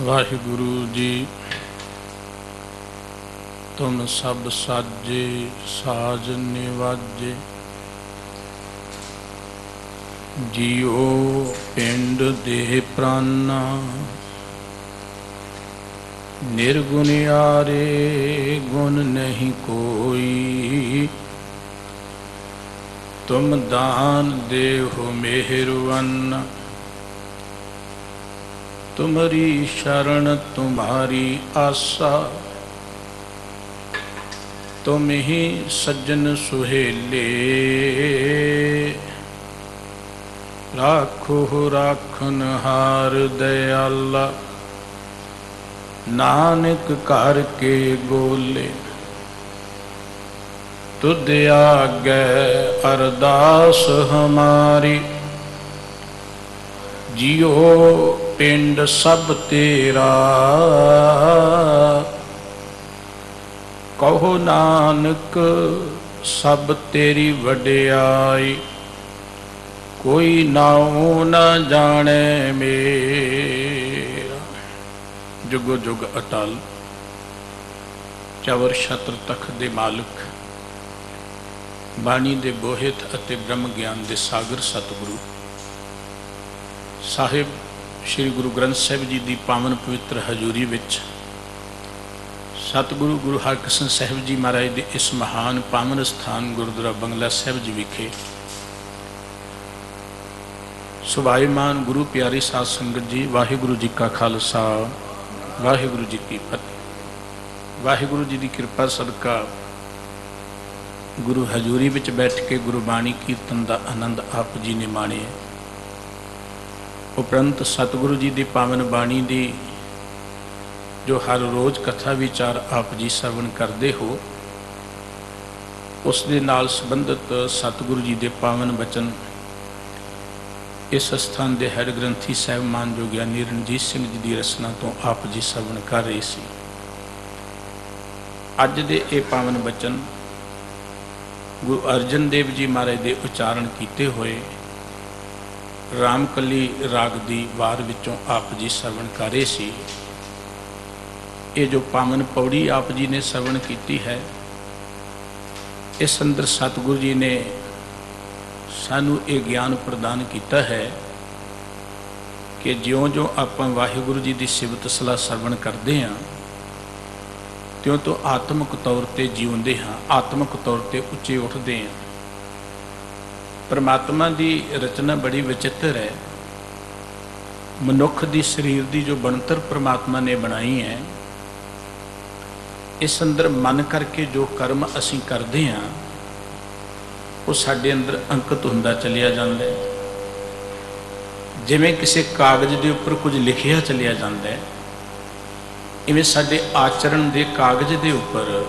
ਵਾਹਿਗੁਰੂ ਜੀ, ਤੁਮ ਸਭ ਸਾਜੇ, ਸਾਜ ਨਿਵਾਜੇ। ਜੀਓ ਪਿੰਡ ਦੇ ਪ੍ਰਾਨਾ ਨਿਰਗੁਣਿਆਰੇ ਗੁਣ ਨਹੀਂ ਕੋਈ। ਤੁਮ ਦਾਨ ਦੇਹੋ ਮਿਹਰਵਨ ਤੁਮਰੀ ਸ਼ਰਨ ਤੁਮਾਰੀ ਆਸਾ ਤੁਮ ਹੀ ਸੱਜਣ ਸੁਹੇਲੇ ਰਾਖੋ ਰਾਖਨ ਹਾਰ ਦਇਆਲਾ ਨਾਨਕ ਘਰ ਕੇ ਗੋਲੇ ਤੁਧ ਆਗੇ ਅਰਦਾਸ ਹਮਾਰੀ ਜਿਉ ਪਿੰਡ ਸਭ ਤੇਰਾ। ਕਹੋ ਨਾਨਕ, ਸਭ ਤੇਰੀ ਵਡਿਆਈ। ਕੋਈ ਨਾਉ ਨਾ ਜਾਣੇ ਮੇਰਾ। ਜੁਗੋ ਜੁਗ ਅਟਲ। ਚਵਰ ਛਤਰ ਤਖਤ ਦੇ ਮਾਲਕ। ਬਾਣੀ ਦੇ ਬੋਹਿਤ ਅਤੇ ਬ੍ਰਹਮ ਗਿਆਨ ਦੇ ਸਾਗਰ ਸਤਿਗੁਰੂ। ਸਾਹਿਬ ਸ੍ਰੀ ਗੁਰੂ ਗ੍ਰੰਥ ਸਾਹਿਬ ਜੀ ਦੀ ਪਾਵਨ ਪਵਿੱਤਰ ਹਜ਼ੂਰੀ ਵਿੱਚ ਸਤਿਗੁਰੂ ਗੁਰੂ ਹਰਕ੍ਰਿਸ਼ਨ ਸਾਹਿਬ ਜੀ ਮਹਾਰਾਜ ਦੇ ਇਸ ਮਹਾਨ ਪਾਵਨ ਸਥਾਨ ਗੁਰਦੁਆਰਾ ਬੰਗਲਾ ਸਾਹਿਬ ਜੀ ਵਿਖੇ ਸੁਭਾਈਮਾਨ ਗੁਰੂ ਪਿਆਰੀ ਸਾਧ ਸੰਗਤ ਜੀ, ਵਾਹਿਗੁਰੂ ਜੀ ਕਾ ਖਾਲਸਾ, ਵਾਹਿਗੁਰੂ ਜੀ ਕੀ ਫਤਿਹ। ਵਾਹਿਗੁਰੂ ਜੀ ਦੀ ਕਿਰਪਾ ਸਦਕਾ ਗੁਰੂ ਹਜ਼ੂਰੀ ਵਿੱਚ ਬੈਠ ਕੇ ਗੁਰਬਾਣੀ ਕੀਰਤਨ ਦਾ ਆਨੰਦ ਆਪ ਜੀ ਨੇ ਮਾਣਿਆ। ਉਪਰੰਤ ਸਤਿਗੁਰੂ ਜੀ ਦੀ ਪਾਵਨ ਬਾਣੀ ਦੀ ਜੋ ਹਰ ਰੋਜ਼ ਕਥਾ ਵਿਚਾਰ ਆਪ ਜੀ ਸਰਵਣ ਕਰਦੇ ਹੋ, ਉਸ ਦੇ ਨਾਲ ਸੰਬੰਧਿਤ ਸਤਿਗੁਰੂ ਜੀ ਦੇ ਪਾਵਨ ਬਚਨ ਇਸ ਸਥਾਨ ਦੇ ਹੈਡ ਗ੍ਰੰਥੀ ਸਾਹਿਬ ਮਾਨਯੋਗ ਗਿਆਨੀ ਰਣਜੀਤ ਸਿੰਘ ਜੀ ਦੀ ਰਚਨਾ ਤੋਂ ਆਪ ਜੀ ਸਰਵਣ ਕਰ ਰਹੇ ਸੀ। ਅੱਜ ਦੇ ਇਹ ਪਾਵਨ ਬਚਨ ਗੁਰੂ ਅਰਜਨ ਦੇਵ ਜੀ ਮਹਾਰਾਜ ਦੇ ਉਚਾਰਨ ਕੀਤੇ ਹੋਏ ਰਾਮਕਲੀ ਰਾਗ ਦੀ ਵਾਰ ਵਿੱਚੋਂ ਆਪ ਜੀ ਸਰਵਣ ਕਰ ਰਹੇ ਸੀ। ਇਹ ਜੋ ਪਾਵਨ ਪੌੜੀ ਆਪ ਜੀ ਨੇ ਸਰਵਣ ਕੀਤੀ ਹੈ, ਇਸ ਅੰਦਰ ਸਤਿਗੁਰੂ ਜੀ ਨੇ ਸਾਨੂੰ ਇਹ ਗਿਆਨ ਪ੍ਰਦਾਨ ਕੀਤਾ ਹੈ ਕਿ ਜਿਉਂ-ਜਿਉਂ ਆਪਾਂ ਵਾਹਿਗੁਰੂ ਜੀ ਦੀ ਸਿਫਤ ਸਲਾਹ ਸਰਵਣ ਕਰਦੇ ਹਾਂ ਤਿਉਂ ਤੋਂ ਆਤਮਿਕ ਤੌਰ ਤੇ ਜਿਉਂਦੇ ਹਾਂ, ਆਤਮਿਕ ਤੌਰ ਤੇ ਉੱਚੇ ਉੱਠਦੇ ਹਾਂ। ਪਰਮਾਤਮਾ ਦੀ ਰਚਨਾ ਬੜੀ ਵਿਚਿੱਤਰ ਹੈ। ਮਨੁੱਖ ਦੀ ਸਰੀਰ ਦੀ ਜੋ ਬਣਤਰ ਪਰਮਾਤਮਾ ਨੇ ਬਣਾਈ ਹੈ, ਇਸ ਅੰਦਰ ਮਨ ਕਰਕੇ ਜੋ ਕਰਮ ਅਸੀਂ ਕਰਦੇ ਹਾਂ, ਉਹ ਸਾਡੇ ਅੰਦਰ ਅੰਕਿਤ ਹੁੰਦਾ ਚਲਿਆ ਜਾਂਦਾ ਹੈ। ਜਿਵੇਂ ਕਿਸੇ ਕਾਗਜ਼ ਦੇ ਉੱਪਰ ਕੁਝ ਲਿਖਿਆ ਚਲਿਆ ਜਾਂਦਾ ਹੈ, ਇਵੇਂ ਸਾਡੇ ਆਚਰਣ ਦੇ ਕਾਗਜ਼ ਦੇ ਉੱਪਰ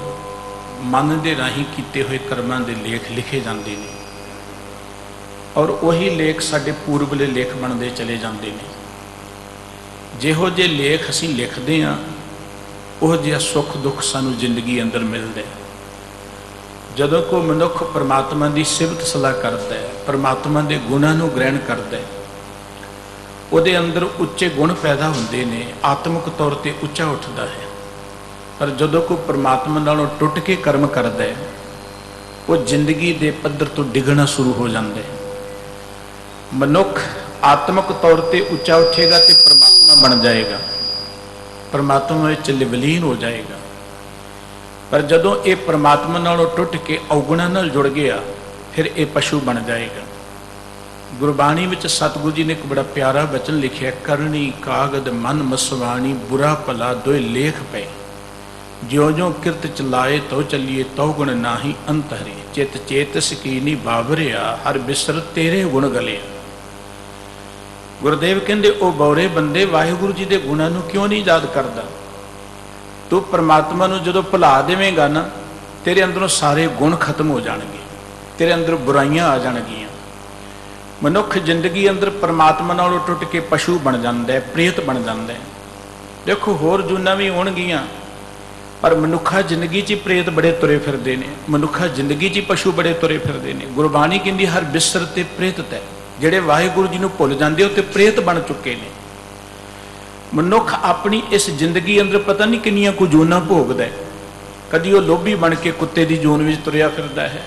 ਮਨ ਦੇ ਰਾਹੀਂ ਕੀਤੇ ਹੋਏ ਕਰਮਾਂ ਦੇ ਲੇਖ ਲਿਖੇ ਜਾਂਦੇ ਨੇ। ਔਰ ਉਹੀ ਲੇਖ ਸਾਡੇ ਪੂਰਬਲੇ ਲੇਖ ਬਣਦੇ ਚਲੇ ਜਾਂਦੇ ਨੇ। ਜਿਹੋ ਜੇ ਲੇਖ ਅਸੀਂ ਲਿਖਦੇ ਆਂ ਉਹ ਜਿਹਾ ਸੁੱਖ ਦੁੱਖ ਸਾਨੂੰ ਜ਼ਿੰਦਗੀ ਅੰਦਰ ਮਿਲਦਾ ਜਦੋਂ ਕੋ ਮਨੁੱਖ ਪਰਮਾਤਮਾ ਦੀ ਸਿਫਤ ਸਲਾਹ ਕਰਦਾ ਹੈ, ਪਰਮਾਤਮਾ ਦੇ ਗੁਣਾਂ ਨੂੰ ਗ੍ਰਹਿਣ ਕਰਦਾ ਹੈ, ਉਹਦੇ ਅੰਦਰ ਉੱਚੇ ਗੁਣ ਪੈਦਾ ਹੁੰਦੇ ਨੇ, ਆਤਮਿਕ ਤੌਰ ਤੇ ਉੱਚਾ ਉੱਠਦਾ ਹੈ। ਪਰ ਜਦੋਂ ਕੋ ਪਰਮਾਤਮਾ ਨਾਲੋਂ ਟੁੱਟ ਕੇ ਕਰਮ ਕਰਦਾ ਹੈ, ਉਹ ਜ਼ਿੰਦਗੀ ਦੇ ਪੱਧਰ ਤੋਂ ਡਿੱਗਣਾ ਸ਼ੁਰੂ ਹੋ ਜਾਂਦਾ ਹੈ। ਮਨੁੱਖ ਆਤਮਿਕ ਤੌਰ ਤੇ ਉੱਚਾ ਉੱਠੇਗਾ ਤੇ ਪਰਮਾਤਮਾ ਬਣ ਜਾਏਗਾ। ਪਰਮਾਤਮਾ ਵਿੱਚ ਲਿਵਲੀਨ ਹੋ ਜਾਏਗਾ। ਪਰ ਜਦੋਂ ਇਹ ਪਰਮਾਤਮਾ ਨਾਲੋਂ ਟੁੱਟ ਕੇ ਔਗੁਣਾਂ ਨਾਲ ਜੁੜ ਗਿਆ, ਫਿਰ ਇਹ ਪਸ਼ੂ ਬਣ ਜਾਏਗਾ। ਗੁਰਬਾਣੀ ਵਿੱਚ ਸਤਿਗੁਰੂ ਜੀ ਨੇ ਇੱਕ ਬੜਾ ਪਿਆਰਾ ਬਚਨ ਲਿਖਿਆ, ਕਰਨੀ ਕਾਗਦ ਮਨ ਮਸਵਾਣੀ, ਬੁਰਾ ਭਲਾ ਦੋਏ ਲੇਖ ਪਏ। ਜਿਉਂ ਜਿਉਂ ਕਿਰਤ ਚਲਾਏ ਤੋ ਚੱਲੀਏ ਤੋ ਗੁਣ ਨਾਹੀ ਅੰਤਰੇ ਚਿਤ ਚੇਤਸ ਕੀਨੀ ਬਾਬਰਿਆ ਹਰ ਬਿਸਰ ਤੇਰੇ ਗੁਣ ਗਲੇ ਗੁਰਦੇਵ ਕਹਿੰਦੇ, ਉਹ ਬੌਰੇ ਬੰਦੇ ਵਾਹਿਗੁਰੂ ਜੀ ਦੇ ਗੁਣਾਂ ਨੂੰ ਕਿਉਂ ਨਹੀਂ ਯਾਦ ਕਰਦਾ? ਤੂੰ ਪਰਮਾਤਮਾ ਨੂੰ ਜਦੋਂ ਭੁਲਾ ਦੇਵੇਂਗਾ ਨਾ, ਤੇਰੇ ਅੰਦਰੋਂ ਸਾਰੇ ਗੁਣ ਖਤਮ ਹੋ ਜਾਣਗੇ। ਤੇਰੇ ਅੰਦਰ ਬੁਰਾਈਆਂ ਆ ਜਾਣਗੀਆਂ। ਮਨੁੱਖ ਜ਼ਿੰਦਗੀ ਅੰਦਰ ਪਰਮਾਤਮਾ ਨਾਲੋਂ ਟੁੱਟ ਕੇ ਪਸ਼ੂ ਬਣ ਜਾਂਦਾ ਹੈ, ਪ੍ਰੇਤ ਬਣ ਜਾਂਦਾ ਹੈ। ਦੇਖੋ, ਹੋਰ ਜੁਨਾ ਵੀ ਹੋਣਗੀਆਂ, ਪਰ ਮਨੁੱਖਾ ਜ਼ਿੰਦਗੀ 'ਚ ਹੀ ਪ੍ਰੇਤ ਬੜੇ ਤੁਰੇ ਫਿਰਦੇ ਨੇ। ਮਨੁੱਖਾ ਜ਼ਿੰਦਗੀ 'ਚ ਹੀ ਪਸ਼ੂ ਬੜੇ ਤੁਰੇ ਫਿਰਦੇ ਨੇ। ਗੁਰਬਾਣੀ ਕਹਿੰਦੀ, ਹਰ ਬਿਸਰ ਤੇ ਪ੍ਰੇਤਤ ਹੈ ਜਿਹੜੇ ਵਾਹਿਗੁਰੂ ਜੀ ਨੂੰ ਭੁੱਲ ਜਾਂਦੇ ਉਹ ਤੇ ਪ੍ਰੇਤ ਬਣ ਚੁੱਕੇ ਨੇ। ਮਨੁੱਖ ਆਪਣੀ ਇਸ ਜ਼ਿੰਦਗੀ ਅੰਦਰ ਪਤਾ ਨਹੀਂ ਕਿੰਨੀਆਂ ਕੁ ਜੂਨਾਂ ਭੋਗਦਾ ਹੈ। ਕਦੀ ਉਹ ਲੋਭੀ ਬਣ ਕੇ ਕੁੱਤੇ ਦੀ ਜੂਨ ਵਿੱਚ ਤੁਰਿਆ ਫਿਰਦਾ ਹੈ।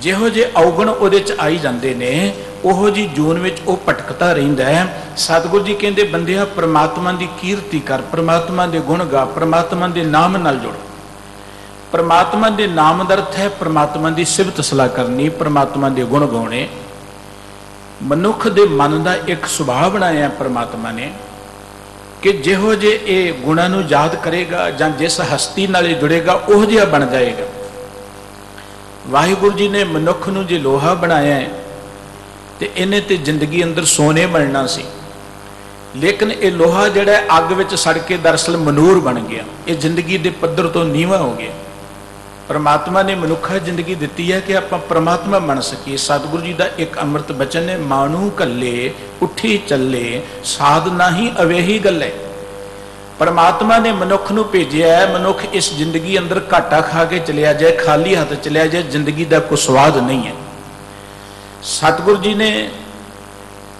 ਜਿਹੋ ਜੇ ਔਗਣ ਉਹਦੇ ਚ ਆਈ ਜਾਂਦੇ ਨੇ, ਉਹੋ ਜੀ ਜੂਨ ਵਿੱਚ ਉਹ ਭਟਕਦਾ ਰਹਿੰਦਾ ਹੈ। ਸਤਿਗੁਰੂ ਜੀ ਕਹਿੰਦੇ ਬੰਦਿਆ ਪ੍ਰਮਾਤਮਾ ਦੀ ਕੀਰਤੀ ਕਰ, ਪ੍ਰਮਾਤਮਾ ਦੇ ਗੁਣ ਗਾ, ਪ੍ਰਮਾਤਮਾ ਦੇ ਨਾਮ ਨਾਲ ਜੁੜ। ਪ੍ਰਮਾਤਮਾ ਦੇ ਨਾਮ ਦਾ ਅਰਥ ਹੈ ਪ੍ਰਮਾਤਮਾ ਦੀ ਸਿਫਤ ਸਲਾਹ ਕਰਨੀ, ਪ੍ਰਮਾਤਮਾ ਦੇ ਗੁਣ ਗਾਉਣੇ। ਮਨੁੱਖ ਦੇ ਮਨ ਦਾ ਇੱਕ ਸੁਭਾਅ ਬਣਾਇਆ ਪ੍ਰਮਾਤਮਾ ਨੇ ਕਿ ਜਿਹੋ ਜੇ ਇਹ ਗੁਣਾਂ ਨੂੰ ਯਾਦ ਕਰੇਗਾ ਜਾਂ ਜਿਸ ਹਸਤੀ ਨਾਲ ਇਹ ਜੁੜੇਗਾ, ਉਹ ਜਿਹਾ ਬਣ ਜਾਏਗਾ। ਵਾਹਿਗੁਰੂ ਜੀ ਨੇ ਮਨੁੱਖ ਨੂੰ ਜੇ ਲੋਹਾ ਬਣਾਇਆ ਹੈ, ਤੇ ਇਹਨੇ ਤੇ ਜ਼ਿੰਦਗੀ ਅੰਦਰ ਸੋਨੇ ਬਣਨਾ ਸੀ। ਲੇਕਿਨ ਇਹ ਲੋਹਾ ਜਿਹੜਾ ਅੱਗ ਵਿੱਚ ਸੜ ਕੇ ਦਰਅਸਲ ਮਨੂਰ ਬਣ ਗਿਆ। ਇਹ ਜ਼ਿੰਦਗੀ ਦੇ ਪੱਧਰ ਤੋਂ ਨੀਵਾ ਹੋ ਗਿਆ। ਪਰਮਾਤਮਾ ਨੇ ਮਨੁੱਖਾ ਜ਼ਿੰਦਗੀ ਦਿੱਤੀ ਹੈ ਕਿ ਆਪਾਂ ਪਰਮਾਤਮਾ ਬਣ ਸਕੀਏ। ਸਤਿਗੁਰੂ ਜੀ ਦਾ ਇੱਕ ਅੰਮ੍ਰਿਤ ਬਚਨ ਹੈ, ਮਾਨੂ ਕੱਲੇ, ਉੱਠੀ ਚੱਲੇ, ਸਾਧ ਨਹੀਂ ਅਵੇਹੀ ਗੱਲੇ। ਪਰਮਾਤਮਾ ਨੇ ਮਨੁੱਖ ਨੂੰ ਭੇਜਿਆ ਹੈ, ਮਨੁੱਖ ਇਸ ਜ਼ਿੰਦਗੀ ਅੰਦਰ ਘਾਟਾ ਖਾ ਕੇ ਚਲਿਆ ਜਾਏ, ਖਾਲੀ ਹੱਥ ਚਲਿਆ ਜਾਏ, ਜ਼ਿੰਦਗੀ ਦਾ ਕੋਈ ਸਵਾਦ ਨਹੀਂ ਹੈ। ਸਤਿਗੁਰੂ ਜੀ ਨੇ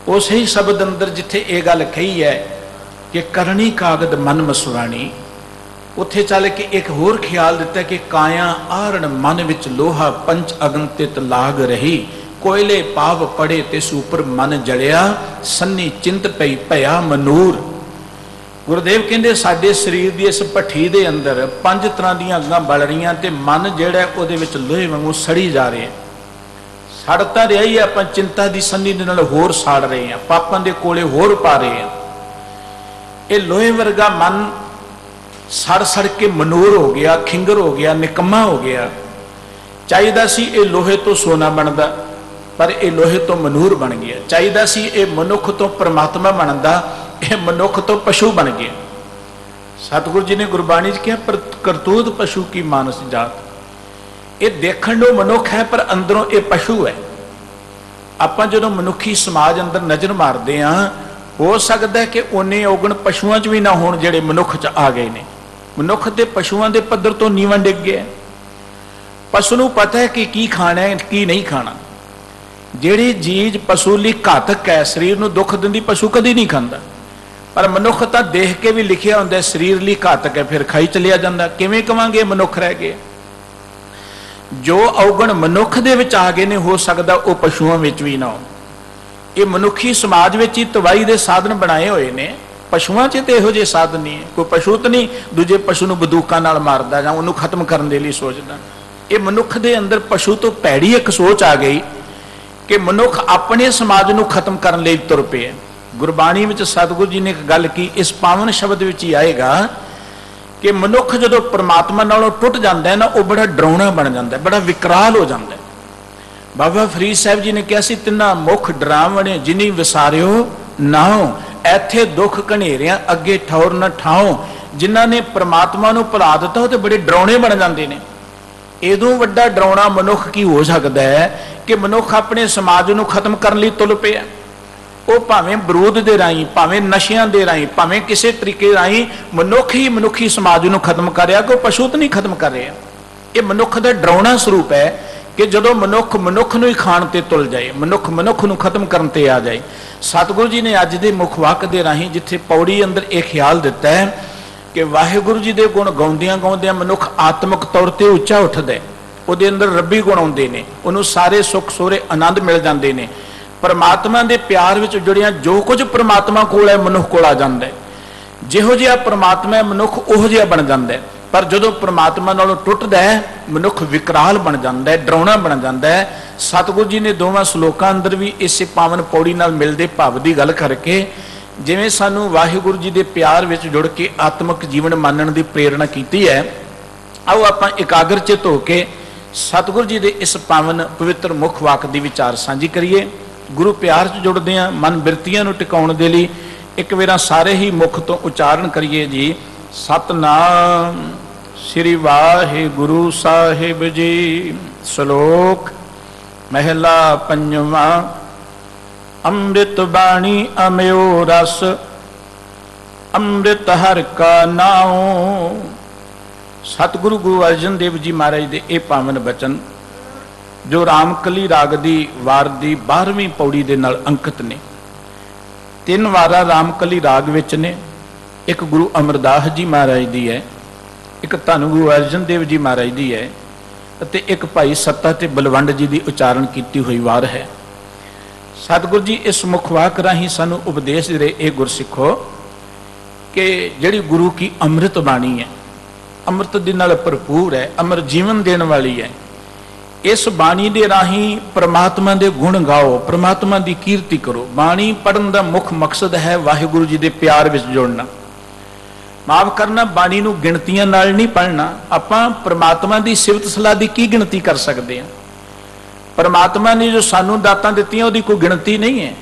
ਉਸੇ ਹੀ ਸ਼ਬਦ ਅੰਦਰ ਜਿੱਥੇ ਇਹ ਗੱਲ ਕਹੀ ਹੈ ਕਿ ਕਰਨੀ ਕਾਗਦ ਮਨ ਮਸੁਰਾਣੀ ਉੱਥੇ ਚੱਲ ਕੇ ਇੱਕ ਹੋਰ ਖਿਆਲ ਦਿੱਤਾ ਕਿ ਕਾਇਆ ਆਰਣ ਮਨ ਵਿੱਚ ਲੋਹਾ ਪੰਚ ਅਗਨ ਤਿਤ ਲਾਗ ਰਹੀ। ਕੋਇਲੇ ਪਾਵ ਪੜੇ ਤੇ ਸੂਪਰ ਮਨ ਜੜਿਆ ਸੰਨੀ ਚਿੰਤ ਪਈ ਭਇਆ ਮਨੂਰ। ਗੁਰਦੇਵ ਕਹਿੰਦੇ, ਸਾਡੇ ਸਰੀਰ ਦੀ ਇਸ ਭੱਠੀ ਦੇ ਅੰਦਰ ਪੰਜ ਤਰ੍ਹਾਂ ਦੀਆਂ ਅੱਗਾਂ ਬਲ ਰਹੀਆਂ ਤੇ ਮਨ ਜਿਹੜਾ ਉਹਦੇ ਵਿੱਚ ਲੋਹੇ ਵਾਂਗੂ ਸੜੀ ਜਾ ਰਿਹਾ ਸੜਤਾ ਰਿਹਾ ਹੀ, ਆਪਾਂ ਚਿੰਤਾ ਦੀ ਸੰਨੀ ਦੇ ਨਾਲ ਹੋਰ ਸਾੜ ਰਹੇ ਹਾਂ, ਪਾਪਾਂ ਦੇ ਕੋਲੇ ਹੋਰ ਪਾ ਰਹੇ ਹਾਂ। ਇਹ ਲੋਹੇ ਵਰਗਾ ਮਨ ਸੜ ਸੜ ਕੇ ਮਨੂਰ ਹੋ ਗਿਆ, ਖਿੰਗਰ ਹੋ ਗਿਆ, ਨਿਕੰਮਾ ਹੋ ਗਿਆ। ਚਾਹੀਦਾ ਸੀ ਇਹ ਲੋਹੇ ਤੋਂ ਸੋਨਾ ਬਣਦਾ, ਪਰ ਇਹ ਲੋਹੇ ਤੋਂ ਮਨੂਰ ਬਣ ਗਿਆ। ਚਾਹੀਦਾ ਸੀ ਇਹ ਮਨੁੱਖ ਤੋਂ ਪਰਮਾਤਮਾ ਬਣਦਾ, ਇਹ ਮਨੁੱਖ ਤੋਂ ਪਸ਼ੂ ਬਣ ਗਿਆ। ਸਤਿਗੁਰੂ ਜੀ ਨੇ ਗੁਰਬਾਣੀ 'ਚ ਕਿਹਾ, ਪਰ ਕਰਤੂਤ ਪਸ਼ੂ ਕੀ ਮਾਨਸ ਜਾਤ? ਇਹ ਦੇਖਣ ਨੂੰ ਮਨੁੱਖ ਹੈ, ਪਰ ਅੰਦਰੋਂ ਇਹ ਪਸ਼ੂ ਹੈ। ਆਪਾਂ ਜਦੋਂ ਮਨੁੱਖੀ ਸਮਾਜ ਅੰਦਰ ਨਜ਼ਰ ਮਾਰਦੇ ਆਂ, ਹੋ ਸਕਦਾ ਕਿ ਉਹਨੇ ਔਗਣ ਪਸ਼ੂਆਂ 'ਚ ਵੀ ਨਾ ਹੋਣ ਜਿਹੜੇ ਮਨੁੱਖ 'ਚ ਆ ਗਏ ਨੇ। ਮਨੁੱਖ ਤੇ ਪਸ਼ੂਆਂ ਦੇ ਪੱਧਰ ਤੋਂ ਨੀਵਾਂ ਡਿੱਗ ਗਿਆ ਪਸ਼ੂ ਨੂੰ ਪਤਾ ਹੈ ਕਿ ਕੀ ਖਾਣਾ ਹੈ, ਕੀ ਨਹੀਂ ਖਾਣਾ। ਜਿਹੜੀ ਚੀਜ਼ ਪਸ਼ੂ ਲਈ ਘਾਤਕ ਹੈ, ਸਰੀਰ ਨੂੰ ਦੁੱਖ ਦਿੰਦੀ ਪਸ਼ੂ ਕਦੀ ਨਹੀਂ ਖਾਂਦਾ। ਪਰ ਮਨੁੱਖ ਤਾਂ ਦੇਖ ਕੇ ਵੀ ਲਿਖਿਆ ਹੁੰਦਾ ਸਰੀਰ ਲਈ ਘਾਤਕ ਹੈ, ਫਿਰ ਖਾਈ ਚਲਿਆ ਜਾਂਦਾ। ਕਿਵੇਂ ਕਵਾਂਗੇ ਮਨੁੱਖ ਰਹਿ ਗਏ ਜੋ ਔਗਣ ਮਨੁੱਖ ਦੇ ਵਿੱਚ ਆ ਗਏ ਨੇ, ਹੋ ਸਕਦਾ ਉਹ ਪਸ਼ੂਆਂ ਵਿੱਚ ਵੀ ਨਾ ਹੋ ਇਹ ਮਨੁੱਖੀ ਸਮਾਜ ਵਿੱਚ ਹੀ ਤਵਾਈ ਦੇ ਸਾਧਨ ਬਣਾਏ ਹੋਏ ਨੇ। ਪਸ਼ੂਆਂ 'ਚ ਤੇ ਇਹੋ ਜਿਹੇ ਸਾਧਨ ਨਹੀਂ ਕੋਈ ਪਸ਼ੂ ਤਾਂ ਨਹੀਂ, ਦੂਜੇ ਪਸ਼ੂ ਨੂੰ ਬੰਦੂਕਾਂ ਨਾਲ ਮਾਰਦਾ ਜਾਂ ਉਹਨੂੰ ਖਤਮ ਕਰਨ ਦੇ ਲਈ ਸੋਚਦਾ। ਇਹ ਮਨੁੱਖ ਦੇ ਅੰਦਰ ਪਸ਼ੂ ਤੋਂ ਪੈੜੀ ਇੱਕ ਸੋਚ ਆ ਗਈ ਕਿ ਮਨੁੱਖ ਆਪਣੇ ਸਮਾਜ ਨੂੰ ਖਤਮ ਕਰਨ ਲਈ ਤੁਰ ਪਿਆ ਗੁਰਬਾਣੀ ਵਿੱਚ ਸਤਿਗੁਰੂ ਜੀ ਨੇ ਇੱਕ ਗੱਲ ਕੀ ਇਸ ਪਾਵਨ ਸ਼ਬਦ ਵਿੱਚ ਹੀ ਆਏਗਾ ਕਿ ਮਨੁੱਖ ਜਦੋਂ ਪ੍ਰਮਾਤਮਾ ਨਾਲੋਂ ਟੁੱਟ ਜਾਂਦਾ ਹੈ ਨਾ, ਉਹ ਬੜਾ ਡਰਾਉਣਾ ਬਣ ਜਾਂਦਾ ਹੈ, ਬੜਾ ਵਿਕਰਾਲ ਹੋ ਜਾਂਦਾ ਹੈ। ਬਾਬਾ ਫਰੀਦ ਸਾਹਿਬ ਜੀ ਨੇ ਕਿਹਾ ਸੀ, ਤਿੰਨਾ ਮੁਖ ਡਰਾਵਣੇ ਜਿਨੀ ਵਿਸਾਰਿਓ ਨਾਉ ਇੱਥੇ ਦੁੱਖ ਘਨੇਰਿਆਂ ਅੱਗੇ ਠੌਰ ਨਾ ਠਾਉ। ਜਿਨ੍ਹਾਂ ਨੇ ਪ੍ਰਮਾਤਮਾ ਨੂੰ ਭੁਲਾ ਦਿੱਤਾ, ਉਹ ਤੇ ਬੜੇ ਡਰਾਉਣੇ ਬਣ ਜਾਂਦੇ ਨੇ। ਇਦੋਂ ਵੱਡਾ ਡਰਾਉਣਾ ਮਨੁੱਖ ਕੀ ਹੋ ਸਕਦਾ ਹੈ ਕਿ ਮਨੁੱਖ ਆਪਣੇ ਸਮਾਜ ਨੂੰ ਖਤਮ ਕਰਨ ਲਈ ਤੁਲ ਪਿਆ? ਉਹ ਭਾਵੇਂ ਬਰੂਦ ਦੇ ਰਾਹੀਂ, ਭਾਵੇਂ ਨਸ਼ਿਆਂ ਦੇ ਰਾਹੀਂ, ਭਾਵੇਂ ਕਿਸੇ ਤਰੀਕੇ ਰਾਹੀਂ ਮਨੁੱਖ ਹੀ ਮਨੁੱਖੀ ਸਮਾਜ ਨੂੰ ਖਤਮ ਕਰ ਰਿਹਾ ਕੋਈ ਪਸ਼ੂ ਤਾਂ ਨਹੀਂ ਖਤਮ ਕਰ ਰਿਹਾ। ਇਹ ਮਨੁੱਖ ਦਾ ਡਰਾਉਣਾ ਸਰੂਪ ਹੈ ਕਿ ਜਦੋਂ ਮਨੁੱਖ ਮਨੁੱਖ ਨੂੰ ਹੀ ਖਾਣ ਤੇ ਤੁਲ ਜਾਏ, ਮਨੁੱਖ ਮਨੁੱਖ ਨੂੰ ਖਤਮ ਕਰਨ ਤੇ ਆ ਜਾਏ, ਸਤਿਗੁਰੂ ਜੀ ਨੇ ਅੱਜ ਦੇ ਮੁੱਖ ਵਾਕ ਦੇ ਰਾਹੀਂ ਜਿੱਥੇ ਪੌੜੀ ਅੰਦਰ ਇਹ ਖਿਆਲ ਦਿੱਤਾ ਹੈ ਕਿ ਵਾਹਿਗੁਰੂ ਜੀ ਦੇ ਗੁਣ ਗਾਉਂਦਿਆਂ ਗਾਉਂਦਿਆਂ ਮਨੁੱਖ ਆਤਮਿਕ ਤੌਰ ਤੇ ਉੱਚਾ ਉੱਠਦਾ ਹੈ। ਉਹਦੇ ਅੰਦਰ ਰੱਬੀ ਗੁਣ ਆਉਂਦੇ ਨੇ, ਉਹਨੂੰ ਸਾਰੇ ਸੁੱਖ ਸੋਰੇ ਆਨੰਦ ਮਿਲ ਜਾਂਦੇ ਨੇ। ਪਰਮਾਤਮਾ ਦੇ ਪਿਆਰ ਵਿੱਚ ਜੁੜਿਆ ਜੋ ਕੁਝ ਪਰਮਾਤਮਾ ਕੋਲ ਹੈ, ਮਨੁੱਖ ਕੋਲ ਆ ਜਾਂਦਾ ਹੈ। ਜਿਹੋ ਜਿਹਾ ਪਰਮਾਤਮਾ ਹੈ, ਮਨੁੱਖ ਉਹੋ ਜਿਹਾ ਬਣ ਜਾਂਦਾ ਹੈ। ਪਰ ਜਦੋਂ ਪ੍ਰਮਾਤਮਾ ਨਾਲੋਂ ਟੁੱਟਦਾ ਹੈ, ਮਨੁੱਖ ਵਿਕਰਾਲ ਬਣ ਜਾਂਦਾ ਹੈ, ਡਰਾਉਣਾ ਬਣ ਜਾਂਦਾ ਹੈ। ਸਤਿਗੁਰੂ ਜੀ ਨੇ ਦੋਵਾਂ ਸ਼ਲੋਕਾਂ ਅੰਦਰ ਵੀ ਇਸੇ ਪਾਵਨ ਪੌੜੀ ਨਾਲ ਮਿਲਦੇ ਭਾਵ ਦੀ ਗੱਲ ਕਰਕੇ ਜਿਵੇਂ ਸਾਨੂੰ ਵਾਹਿਗੁਰੂ ਜੀ ਦੇ ਪਿਆਰ ਵਿੱਚ ਜੁੜ ਕੇ ਆਤਮਿਕ ਜੀਵਨ ਮਾਨਣ ਦੀ ਪ੍ਰੇਰਣਾ ਕੀਤੀ ਹੈ, ਆਓ ਆਪਾਂ ਇਕਾਗਰਚਿਤ ਹੋ ਕੇ ਸਤਿਗੁਰੂ ਜੀ ਦੇ ਇਸ ਪਾਵਨ ਪਵਿੱਤਰ ਮੁਖ ਵਾਕ ਦੀ ਵਿਚਾਰ ਸਾਂਝੀ ਕਰੀਏ। ਗੁਰੂ ਪਿਆਰ 'ਚ ਜੁੜਦੇ ਆਂ ਮਨ ਬਿਰਤੀਆਂ ਨੂੰ ਟਿਕਾਉਣ ਦੇ ਲਈ ਇੱਕ ਵਾਰਾਂ ਸਾਰੇ ਹੀ ਮੁਖ ਤੋਂ ਉਚਾਰਨ ਕਰੀਏ ਜੀ। ਸਤਨਾਮ। ਸ੍ਰੀ ਵਾਹਿਗੁਰੂ ਸਾਹਿਬ ਜੀ। ਸ਼ਲੋਕ ਮਹਿਲਾ ਪੰਜਵਾਂ, ਅੰਮ੍ਰਿਤ ਬਾਣੀ ਅਮਿਓ ਰਸ, ਅੰਮ੍ਰਿਤ ਹਰ ਕਾ ਨਾਉ। ਸਤਿਗੁਰੂ ਗੁਰੂ ਅਰਜਨ ਦੇਵ ਜੀ ਮਹਾਰਾਜ ਦੇ ਇਹ ਪਾਵਨ ਬਚਨ, ਜੋ ਰਾਮਕਲੀ ਰਾਗ ਦੀ ਵਾਰ ਦੀ 12ਵੀਂ ਪੌੜੀ ਦੇ ਨਾਲ ਅੰਕਿਤ ਨੇ। ਤਿੰਨ ਵਾਰਾ ਰਾਮਕਲੀ ਰਾਗ ਵਿੱਚ ਨੇ। ਇੱਕ ਗੁਰੂ ਅਮਰਦਾਸ ਜੀ ਮਹਾਰਾਜ ਦੀ ਹੈ। ਇੱਕ ਧੰਨ ਗੁਰੂ ਅਰਜਨ ਦੇਵ ਜੀ ਮਹਾਰਾਜ ਦੀ ਹੈ ਅਤੇ ਇੱਕ ਭਾਈ ਸੱਤਾ ਤੇ ਬਲਵੰਡ ਜੀ ਦੀ ਉਚਾਰਨ ਕੀਤੀ ਹੋਈ ਵਾਰ ਹੈ। ਸਤਿਗੁਰੂ ਜੀ, ਇਸ ਮੁਖ ਵਾਕ ਰਾਹੀਂ ਸਾਨੂੰ ਉਪਦੇਸ਼ ਦੇ ਰਹੇ ਇਹ ਗੁਰਸਿੱਖੋ ਕਿ ਜਿਹੜੀ ਗੁਰੂ ਕੀ ਅੰਮ੍ਰਿਤ ਬਾਣੀ ਹੈ, ਅੰਮ੍ਰਿਤ ਦੇ ਨਾਲ ਭਰਪੂਰ ਹੈ ਅਮਰ ਜੀਵਨ ਦੇਣ ਵਾਲੀ ਹੈ, ਇਸ ਬਾਣੀ ਦੇ ਰਾਹੀਂ ਪ੍ਰਮਾਤਮਾ ਦੇ ਗੁਣ ਗਾਓ, ਪ੍ਰਮਾਤਮਾ ਦੀ ਕੀਰਤੀ ਕਰੋ। ਬਾਣੀ ਪੜਨ ਦਾ ਮੁੱਖ ਮਕਸਦ ਹੈ ਵਾਹਿਗੁਰੂ ਜੀ ਦੇ ਪਿਆਰ ਵਿੱਚ ਜੁੜਨਾ। ਮਾਫ ਕਰਨਾ, ਬਾਣੀ ਨੂੰ ਗਿਣਤੀਆਂ ਨਾਲ ਨਹੀਂ ਪੜਨਾ ਆਪਾਂ ਪ੍ਰਮਾਤਮਾ ਦੀ ਸਿਫਤ ਸਲਾਹ ਦੀ ਕੀ ਗਿਣਤੀ ਕਰ ਸਕਦੇ ਹਾਂ? ਪਰਮਾਤਮਾ ਨੇ ਜੋ ਸਾਨੂੰ ਦਾਤਾਂ ਦਿੱਤੀਆਂ, ਉਹਦੀ ਕੋਈ ਗਿਣਤੀ ਨਹੀਂ ਹੈ।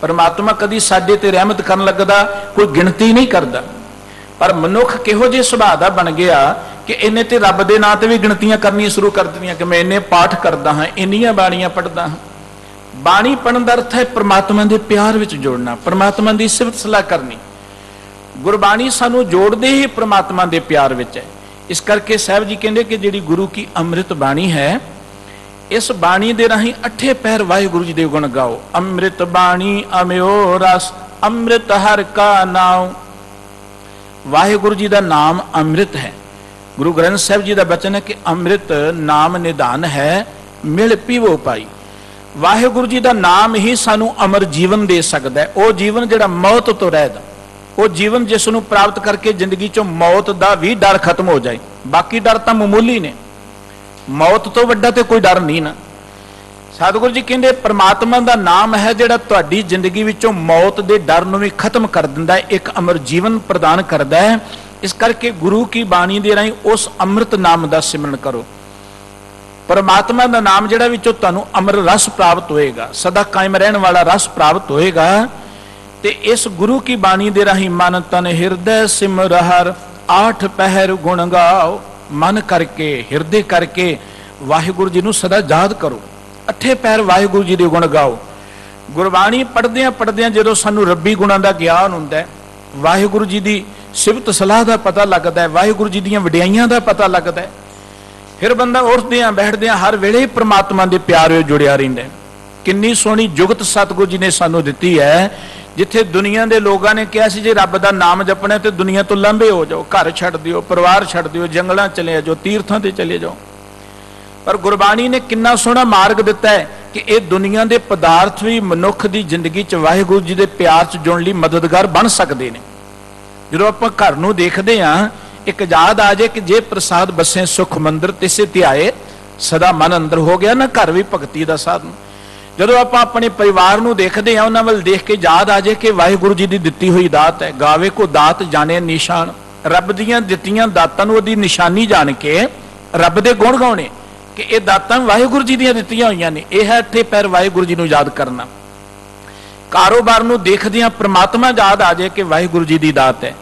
ਪਰਮਾਤਮਾ ਕਦੀ ਸਾਡੇ ਤੇ ਰਹਿਮਤ ਕਰਨ ਲੱਗਦਾ, ਕੋਈ ਗਿਣਤੀ ਨਹੀਂ ਕਰਦਾ। ਪਰ ਮਨੁੱਖ ਕਿਹੋ ਜਿਹੇ ਸੁਭਾਅ ਦਾ ਬਣ ਗਿਆ ਕਿ ਇਹਨੇ ਤੇ ਰੱਬ ਦੇ ਨਾਂ ਤੇ ਵੀ ਗਿਣਤੀਆਂ ਕਰਨੀਆਂ ਸ਼ੁਰੂ ਕਰ ਦਿੱਤੀਆਂ ਕਿ ਮੈਂ ਇੰਨੇ ਪਾਠ ਕਰਦਾ ਹਾਂ, ਇੰਨੀਆਂ ਬਾਣੀਆਂ ਪੜਦਾ ਹਾਂ। ਬਾਣੀ ਪੜਨ ਦਾ ਅਰਥ ਹੈ ਪਰਮਾਤਮਾ ਦੇ ਪਿਆਰ ਵਿੱਚ ਜੁੜਨਾ, ਪਰਮਾਤਮਾ ਦੀ ਸਿਫਤ ਸਲਾਹ ਕਰਨੀ। ਗੁਰਬਾਣੀ ਸਾਨੂੰ ਜੋੜਦੇ ਹੀ ਪ੍ਰਮਾਤਮਾ ਦੇ ਪਿਆਰ ਵਿੱਚ ਹੈ। ਇਸ ਕਰਕੇ ਸਾਹਿਬ ਜੀ ਕਹਿੰਦੇ ਕਿ ਜਿਹੜੀ ਗੁਰੂ ਕੀ ਅੰਮ੍ਰਿਤ ਬਾਣੀ ਹੈ, ਇਸ ਬਾਣੀ ਦੇ ਰਾਹੀਂ ਅਠੇ ਪੈਰ ਵਾਹਿਗੁਰੂ ਜੀ ਦੇ ਗੁਣ ਗਾਓ। ਅੰਮ੍ਰਿਤ ਬਾਣੀ ਅਮਿਓ ਰਸ, ਅੰਮ੍ਰਿਤ ਹਰ ਕਾ ਨਾਮ ਵਾਹਿਗੁਰੂ ਜੀ ਦਾ ਨਾਮ ਅੰਮ੍ਰਿਤ ਹੈ। ਗੁਰੂ ਗ੍ਰੰਥ ਸਾਹਿਬ ਜੀ ਦਾ ਬਚਨ ਹੈ ਕਿ ਅੰਮ੍ਰਿਤ ਨਾਮ ਨਿਦਾਨ ਹੈ, ਮਿਲ ਪੀਵੋ ਪਾਈ। ਵਾਹਿਗੁਰੂ ਜੀ ਦਾ ਨਾਮ ਹੀ ਸਾਨੂੰ ਅਮਰ ਜੀਵਨ ਦੇ ਸਕਦਾ ਹੈ। ਉਹ ਜੀਵਨ ਜਿਹੜਾ ਮੌਤ ਤੋਂ ਰਹਿਦਾ। ਉਹ ਜੀਵਨ ਜਿਸ ਨੂੰ ਪ੍ਰਾਪਤ ਕਰਕੇ ਜ਼ਿੰਦਗੀ ਚੋਂ ਮੌਤ ਦਾ ਵੀ ਡਰ ਖਤਮ ਹੋ ਜਾਏ। ਬਾਕੀ ਡਰ ਤਾਂ ਮਾਮੂਲੀ ਨੇ। ਮੌਤ ਤੋਂ ਵੱਡਾ ਤੇ ਕੋਈ ਡਰ ਨਹੀਂ ਨਾ। ਸਤਿਗੁਰੂ ਜੀ ਕਹਿੰਦੇ, ਪ੍ਰਮਾਤਮਾ ਦਾ ਨਾਮ ਹੈ ਜਿਹੜਾ ਤੁਹਾਡੀ ਜ਼ਿੰਦਗੀ ਵਿੱਚੋਂ ਮੌਤ ਦੇ ਡਰ ਨੂੰ ਵੀ ਖਤਮ ਕਰ ਦਿੰਦਾ ਹੈ, ਇੱਕ ਅਮਰ ਜੀਵਨ ਪ੍ਰਦਾਨ ਕਰਦਾ ਹੈ। ਇਸ ਕਰਕੇ ਗੁਰੂ ਕੀ ਬਾਣੀ ਦੇ ਰਾਹੀਂ ਉਸ ਅੰਮ੍ਰਿਤ ਨਾਮ ਦਾ ਸਿਮਰਨ ਕਰੋ। ਪਰਮਾਤਮਾ ਦਾ ਨਾਮ ਜਿਹੜਾ ਵਿੱਚੋਂ ਤੁਹਾਨੂੰ ਅਮਰ ਰਸ ਪ੍ਰਾਪਤ ਹੋਏਗਾ, ਸਦਾ ਕਾਇਮ ਰਹਿਣ ਵਾਲਾ ਰਸ ਪ੍ਰਾਪਤ ਹੋਏਗਾ। ਤੇ ਇਸ ਗੁਰੂ ਕੀ ਬਾਣੀ ਦੇ ਰਾਹੀਂ ਮਨ ਤਨ ਹਿਰਦੈ ਸਿਮਰ ਹਰ ਆਠ ਪਹਿਰ ਗੁਣ ਗਾਓ। ਮਨ ਕਰਕੇ, ਹਿਰਦੇ ਕਰਕੇ ਵਾਹਿਗੁਰੂ ਜੀ ਨੂੰ ਸਦਾ ਯਾਦ ਕਰੋ। ਅੱਠੇ ਪੈਰ ਵਾਹਿਗੁਰੂ ਜੀ ਦੇ ਗੁਣ ਗਾਓ। ਗੁਰਬਾਣੀ ਪੜ੍ਹਦਿਆਂ ਪੜ੍ਹਦਿਆਂ ਜਦੋਂ ਸਾਨੂੰ ਰੱਬੀ ਗੁਣਾਂ ਦਾ ਗਿਆਨ ਹੁੰਦਾ ਹੈ, ਵਾਹਿਗੁਰੂ ਜੀ ਦੀ ਸਿਫਤ ਸਲਾਹ ਦਾ ਪਤਾ ਲੱਗਦਾ ਹੈ, ਵਾਹਿਗੁਰੂ ਜੀ ਦੀਆਂ ਵਡਿਆਈਆਂ ਦਾ ਪਤਾ ਲੱਗਦਾ ਹੈ। ਫਿਰ ਬੰਦਾ ਉੱਠਦਿਆਂ ਬੈਠਦਿਆਂ ਹਰ ਵੇਲੇ ਪ੍ਰਮਾਤਮਾ ਦੇ ਪਿਆਰ ਵਿੱਚ ਜੁੜਿਆ ਰਹਿੰਦਾ ਕਿੰਨੀ ਸੋਹਣੀ ਜੁਗਤ ਸਤਿਗੁਰੂ ਜੀ ਨੇ ਸਾਨੂੰ ਦਿੱਤੀ ਹੈ ਜਿੱਥੇ ਦੁਨੀਆ ਦੇ ਲੋਕਾਂ ਨੇ ਕਿਹਾ ਸੀ ਜੇ ਰੱਬ ਦਾ ਨਾਮ ਜਪਣਾ ਤੇ ਦੁਨੀਆ ਤੋਂ ਲੰਬੇ ਹੋ ਜਾਓ, ਘਰ ਛੱਡ ਦਿਓ, ਪਰਿਵਾਰ ਛੱਡ ਦਿਓ, ਜੰਗਲਾਂ ਚਲੇ ਜਾਓ, ਤੀਰਥਾਂ ਤੇ ਚਲੇ ਜਾਓ। ਪਰ ਗੁਰਬਾਣੀ ਨੇ ਕਿੰਨਾ ਸੋਹਣਾ ਮਾਰਗ ਦਿੱਤਾ ਹੈ ਕਿ ਇਹ ਦੁਨੀਆ ਦੇ ਪਦਾਰਥ ਵੀ ਮਨੁੱਖ ਦੀ ਜ਼ਿੰਦਗੀ 'ਚ ਵਾਹਿਗੁਰੂ ਜੀ ਦੇ ਪਿਆਰ 'ਚ ਜੁੜਨ ਲਈ ਮਦਦਗਾਰ ਬਣ ਸਕਦੇ ਨੇ। ਜਦੋਂ ਆਪਾਂ ਘਰ ਨੂੰ ਦੇਖਦੇ ਆਂ ਇੱਕ ਯਾਦ ਆ ਜੇ ਕਿ ਜੇ ਪ੍ਰਸਾਦ ਬਸੇ ਸੁਖ ਮੰਦਰ, ਤਿਸੇ ਧਿਆਏ ਸਦਾ ਮਨ ਅੰਦਰ ਹੋ ਗਿਆ, ਨਾ ਘਰ ਵੀ ਭਗਤੀ ਦਾ ਸਾਧਨ। ਜਦੋਂ ਆਪਾਂ ਆਪਣੇ ਪਰਿਵਾਰ ਨੂੰ ਦੇਖਦੇ ਆਂ ਉਹਨਾਂ ਵੱਲ ਦੇਖ ਕੇ ਯਾਦ ਆ ਜੇ ਕਿ ਵਾਹਿਗੁਰੂ ਜੀ ਦੀ ਦਿੱਤੀ ਹੋਈ ਦਾਤ ਹੈ। ਗਾਵੇ ਕੋ ਦਾਤ ਜਾਣੇ ਨਿਸ਼ਾਨ। ਰੱਬ ਦੀਆਂ ਦਿੱਤੀਆਂ ਦਾਤਾਂ ਨੂੰ ਉਹਦੀ ਨਿਸ਼ਾਨੀ ਜਾਣ ਕੇ ਰੱਬ ਦੇ ਗੁਣ ਗਾਉਣੇ। ਕਿ ਇਹ ਦਾਤਾਂ ਵਾਹਿਗੁਰੂ ਜੀ ਦੀਆਂ ਦਿੱਤੀਆਂ ਹੋਈਆਂ ਨੇ। ਇਹ ਹੈ ਇੱਥੇ ਪੈਰ ਵਾਹਿਗੁਰੂ ਜੀ ਨੂੰ ਯਾਦ ਕਰਨਾ। ਕਾਰੋਬਾਰ ਨੂੰ ਦੇਖਦਿਆਂ ਪ੍ਰਮਾਤਮਾ ਯਾਦ ਆ ਜਾਏ ਕਿ ਵਾਹਿਗੁਰੂ ਜੀ ਦੀ ਦਾਤ ਹੈ।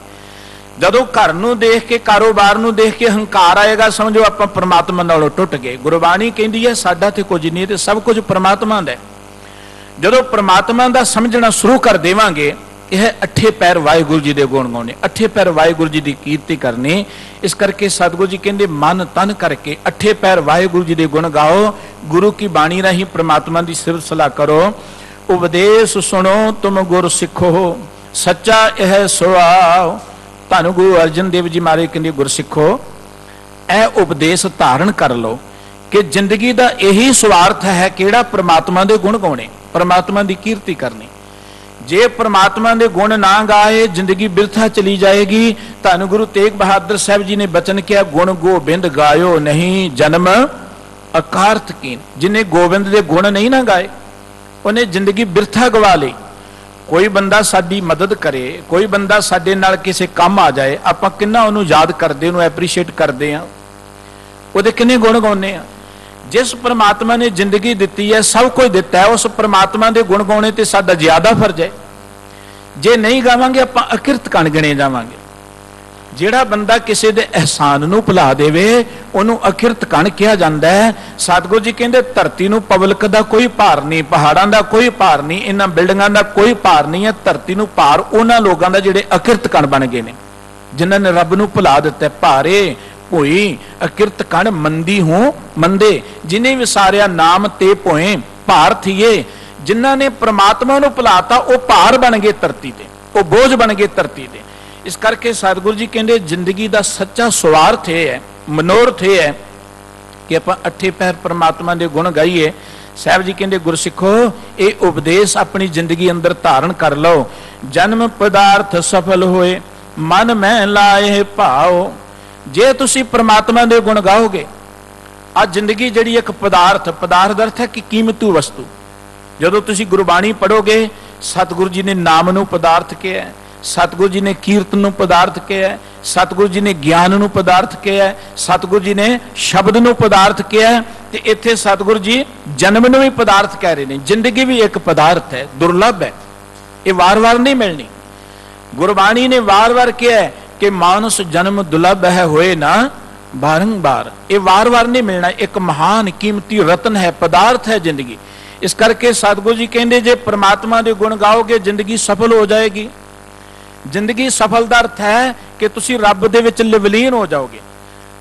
ਜਦੋਂ ਘਰ ਨੂੰ ਦੇਖ ਕੇ, ਕਾਰੋਬਾਰ ਨੂੰ ਦੇਖ ਕੇ ਹੰਕਾਰ ਆਏਗਾ, ਸਮਝੋ ਆਪਾਂ ਪ੍ਰਮਾਤਮਾ ਨਾਲੋਂ ਟੁੱਟ ਗਏ। ਗੁਰਬਾਣੀ ਕਹਿੰਦੀ ਹੈ, ਸਾਡਾ ਤੇ ਕੁਝ ਨਹੀਂ ਤੇ ਸਭ ਕੁਝ ਪ੍ਰਮਾਤਮਾ ਦਾ ਹੈ। ਜਦੋਂ ਪਰਮਾਤਮਾ ਦਾ ਸਮਝਣਾ ਸ਼ੁਰੂ ਕਰ ਦੇਵਾਂਗੇ, ਇਹ ਅੱਠੇ ਪੈਰ ਵਾਹਿਗੁਰੂ ਜੀ ਦੇ ਗੁਣ ਗਾਉਣੇ ਅੱਠੇ ਪੈਰ ਵਾਹਿਗੁਰੂ ਜੀ ਦੀ ਕੀਰਤੀ ਕਰਨੀ, ਇਸ ਕਰਕੇ ਸਤਿਗੁਰੂ ਜੀ ਕਹਿੰਦੇ, ਮਨ ਤਨ ਕਰਕੇ ਅੱਠੇ ਪੈਰ ਵਾਹਿਗੁਰੂ ਜੀ ਦੇ ਗੁਣ ਗਾਓ। ਗੁਰੂ ਕੀ ਬਾਣੀ ਰਾਹੀਂ ਪ੍ਰਮਾਤਮਾ ਦੀ ਸਿਫਤ ਸਲਾਹ ਕਰੋ। ਉਪਦੇਸ਼ ਸੁਣੋ, ਤੁਮ ਗੁਰ ਸਿੱਖੋ। ਸੱਚਾ ਇਹ ਸੁਆਓ। ਤੁਹਾਨੂੰ ਗੁਰੂ ਅਰਜਨ ਦੇਵ ਜੀ ਮਾਰੇ ਕਹਿੰਦੇ ਗੁਰਸਿੱਖੋ, ਇਹ ਉਪਦੇਸ਼ ਧਾਰਨ ਕਰ ਲਓ ਕਿ ਜ਼ਿੰਦਗੀ ਦਾ ਇਹੀ ਸਵਾਰਥ ਹੈ ਕਿਹੜਾ ਪ੍ਰਮਾਤਮਾ ਦੇ ਗੁਣ ਗਾਉਣੇ, ਪ੍ਰਮਾਤਮਾ ਦੀ ਕੀਰਤੀ ਕਰਨੀ। ਜੇ ਪ੍ਰਮਾਤਮਾ ਦੇ ਗੁਣ ਨਾ ਗਾਏ, ਜ਼ਿੰਦਗੀ ਬਿਰਥਾ ਚਲੀ ਜਾਏਗੀ। ਧੰਨ ਗੁਰੂ ਤੇਗ ਬਹਾਦਰ ਸਾਹਿਬ ਜੀ ਨੇ ਬਚਨ ਕਿਹਾ, ਗੁਣ ਗੋਬਿੰਦ ਗਾਇਓ ਨਹੀਂ ਜਨਮ ਅਕਾਰਥ ਕੀਨ। ਜਿਨੇ ਗੋਬਿੰਦ ਦੇ ਗੁਣ ਨਹੀਂ ਨਾ ਗਾਏ, ਉਹਨੇ ਜ਼ਿੰਦਗੀ ਬਿਰਥਾ ਗਵਾ ਲਈ। ਕੋਈ ਬੰਦਾ ਸਾਡੀ ਮਦਦ ਕਰੇ, ਕੋਈ ਬੰਦਾ ਸਾਡੇ ਨਾਲ ਕਿਸੇ ਕੰਮ ਆ ਜਾਏ, ਆਪਾਂ ਕਿੰਨਾ ਉਹਨੂੰ ਯਾਦ ਕਰਦੇ, ਉਹਨੂੰ ਐਪਰੀਸ਼ੀਏਟ ਕਰਦੇ ਆ ਉਹਦੇ ਕਿੰਨੇ ਗੁਣ ਗਾਉਂਦੇ ਆ ਜਿਸ ਪਰਮਾਤਮਾ ਨੇ ਜ਼ਿੰਦਗੀ ਦਿੱਤੀ ਹੈ, ਸਭ ਕੁਝ ਦਿੱਤਾ ਹੈ, ਉਸ ਪਰਮਾਤਮਾ ਦੇ ਗੁਣ ਗਾਉਣੇ ਤੇ ਸਾਡਾ ਜ਼ਿਆਦਾ ਫਰਜ਼ ਹੈ। ਜੇ ਨਹੀਂ ਗਾਵਾਂਗੇ, ਆਪਾਂ ਅਕਿਰਤ ਕਣ ਗਣੇ ਜਾਵਾਂਗੇ। ਜਿਹੜਾ ਬੰਦਾ ਕਿਸੇ ਦੇ ਅਹਿਸਾਨ ਨੂੰ ਭੁਲਾ ਦੇਵੇ, ਉਹਨੂੰ ਅਖਿਰਤ ਕਣ ਕਿਹਾ ਜਾਂਦਾ ਹੈ। ਸਤਿਗੁਰੂ ਜੀ ਕਹਿੰਦੇ, ਧਰਤੀ ਨੂੰ ਪਬਲਿਕ ਦਾ ਕੋਈ ਭਾਰ ਨਹੀਂ, ਪਹਾੜਾਂ ਦਾ ਕੋਈ ਭਾਰ ਨਹੀਂ, ਇਹਨਾਂ ਬਿਲਡਿੰਗਾਂ ਦਾ ਕੋਈ ਭਾਰ ਨਹੀਂ ਹੈ। ਧਰਤੀ ਨੂੰ ਭਾਰ ਉਹਨਾਂ ਲੋਕਾਂ ਦਾ ਜਿਹੜੇ ਅਕਿਰਤ ਕਣ ਬਣ ਗਏ ਨੇ, ਜਿਨ੍ਹਾਂ ਨੇ ਰੱਬ ਨੂੰ ਭੁਲਾ ਦਿੱਤਾ ਭਾਰੇ, ਭੋਈ, ਅਕਿਰਤ ਕਣ ਮੰਦੀ ਹੂੰ, ਮੰਦੇ, ਜਿਨੇ ਵਿਸਾਰਿਆ ਨਾਮ ਤੇ ਭੋਏ, ਭਾਰ ਥੀਏ, ਜਿਨ੍ਹਾਂ ਨੇ ਪ੍ਰਮਾਤਮਾ ਨੂੰ ਭੁਲਾਤਾ, ਉਹ ਭਾਰ ਬਣ ਗਏ ਧਰਤੀ ਤੇ, ਉਹ ਬੋਝ ਬਣ ਗਏ ਧਰਤੀ ਤੇ। ਇਸ ਕਰਕੇ ਸਤਿਗੁਰੂ ਜੀ ਕਹਿੰਦੇ, ਜ਼ਿੰਦਗੀ ਦਾ ਸੱਚਾ ਸਵਾਰਥ ਇਹ ਹੈ ਮਨੋਰਥ ਇਹ ਹੈ ਕਿ ਆਪਾਂ ਅੱਠੇ ਪੈਰ ਪ੍ਰਮਾਤਮਾ ਦੇ ਗੁਣ ਗਾਈਏ। ਸਾਹਿਬ ਜੀ ਕਹਿੰਦੇ, ਗੁਰਸਿੱਖੋ, ਇਹ ਉਪਦੇਸ਼ ਆਪਣੀ ਜ਼ਿੰਦਗੀ ਅੰਦਰ ਧਾਰਨ ਕਰ ਲਓ। ਜਨਮ ਪਦਾਰਥ ਸਫਲ ਹੋਏ, ਮਨ ਮੈਂ ਲਾਏ ਭਾਉ ਜੇ ਤੁਸੀਂ ਪ੍ਰਮਾਤਮਾ ਦੇ ਗੁਣ ਗਾਓਗੇ, ਆ ਜ਼ਿੰਦਗੀ ਜਿਹੜੀ ਇੱਕ ਪਦਾਰਥ ਪਦਾਰਥ ਅਰਥ ਹੈ ਕਿ ਕੀਮਤੀ ਵਸਤੂ। ਜਦੋਂ ਤੁਸੀਂ ਗੁਰਬਾਣੀ ਪੜੋਗੇ ਸਤਿਗੁਰੂ ਜੀ ਨੇ ਨਾਮ ਨੂੰ ਪਦਾਰਥ ਕਿਹਾ ਸਤਿਗੁਰੂ ਜੀ ਨੇ ਕੀਰਤਨ ਨੂੰ ਪਦਾਰਥ ਕਿਹਾ ਸਤਿਗੁਰੂ ਜੀ ਨੇ ਗਿਆਨ ਨੂੰ ਪਦਾਰਥ ਕਿਹਾ ਸਤਿਗੁਰੂ ਜੀ ਨੇ ਸ਼ਬਦ ਨੂੰ ਪਦਾਰਥ ਕਿਹਾ ਤੇ ਇੱਥੇ ਸਤਿਗੁਰੂ ਜੀ ਜਨਮ ਨੂੰ ਵੀ ਪਦਾਰਥ ਕਹਿ ਰਹੇ ਨੇ, ਜ਼ਿੰਦਗੀ ਵੀ ਇੱਕ ਪਦਾਰਥ ਹੈ, ਦੁਰਲਭ ਹੈ। ਇਹ ਵਾਰ-ਵਾਰ ਨਹੀਂ ਮਿਲਣੀ। ਗੁਰਬਾਣੀ ਨੇ ਵਾਰ-ਵਾਰ ਕਿਹਾ ਕਿ ਮਾਨਸ ਜਨਮ ਦੁਰਲਭ ਹੈ, ਹੋਏ ਨਾ ਬਾਰੰਬਾਰ। ਇਹ ਵਾਰ-ਵਾਰ ਨਹੀਂ ਮਿਲਣਾ, ਇੱਕ ਮਹਾਨ ਕੀਮਤੀ ਰਤਨ ਹੈ, ਪਦਾਰਥ ਹੈ ਜ਼ਿੰਦਗੀ। ਇਸ ਕਰਕੇ ਸਤਿਗੁਰੂ ਜੀ ਕਹਿੰਦੇ, ਜੇ ਪ੍ਰਮਾਤਮਾ ਦੇ ਗੁਣ ਗਾਓਗੇ, ਜ਼ਿੰਦਗੀ ਸਫਲ ਹੋ ਜਾਏਗੀ। ਜ਼ਿੰਦਗੀ ਸਫਲ ਦਾ ਅਰਥ ਹੈ ਕਿ ਤੁਸੀਂ ਰੱਬ ਦੇ ਵਿੱਚ ਲਿਵਲੀਨ ਹੋ ਜਾਓਗੇ।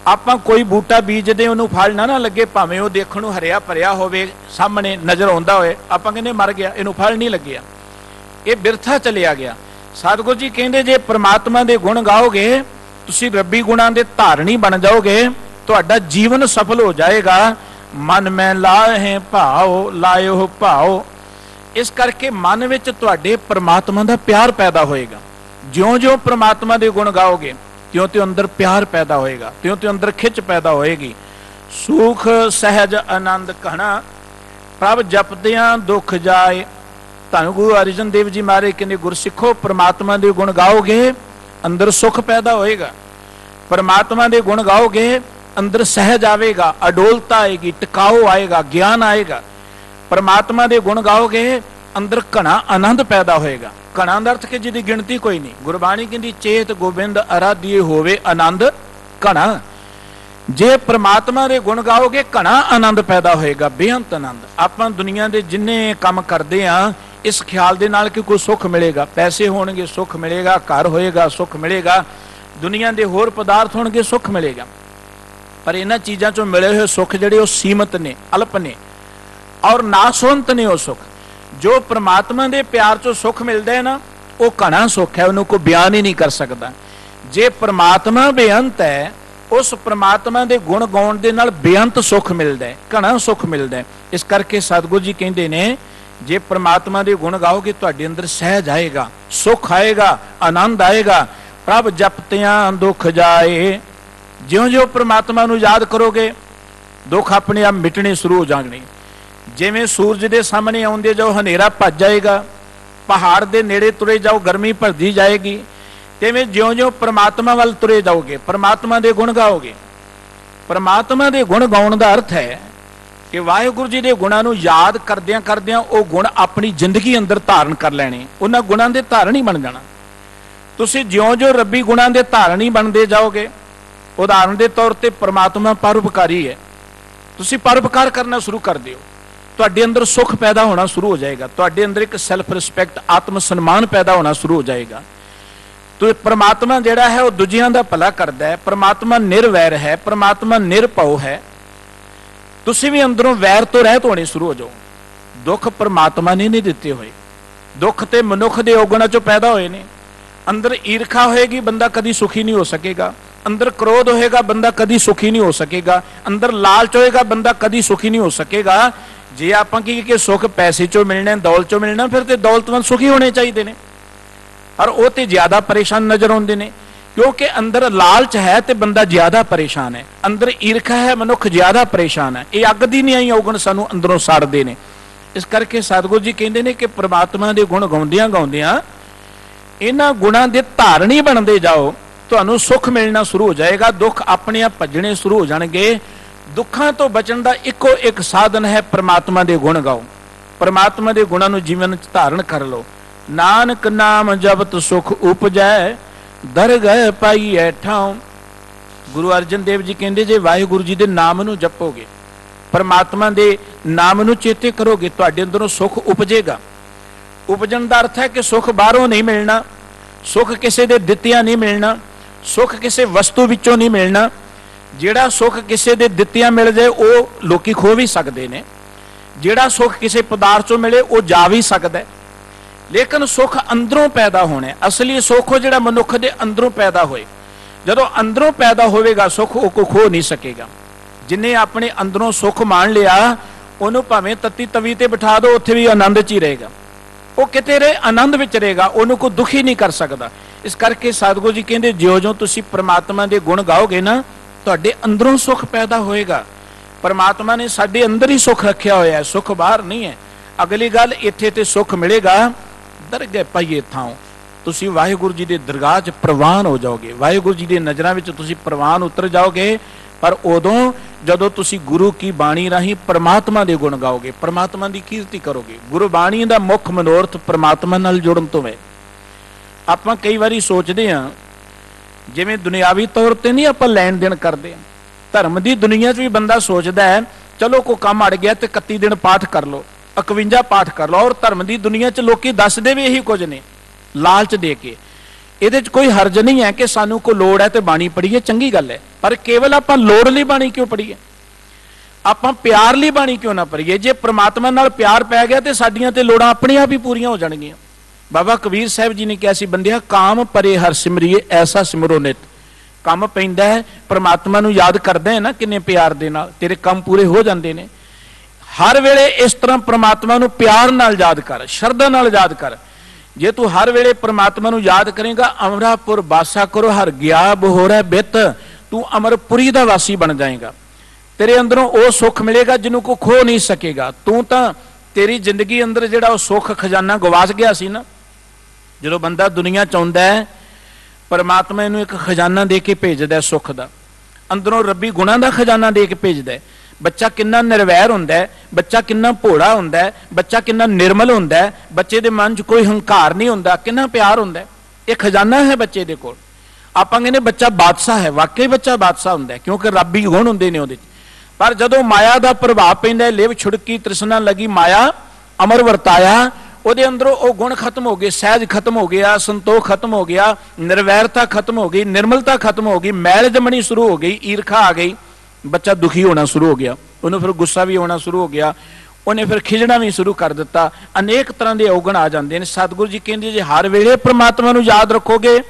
ਆਪਾਂ ਕੋਈ ਬੂਟਾ ਬੀਜਦੇ ਉਹਨੂੰ ਫਲ ਨਾ ਨਾ ਲੱਗੇ, ਭਾਵੇਂ ਉਹ ਦੇਖਣ ਨੂੰ ਹਰਿਆ ਭਰਿਆ ਹੋਵੇ, ਸਾਹਮਣੇ ਨਜ਼ਰ ਆਉਂਦਾ ਹੋਏ ਆਪਾਂ ਕਹਿੰਦੇ ਮਰ ਗਿਆ, ਇਹਨੂੰ ਫਲ ਨਹੀਂ ਲੱਗਿਆ ਇਹ ਬਿਰਥਾ ਚਲਿਆ ਗਿਆ। ਸਤਿਗੁਰੂ ਜੀ ਕਹਿੰਦੇ ਜੇ ਪ੍ਰਮਾਤਮਾ ਦੇ ਗੁਣ ਗਾਓਗੇ, ਤੁਸੀਂ ਰੱਬੀ ਗੁਣਾਂ ਦੇ ਧਾਰਣੀ ਬਣ ਜਾਓਗੇ, ਤੁਹਾਡਾ ਜੀਵਨ ਸਫਲ ਹੋ ਜਾਏਗਾ। ਮਨ ਮੈਂ ਲਾਹੇ ਭਾਉ ਲਾਇਓ ਭਾਉ ਇਸ ਕਰਕੇ ਮਨ ਵਿੱਚ ਤੁਹਾਡੇ ਪ੍ਰਮਾਤਮਾ ਦਾ ਪਿਆਰ ਪੈਦਾ ਹੋਏਗਾ। ਜਿਉਂ-ਜਿਉਂ ਪ੍ਰਮਾਤਮਾ ਦੇ ਗੁਣ ਗਾਓਗੇ, ਤਿਉਂ-ਤਿਉਂ ਅੰਦਰ ਪਿਆਰ ਪੈਦਾ ਹੋਏਗਾ, ਤਿਉਂ-ਤਿਉਂ ਅੰਦਰ ਖਿੱਚ ਪੈਦਾ ਹੋਏਗੀ। ਸੁਖ, ਸਹਿਜ, ਆਨੰਦ ਕਹਣਾ ਪ੍ਰਭ ਜਪਦਿਆਂ ਦੁੱਖ ਜਾਏ। ਧੰਨ ਗੁਰੂ ਅਰਜਨ ਦੇਵ ਜੀ ਮਾਰੇ ਕਹਿੰਦੇ, ਗੁਰਸਿੱਖੋ, ਪ੍ਰਮਾਤਮਾ ਦੇ ਗੁਣ ਗਾਓਗੇ, ਅੰਦਰ ਸੁਖ ਪੈਦਾ ਹੋਏਗਾ। ਪਰਮਾਤਮਾ ਦੇ ਗੁਣ ਗਾਓਗੇ, ਅੰਦਰ ਸਹਿਜ ਆਵੇਗਾ, ਅਡੋਲਤਾ ਆਏਗੀ ਟਿਕਾਓ ਆਏਗਾ, ਗਿਆਨ ਆਏਗਾ। ਪਰਮਾਤਮਾ ਦੇ ਗੁਣ ਗਾਓਗੇ, ਅੰਦਰ ਘਣਾ ਆਨੰਦ ਪੈਦਾ ਹੋਏਗਾ। ਘਣਾ ਦਾ ਅਰਥ ਕਿ ਜਿਹਦੀ ਗਿਣਤੀ ਕੋਈ ਨਹੀਂ। ਗੁਰਬਾਣੀ ਕਹਿੰਦੀ, ਚੇਤ ਗੋਬਿੰਦ ਅਰਾਧੀਏ ਹੋਵੇ ਆਨੰਦ। ਘਣਾ। ਜੇ ਪ੍ਰਮਾਤਮਾ ਦੇ ਗੁਣ ਗਾਓਗੇ, ਘਣਾ ਆਨੰਦ ਪੈਦਾ ਹੋਏਗਾ, ਬੇਅੰਤ ਆਨੰਦ। ਆਪਾਂ ਦੁਨੀਆ ਦੇ ਜਿੰਨੇ ਕੰਮ ਕਰਦੇ ਆ, ਇਸ ਖਿਆਲ ਦੇ ਨਾਲ ਕਿ ਕੋਈ ਸੁੱਖ ਮਿਲੇਗਾ। ਪੈਸੇ ਹੋਣਗੇ, ਸੁੱਖ ਮਿਲੇਗਾ, ਘਰ ਹੋਏਗਾ, ਸੁੱਖ ਮਿਲੇਗਾ। ਦੁਨੀਆ ਦੇ ਹੋਰ ਪਦਾਰਥ ਹੋਣਗੇ, ਸੁੱਖ ਮਿਲੇਗਾ। ਪਰ ਇਹਨਾਂ ਚੀਜ਼ਾਂ ਚੋਂ ਮਿਲੇ ਹੋਏ ਸੁੱਖ ਜਿਹੜੇ ਉਹ ਸੀਮਤ ਨੇ, ਅਲਪ ਨੇ। ਔਰ ਨਾਸਵੰਤ ਨੇ ਉਹ ਸੁੱਖ। ਜੋ ਪ੍ਰਮਾਤਮਾ ਦੇ ਪਿਆਰ ਚੋਂ ਸੁੱਖ ਮਿਲਦਾ ਹੈ ਨਾ, ਉਹ ਘਣਾ ਸੁੱਖ ਹੈ, ਉਹਨੂੰ ਕੋਈ ਬਿਆਨ ਹੀ ਨਹੀਂ ਕਰ ਸਕਦਾ। ਜੇ ਪ੍ਰਮਾਤਮਾ ਬੇਅੰਤ ਹੈ, ਉਸ ਪ੍ਰਮਾਤਮਾ ਦੇ ਗੁਣ ਗਾਉਣ ਦੇ ਨਾਲ ਬੇਅੰਤ ਸੁੱਖ ਮਿਲਦਾ ਹੈ, ਘਣਾ ਸੁੱਖ ਮਿਲਦਾ ਹੈ। ਇਸ ਕਰਕੇ ਸਤਿਗੁਰੂ ਜੀ ਕਹਿੰਦੇ ਨੇ, ਜੇ ਪ੍ਰਮਾਤਮਾ ਦੇ ਗੁਣ ਗਾਓਗੇ, ਤੁਹਾਡੇ ਅੰਦਰ ਸਹਿਜ ਆਏਗਾ, ਸੁੱਖ ਆਏਗਾ, ਆਨੰਦ ਆਏਗਾ। ਪ੍ਰਭ ਜਪਤਿਆਂ ਦੁੱਖ ਜਾਏ। ਜਿਉਂ-ਜਿਉਂ ਪ੍ਰਮਾਤਮਾ ਨੂੰ ਯਾਦ ਕਰੋਗੇ, ਦੁੱਖ ਆਪਣੇ ਆਪ ਮਿਟਣੇ ਸ਼ੁਰੂ ਹੋ ਜਾਣਗੇ। ਜਿਵੇਂ ਸੂਰਜ ਦੇ ਸਾਹਮਣੇ ਆਉਂਦੇ ਜਾਓ, ਹਨੇਰਾ ਭੱਜ ਜਾਏਗਾ, ਪਹਾੜ ਦੇ ਨੇੜੇ ਤੁਰੇ ਜਾਓ, ਗਰਮੀ ਭਰਦੀ ਜਾਏਗੀ, ਤਿਵੇਂ ਜਿਉਂ-ਜਿਉਂ ਪ੍ਰਮਾਤਮਾ ਵੱਲ ਤੁਰੇ ਜਾਓਗੇ, ਪ੍ਰਮਾਤਮਾ ਦੇ ਗੁਣ ਗਾਓਗੇ। ਪ੍ਰਮਾਤਮਾ ਦੇ ਗੁਣ ਗਾਉਣ ਦਾ ਅਰਥ ਹੈ ਕਿ ਵਾਹਿਗੁਰੂ ਜੀ ਦੇ ਗੁਣਾਂ ਨੂੰ ਯਾਦ ਕਰਦਿਆਂ ਕਰਦਿਆਂ ਉਹ ਗੁਣ ਆਪਣੀ ਜ਼ਿੰਦਗੀ ਅੰਦਰ ਧਾਰਨ ਕਰ ਲੈਣੇ। ਉਹਨਾਂ ਗੁਣਾਂ ਦੇ ਧਾਰਣੀ ਬਣ ਜਾਣਾ। ਤੁਸੀਂ ਜਿਉਂ-ਜਿਉਂ ਰੱਬੀ ਗੁਣਾਂ ਦੇ ਧਾਰਣੀ ਬਣਦੇ ਜਾਓਗੇ, ਉਦਾਹਰਨ ਦੇ ਤੌਰ ਤੇ ਪ੍ਰਮਾਤਮਾ ਪਰਉਪਕਾਰੀ ਹੈ। ਤੁਸੀਂ ਪਰਉਪਕਾਰ ਕਰਨਾ ਸ਼ੁਰੂ ਕਰ ਦਿਓ। ਤੁਹਾਡੇ ਅੰਦਰ ਸੁੱਖ ਪੈਦਾ ਹੋਣਾ ਸ਼ੁਰੂ ਹੋ ਜਾਏਗਾ। ਤੁਹਾਡੇ ਅੰਦਰ ਇੱਕ ਸੈਲਫ ਰਿਸਪੈਕਟ ਆਤਮ ਸਨਮਾਨ ਪੈਦਾ ਹੋਣਾ ਸ਼ੁਰੂ ਹੋ ਜਾਏਗਾ। ਤੇ ਪ੍ਰਮਾਤਮਾ ਜਿਹੜਾ ਹੈ, ਉਹ ਦੂਜਿਆਂ ਦਾ ਭਲਾ ਕਰਦਾ ਹੈ। ਪ੍ਰਮਾਤਮਾ ਨਿਰਵੈਰ ਹੈ, ਪ੍ਰਮਾਤਮਾ ਨਿਰਭਉ ਹੈ। ਤੁਸੀਂ ਵੀ ਅੰਦਰੋਂ ਵੈਰ ਤੋਂ ਰਹਿਤ ਹੋਣੇ ਸ਼ੁਰੂ ਹੋ ਜਾਓ। ਦੁੱਖ ਪ੍ਰਮਾਤਮਾ ਨੇ ਨਹੀਂ ਦਿੱਤੇ ਹੋਏ। ਦੁੱਖ ਤੇ ਮਨੁੱਖ ਦੇ ਔਗਣਾਂ ਚੋਂ ਪੈਦਾ ਹੋਏ ਨੇ। ਅੰਦਰ ਈਰਖਾ ਹੋਏਗੀ, ਬੰਦਾ ਕਦੀ ਸੁਖੀ ਨਹੀਂ ਹੋ ਸਕੇਗਾ। ਅੰਦਰ ਕ੍ਰੋਧ ਹੋਏਗਾ, ਬੰਦਾ ਕਦੀ ਸੁਖੀ ਨਹੀਂ ਹੋ ਸਕੇਗਾ। ਅੰਦਰ ਲਾਲਚ ਹੋਏਗਾ, ਬੰਦਾ ਕਦੀ ਸੁਖੀ ਨਹੀਂ ਹੋ ਸਕੇਗਾ। ਜੇ ਆਪਾਂ ਕੀ ਕਿ ਸੁੱਖ ਪੈਸੇ ਚੋਂ ਮਿਲਣਾ, ਦੌਲਤ ਚੋਂ ਮਿਲਣਾ, ਫਿਰ ਤੇ ਦੌਲਤਮੰਦ ਸੁਖੀ ਹੋਣੇ ਚਾਹੀਦੇ ਨੇ। ਪਰ ਉਹ ਤੇ ਜ਼ਿਆਦਾ ਪਰੇਸ਼ਾਨ ਨਜ਼ਰ ਆਉਂਦੇ ਨੇ, ਕਿਉਂਕਿ ਅੰਦਰ ਲਾਲਚ ਹੈ ਤੇ ਬੰਦਾ ਜ਼ਿਆਦਾ ਪਰੇਸ਼ਾਨ ਹੈ। ਅੰਦਰ ਈਰਖਾ ਹੈ, ਮਨੁੱਖ ਜ਼ਿਆਦਾ ਪਰੇਸ਼ਾਨ ਹੈ। ਇਹ ਅੱਗ ਦੀ ਨਹੀਂ ਆਈ ਔਗਣ ਸਾਨੂੰ ਅੰਦਰੋਂ ਸੜਦੇ ਨੇ। ਇਸ ਕਰਕੇ ਸਤਿਗੁਰੂ ਜੀ ਕਹਿੰਦੇ ਨੇ ਕਿ ਪ੍ਰਮਾਤਮਾ ਦੇ ਗੁਣ ਗਾਉਂਦਿਆਂ ਗਾਉਂਦਿਆਂ ਇਹਨਾਂ ਗੁਣਾਂ ਦੇ ਧਾਰਣੀ ਬਣਦੇ ਜਾਓ। ਤੁਹਾਨੂੰ ਸੁੱਖ ਮਿਲਣਾ ਸ਼ੁਰੂ ਹੋ ਜਾਏਗਾ, ਦੁੱਖ ਆਪਣੇ ਆਪ ਭੱਜਣੇ ਸ਼ੁਰੂ ਹੋ ਜਾਣਗੇ। ਦੁੱਖਾਂ ਤੋਂ ਬਚਣ ਦਾ ਇੱਕੋ ਇੱਕ ਸਾਧਨ ਹੈ ਪ੍ਰਮਾਤਮਾ ਦੇ ਗੁਣ ਗਾਓ। ਪ੍ਰਮਾਤਮਾ ਦੇ ਗੁਣਾਂ ਨੂੰ ਜੀਵਨ ਚ ਧਾਰਨ ਕਰ ਲਓ। ਨਾਨਕ ਨਾਮ ਜਪਤ ਸੁਖ ਉਪਜੈ ਦਰ ਪਾਈਐ ਠਾਉ। ਗੁਰੂ ਅਰਜਨ ਦੇਵ ਜੀ ਕਹਿੰਦੇ, ਜੇ ਵਾਹਿਗੁਰੂ ਜੀ ਦੇ ਨਾਮ ਨੂੰ ਜਪੋਗੇ, ਪਰਮਾਤਮਾ ਦੇ ਨਾਮ ਨੂੰ ਚੇਤੇ ਕਰੋਗੇ, ਤੁਹਾਡੇ ਅੰਦਰੋਂ ਸੁਖ ਉਪਜੇਗਾ। ਉਪਜਣ ਦਾ ਅਰਥ ਹੈ ਕਿ ਸੁਖ ਬਾਹਰੋਂ ਨਹੀਂ ਮਿਲਣਾ, ਸੁਖ ਕਿਸੇ ਦੇ ਦਿੱਤਿਆਂ ਨਹੀਂ ਮਿਲਣਾ, ਸੁਖ ਕਿਸੇ ਵਸਤੂ ਵਿੱਚੋਂ ਨਹੀਂ ਮਿਲਣਾ। ਜਿਹੜਾ ਸੁੱਖ ਕਿਸੇ ਦੇ ਦਿੱਤਿਆਂ ਮਿਲ ਜਾਏ, ਉਹ ਲੋਕੀ ਖੋ ਵੀ ਸਕਦੇ ਨੇ। ਜਿਹੜਾ ਸੁੱਖ ਕਿਸੇ ਪਦਾਰਥ ਚੋਂ ਮਿਲੇ, ਉਹ ਜਾ ਵੀ ਸਕਦਾ ਹੈ। ਲੇਕਿਨ ਸੁਖ ਅੰਦਰੋਂ ਪੈਦਾ ਹੋਣਾ ਅਸਲੀ ਸੁਖ ਉਹ ਜਿਹੜਾ ਮਨੁੱਖ ਦੇ ਅੰਦਰੋਂ ਪੈਦਾ ਹੋਏ। ਜਦੋਂ ਅੰਦਰੋਂ ਪੈਦਾ ਹੋਵੇਗਾ, ਸੁਖ ਉਹ ਕੋ ਖੋ ਨਹੀਂ ਸਕੇਗਾ। ਜਿਨੇ ਆਪਣੇ ਅੰਦਰੋਂ ਸੁੱਖ ਮਾਣ ਲਿਆ, ਉਹਨੂੰ ਭਾਵੇਂ ਤੱਤੀ ਤਵੀ ਤੇ ਬਿਠਾ ਦਿਓ ਉੱਥੇ ਵੀ ਆਨੰਦ 'ਚ ਹੀ ਰਹੇਗਾ। ਉਹ ਕਿਤੇ ਰਹੇ, ਆਨੰਦ ਵਿੱਚ ਰਹੇਗਾ, ਉਹਨੂੰ ਕੋਈ ਦੁਖੀ ਨਹੀਂ ਕਰ ਸਕਦਾ। ਇਸ ਕਰਕੇ ਸਤਿਗੁਰੂ ਜੀ ਕਹਿੰਦੇ, ਜਿਉਂ-ਜਿਉਂ ਤੁਸੀਂ ਪ੍ਰਮਾਤਮਾ ਦੇ ਗੁਣ ਗਾਓਗੇ ਨਾ ਤੁਹਾਡੇ ਅੰਦਰੋਂ ਸੁਖ ਪੈਦਾ ਹੋਏਗਾ। ਪਰਮਾਤਮਾ ਨੇ ਸਾਡੇ ਅੰਦਰ ਹੀ ਸੁਖ ਰੱਖਿਆ ਹੋਇਆ ਹੈ, ਸੁਖ ਬਾਹਰ ਨਹੀਂ ਹੈ। ਅਗਲੀ ਗੱਲ, ਇੱਥੇ ਤੇ ਸੁਖ ਮਿਲੇਗਾ ਦਰਗਹਿ ਪਾਈਏ ਥਾਂ ਤੁਸੀਂ ਵਾਹਿਗੁਰੂ ਜੀ ਦੇ ਦਰਗਾਹ 'ਚ ਪ੍ਰਵਾਨ ਹੋ ਜਾਓਗੇ। ਵਾਹਿਗੁਰੂ ਜੀ ਦੇ ਨਜ਼ਰਾਂ ਵਿੱਚ ਤੁਸੀਂ ਪ੍ਰਵਾਨ ਉਤਰ ਜਾਓਗੇ, ਪਰ ਉਦੋਂ ਜਦੋਂ ਤੁਸੀਂ ਗੁਰੂ ਕੀ ਬਾਣੀ ਰਾਹੀਂ ਪ੍ਰਮਾਤਮਾ ਦੇ ਗੁਣ ਗਾਓਗੇ, ਪ੍ਰਮਾਤਮਾ ਦੀ ਕੀਰਤੀ ਕਰੋਗੇ। ਗੁਰੂ ਬਾਣੀ ਦਾ ਮੁੱਖ ਮਨੋਰਥ ਪ੍ਰਮਾਤਮਾ ਨਾਲ ਜੁੜਨ ਤੋਂ ਹੈ। ਆਪਾਂ ਕਈ ਵਾਰੀ ਸੋਚਦੇ ਹਾਂ ਜਿਵੇਂ ਦੁਨਿਆਵੀ ਤੌਰ ਤੇ ਨਹੀਂ ਆਪਾਂ ਲੈਣ ਦੇਣ ਕਰਦੇ ਹਾਂ। ਧਰਮ ਦੀ ਦੁਨੀਆ 'ਚ ਵੀ ਬੰਦਾ ਸੋਚਦਾ ਹੈ, ਚਲੋ ਕੋ ਕੰਮ ਅੜ ਗਿਆ ਤੇ 31 ਦਿਨ ਪਾਠ ਕਰ ਲਓ 51 ਪਾਠ ਕਰ ਲਓ, ਔਰ ਧਰਮ ਦੀ ਦੁਨੀਆ 'ਚ ਲੋਕੀ ਦੱਸਦੇ ਵੀ ਇਹੀ ਕੁਝ ਨੇ, ਲਾਲਚ ਦੇ ਕੇ। ਇਹਦੇ 'ਚ ਕੋਈ ਹਰਜ ਨਹੀਂ ਹੈ ਕਿ ਸਾਨੂੰ ਕੋ ਲੋੜ ਹੈ ਤੇ ਬਾਣੀ ਪੜ੍ਹੀਏ, ਚੰਗੀ ਗੱਲ ਹੈ, ਪਰ ਕੇਵਲ ਆਪਾਂ ਲੋੜ ਲਈ ਬਾਣੀ ਕਿਉਂ ਪੜ੍ਹੀਏ? ਆਪਾਂ ਪਿਆਰ ਲਈ ਬਾਣੀ ਕਿਉਂ ਨਾ ਪੜ੍ਹੀਏ? ਜੇ ਪ੍ਰਮਾਤਮਾ ਨਾਲ ਪਿਆਰ ਪੈ ਗਿਆ ਤੇ ਸਾਡੀਆਂ ਤੇ ਲੋੜਾਂ ਆਪਣੇ ਆਪ ਹੀ ਪੂਰੀਆਂ ਹੋ ਜਾਣਗੀਆਂ। ਬਾਬਾ ਕਬੀਰ ਸਾਹਿਬ ਜੀ ਨੇ ਕਿਹਾ ਸੀ, ਬੰਦਿਆ, ਕਾਮ ਪਰੇ ਹਰ ਸਿਮਰਿਏ, ਐਸਾ ਸਿਮਰੋ ਨਿਤ। ਕੰਮ ਪੈਂਦਾ ਹੈ, ਪ੍ਰਮਾਤਮਾ ਨੂੰ ਯਾਦ ਕਰਦਾ ਹੈ ਨਾ, ਕਿੰਨੇ ਪਿਆਰ ਦੇ ਨਾਲ। ਤੇਰੇ ਕੰਮ ਪੂਰੇ ਹੋ ਜਾਂਦੇ ਨੇ। ਹਰ ਵੇਲੇ ਇਸ ਤਰ੍ਹਾਂ ਪ੍ਰਮਾਤਮਾ ਨੂੰ ਪਿਆਰ ਨਾਲ ਯਾਦ ਕਰ, ਸ਼ਰਧਾ ਨਾਲ ਯਾਦ ਕਰ। ਜੇ ਤੂੰ ਹਰ ਵੇਲੇ ਪ੍ਰਮਾਤਮਾ ਨੂੰ ਯਾਦ ਕਰੇਗਾ, ਅਮਰਾਪੁਰ ਬਾਸਾ ਕਰੋ, ਹਰ ਗਿਆ ਬਹੋਰੇ ਬਿੱਤ। ਤੂੰ ਅਮਰਪੁਰੀ ਦਾ ਵਾਸੀ ਬਣ ਜਾਏਗਾ। ਤੇਰੇ ਅੰਦਰੋਂ ਉਹ ਸੁੱਖ ਮਿਲੇਗਾ ਜਿਹਨੂੰ ਕੋ ਖੋ ਨਹੀਂ ਸਕੇਗਾ। ਤੂੰ ਤਾਂ ਤੇਰੀ ਜ਼ਿੰਦਗੀ ਅੰਦਰ ਜਿਹੜਾ ਉਹ ਸੁੱਖ ਖਜ਼ਾਨਾ ਗਵਾਚ ਗਿਆ ਸੀ ਨਾ ਜਦੋਂ ਬੰਦਾ ਦੁਨੀਆ ਚ ਆਉਂਦਾ ਹੈ, ਪਰਮਾਤਮਾ ਇਹਨੂੰ ਇੱਕ ਖਜ਼ਾਨਾ ਦੇ ਕੇ ਭੇਜਦਾ ਹੈ ਸੁੱਖ ਦਾ। ਅੰਦਰੋਂ ਰੱਬੀ ਗੁਣਾਂ ਦਾ ਖਜ਼ਾਨਾ ਦੇ ਕੇ ਭੇਜਦਾ ਹੈ। ਬੱਚਾ ਕਿੰਨਾ ਨਿਰਵੈਰ ਹੁੰਦਾ ਹੈ, ਬੱਚਾ ਕਿੰਨਾ ਭੋੜਾ ਹੁੰਦਾ ਹੈ, ਬੱਚਾ ਕਿੰਨਾ ਨਿਰਮਲ ਹੁੰਦਾ ਹੈ, ਬੱਚੇ ਦੇ ਮਨ 'ਚ ਕੋਈ ਹੰਕਾਰ ਨਹੀਂ ਹੁੰਦਾ, ਕਿੰਨਾ ਪਿਆਰ ਹੁੰਦਾ ਹੈ। ਇਹ ਖਜ਼ਾਨਾ ਹੈ ਬੱਚੇ ਦੇ ਕੋਲ। ਆਪਾਂ ਕਹਿੰਦੇ ਬੱਚਾ ਬਾਦਸ਼ਾਹ ਹੈ, ਵਾਕਈ ਬੱਚਾ ਬਾਦਸ਼ਾਹ ਹੁੰਦਾ ਹੈ, ਕਿਉਂਕਿ ਰੱਬੀ ਗੁਣ ਹੁੰਦੇ ਨੇ ਉਹਦੇ 'ਚ। ਪਰ ਜਦੋਂ ਮਾਇਆ ਦਾ ਪ੍ਰਭਾਵ ਪੈਂਦਾ ਹੈ, ਲਿਵ ਛੁੜਕੀ ਤ੍ਰਿਸ਼ਨਾ ਲੱਗੀ, ਮਾਇਆ ਅਮਰ ਵਰਤਾਇਆ ਉਹਦੇ ਅੰਦਰੋਂ ਉਹ ਗੁਣ ਖਤਮ ਹੋ ਗਏ, ਸਹਿਜ ਖਤਮ ਹੋ ਗਿਆ, ਸੰਤੋਖ ਖਤਮ ਹੋ ਗਿਆ, ਨਿਰਵੈਰਤਾ ਖਤਮ ਹੋ ਗਈ, ਨਿਰਮਲਤਾ ਖਤਮ ਹੋ ਗਈ, ਮੈਲ ਜਮਣੀ ਸ਼ੁਰੂ ਹੋ ਗਈ, ਈਰਖਾ ਆ ਗਈ, ਬੱਚਾ ਦੁਖੀ ਹੋਣਾ ਸ਼ੁਰੂ ਹੋ ਗਿਆ। ਉਹਨੂੰ ਫਿਰ ਗੁੱਸਾ ਵੀ ਹੋਣਾ ਸ਼ੁਰੂ ਹੋ ਗਿਆ। ਉਹਨੇ ਫਿਰ ਖਿਜਣਾ ਵੀ ਸ਼ੁਰੂ ਕਰ ਦਿੱਤਾ। ਅਨੇਕ ਤਰ੍ਹਾਂ ਦੇ ਔਗਣ ਆ ਜਾਂਦੇ ਨੇ। ਸਤਿਗੁਰੂ ਜੀ ਕਹਿੰਦੇ ਜੇ ਹਰ ਵੇਲੇ ਪ੍ਰਮਾਤਮਾ ਨੂੰ ਯਾਦ ਰੱਖੋਗੇ,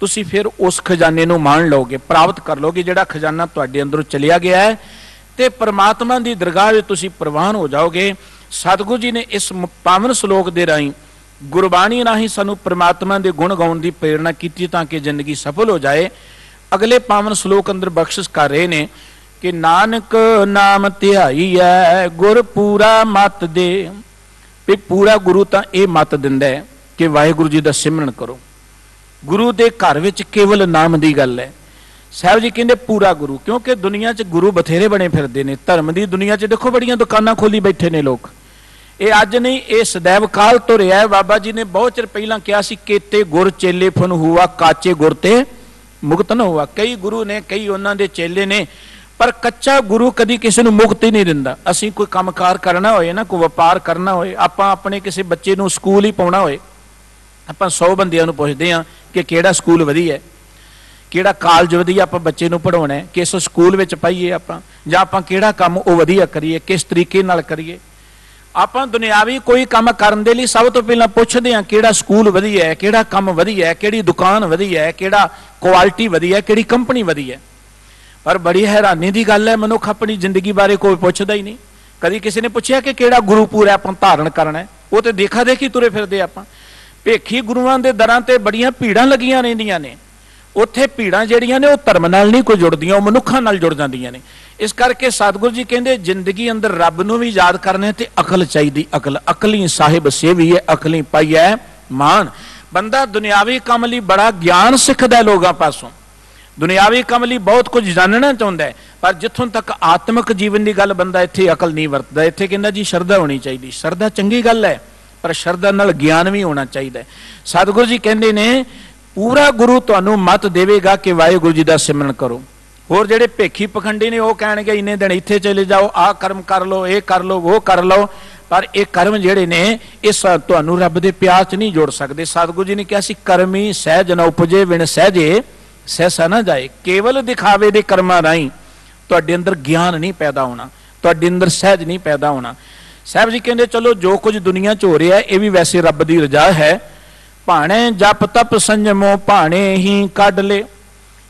ਤੁਸੀਂ ਫਿਰ ਉਸ ਖਜ਼ਾਨੇ ਨੂੰ ਮਾਣ ਲਓਗੇ, ਪ੍ਰਾਪਤ ਕਰ ਲਓਗੇ, ਜਿਹੜਾ ਖਜ਼ਾਨਾ ਤੁਹਾਡੇ ਅੰਦਰੋਂ ਚਲਿਆ ਗਿਆ ਹੈ। ਤੇ ਪ੍ਰਮਾਤਮਾ ਦੀ ਦਰਗਾਹ ਵਿੱਚ ਤੁਸੀਂ ਪ੍ਰਵਾਨ ਹੋ ਜਾਓਗੇ। ਸਤਿਗੁਰੂ ਜੀ ਨੇ ਇਸ ਪਾਵਨ ਸ਼ਲੋਕ ਦੇ ਰਾਹੀਂ ਗੁਰਬਾਣੀ ਰਾਹੀਂ ਸਾਨੂੰ ਪ੍ਰਮਾਤਮਾ ਦੇ ਗੁਣ ਗਾਉਣ ਦੀ ਪ੍ਰੇਰਣਾ ਕੀਤੀ ਤਾਂ ਕਿ ਜ਼ਿੰਦਗੀ ਸਫਲ ਹੋ ਜਾਏ। ਅਗਲੇ ਪਾਵਨ ਸ਼ਲੋਕ ਅੰਦਰ ਬਖਸ਼ਿਸ਼ ਕਰ ਰਹੇ ਨੇ ਕਿ ਨਾਨਕ ਨਾਮ ਧਿਆਈਐ ਗੁਰ ਪੂਰਾ ਮਤ ਦੇ। ਵੀ ਪੂਰਾ ਗੁਰੂ ਤਾਂ ਇਹ ਮਤ ਦਿੰਦਾ ਹੈ ਕਿ ਵਾਹਿਗੁਰੂ ਜੀ ਦਾ ਸਿਮਰਨ ਕਰੋ। ਗੁਰੂ ਦੇ ਘਰ ਵਿੱਚ ਕੇਵਲ ਨਾਮ ਦੀ ਗੱਲ ਹੈ ਸਾਹਿਬ ਜੀ ਕਹਿੰਦੇ ਪੂਰਾ ਗੁਰੂ, ਕਿਉਂਕਿ ਦੁਨੀਆ 'ਚ ਗੁਰੂ ਬਥੇਰੇ ਬਣੇ ਫਿਰਦੇ ਨੇ। ਧਰਮ ਦੀ ਦੁਨੀਆ 'ਚ ਦੇਖੋ ਬੜੀਆਂ ਦੁਕਾਨਾਂ ਖੋਲੀ ਬੈਠੇ ਨੇ ਲੋਕ। ਇਹ ਅੱਜ ਨਹੀਂ, ਇਹ ਸदैव ਕਾਲ ਤੋਂ ਰਿਹਾ ਹੈ। ਬਾਬਾ ਜੀ ਨੇ ਬਹੁਤ ਚਿਰ ਪਹਿਲਾਂ ਕਿਹਾ ਸੀ, ਕੇਤੇ ਗੁਰ ਚੇਲੇ ਫਨ ਹੁਆ, ਕਾਚੇ ਗੁਰ ਤੇ ਮੁਕਤ ਨਾ ਹੁਆ। ਕਈ ਗੁਰੂ ਨੇ, ਕਈ ਉਹਨਾਂ ਦੇ ਚੇਲੇ ਨੇ, ਪਰ ਕੱਚਾ ਗੁਰੂ ਕਦੀ ਕਿਸੇ ਨੂੰ ਮੁਕਤ ਹੀ ਨਹੀਂ ਦਿੰਦਾ। ਅਸੀਂ ਕੋਈ ਕੰਮਕਾਰ ਕਰਨਾ ਹੋਏ ਨਾ, ਕੋਈ ਵਪਾਰ ਕਰਨਾ ਹੋਏ, ਆਪਾਂ ਆਪਣੇ ਕਿਸੇ ਬੱਚੇ ਨੂੰ ਸਕੂਲ ਹੀ ਪਾਉਣਾ ਹੋਏ, ਆਪਾਂ 100 ਬੰਦਿਆਂ ਨੂੰ ਪੁੱਛਦੇ ਹਾਂ ਕਿ ਕਿਹੜਾ ਸਕੂਲ ਵਧੀਆ ਹੈ, ਕਿਹੜਾ ਕਾਲਜ ਵਧੀਆ ਆਪਾਂ ਬੱਚੇ ਨੂੰ ਪੜਾਉਣਾ ਹੈ, ਕਿਸ ਸਕੂਲ ਵਿੱਚ ਪਾਈਏ ਆਪਾਂ, ਜਾਂ ਆਪਾਂ ਕਿਹੜਾ ਕੰਮ ਉਹ ਵਧੀਆ ਕਰੀਏ, ਕਿਸ ਤਰੀਕੇ ਨਾਲ ਕਰੀਏ। ਆਪਾਂ ਦੁਨਿਆਵੀ ਕੋਈ ਕੰਮ ਕਰਨ ਦੇ ਲਈ ਸਭ ਤੋਂ ਪਹਿਲਾਂ ਪੁੱਛਦੇ ਹਾਂ ਕਿਹੜਾ ਸਕੂਲ ਵਧੀਆ ਹੈ, ਕਿਹੜਾ ਕੰਮ ਵਧੀਆ ਹੈ, ਕਿਹੜੀ ਦੁਕਾਨ ਵਧੀਆ ਹੈ, ਕਿਹੜਾ ਕੁਆਲਿਟੀ ਵਧੀਆ ਹੈ, ਕਿਹੜੀ ਕੰਪਨੀ ਵਧੀਆ ਹੈ। ਪਰ ਬੜੀ ਹੈਰਾਨੀ ਦੀ ਗੱਲ ਹੈ, ਮਨੁੱਖ ਆਪਣੀ ਜ਼ਿੰਦਗੀ ਬਾਰੇ ਕੋਈ ਪੁੱਛਦਾ ਹੀ ਨਹੀਂ। ਕਦੀ ਕਿਸੇ ਨੇ ਪੁੱਛਿਆ ਕਿ ਕਿਹੜਾ ਗੁਰੂ ਪੂਰਾ ਆਪਾਂ ਧਾਰਨ ਕਰਨਾ ਹੈ? ਉਹ ਤੇ ਦੇਖਾ ਦੇਖੀ ਤੁਰੇ ਫਿਰਦੇ ਆਪਾਂ। ਭੇਖੀ ਗੁਰੂਆਂ ਦੇ ਦਰਾਂ ਤੇ ਬੜੀਆਂ ਭੀੜਾਂ ਲੱਗੀਆਂ ਰਹਿੰਦੀਆਂ ਨੇ। ਉੱਥੇ ਭੀੜਾਂ ਜਿਹੜੀਆਂ ਨੇ, ਉਹ ਧਰਮ ਨਾਲ ਨਹੀਂ ਕੋਈ ਜੁੜਦੀਆਂ, ਉਹ ਮਨੁੱਖਾਂ ਨਾਲ ਜੁੜ ਜਾਂਦੀਆਂ ਨੇ। ਇਸ ਕਰਕੇ ਸਤਿਗੁਰੂ ਜੀ ਕਹਿੰਦੇ, ਜ਼ਿੰਦਗੀ ਅੰਦਰ ਰੱਬ ਨੂੰ ਵੀ ਯਾਦ ਕਰਨੇ ਤੇ ਅਕਲ ਚਾਹੀਦੀ, ਅਕਲ। ਅਕਲੀ ਸਾਹਿਬ ਸੇਵੀ ਹੈ, ਅਕਲੀ ਪਾਈਐ ਮਾਨ ਬੰਦਾ ਦੁਨਿਆਵੀ ਕੰਮ ਲਈ ਬੜਾ ਗਿਆਨ ਸਿੱਖਦਾ ਲੋਕਾਂ ਪਾਸੋਂ। ਦੁਨਿਆਵੀ ਕੰਮ ਲਈ ਬਹੁਤ ਕੁਝ ਜਾਣਨਾ ਚਾਹੁੰਦਾ ਹੈ, ਪਰ ਜਿੱਥੋਂ ਤੱਕ ਆਤਮਿਕ ਜੀਵਨ ਦੀ ਗੱਲ ਬੰਦਾ ਇੱਥੇ ਅਕਲ ਨਹੀਂ ਵਰਤਦਾ। ਇੱਥੇ ਕਹਿੰਦਾ ਜੀ, ਸ਼ਰਧਾ ਹੋਣੀ ਚਾਹੀਦੀ। ਸ਼ਰਧਾ ਚੰਗੀ ਗੱਲ ਹੈ, ਪਰ ਸ਼ਰਧਾ ਨਾਲ ਗਿਆਨ ਵੀ ਹੋਣਾ ਚਾਹੀਦਾ ਸਤਿਗੁਰੂ ਜੀ ਕਹਿੰਦੇ ਨੇ, ਪੂਰਾ ਗੁਰੂ ਤੁਹਾਨੂੰ ਮਤ ਦੇਵੇਗਾ ਕਿ ਵਾਹਿਗੁਰੂ ਜੀ ਦਾ ਸਿਮਰਨ ਕਰੋ। ਹੋਰ ਜਿਹੜੇ ਭੇਖੀ ਪਖੰਡੀ ਨੇ ਉਹ ਕਹਿਣਗੇ ਇੰਨੇ ਦਿਨ ਇੱਥੇ ਚਲੇ ਜਾਓ, ਆਹ ਕਰਮ ਕਰ ਲਓ, ਇਹ ਕਰ ਲਓ, ਉਹ ਕਰ ਲਓ। ਪਰ ਇਹ ਕਰਮ ਜਿਹੜੇ ਨੇ ਇਹ ਸ- ਤੁਹਾਨੂੰ ਰੱਬ ਦੇ ਪਿਆਰ 'ਚ ਨਹੀਂ ਜੋੜ ਸਕਦੇ। ਸਤਿਗੁਰੂ ਜੀ ਨੇ ਕਿਹਾ ਸੀ, ਕਰਮੀ ਸਹਿਜ ਨਾ ਉਪਜੇ, ਵਿਣ ਸਹਿਜੇ ਸਹਿਸਾ ਨਾ ਜਾਏ। ਕੇਵਲ ਦਿਖਾਵੇ ਦੇ ਕਰਮਾਂ ਰਾਹੀਂ ਤੁਹਾਡੇ ਅੰਦਰ ਗਿਆਨ ਨਹੀਂ ਪੈਦਾ ਹੋਣਾ, ਤੁਹਾਡੇ ਅੰਦਰ ਸਹਿਜ ਨਹੀਂ ਪੈਦਾ ਹੋਣਾ। ਸਾਹਿਬ ਜੀ ਕਹਿੰਦੇ, ਚਲੋ ਜੋ ਕੁਝ ਦੁਨੀਆ 'ਚ ਹੋ ਰਿਹਾ, ਇਹ ਵੀ ਵੈਸੇ ਰੱਬ ਦੀ ਰਜ਼ਾ ਹੈ। ਭਾਣੇ ਜਪ ਤਪ ਸੰਜਮੋ, ਭਾਣੇ ਹੀ ਕੱਢ ਲੇ।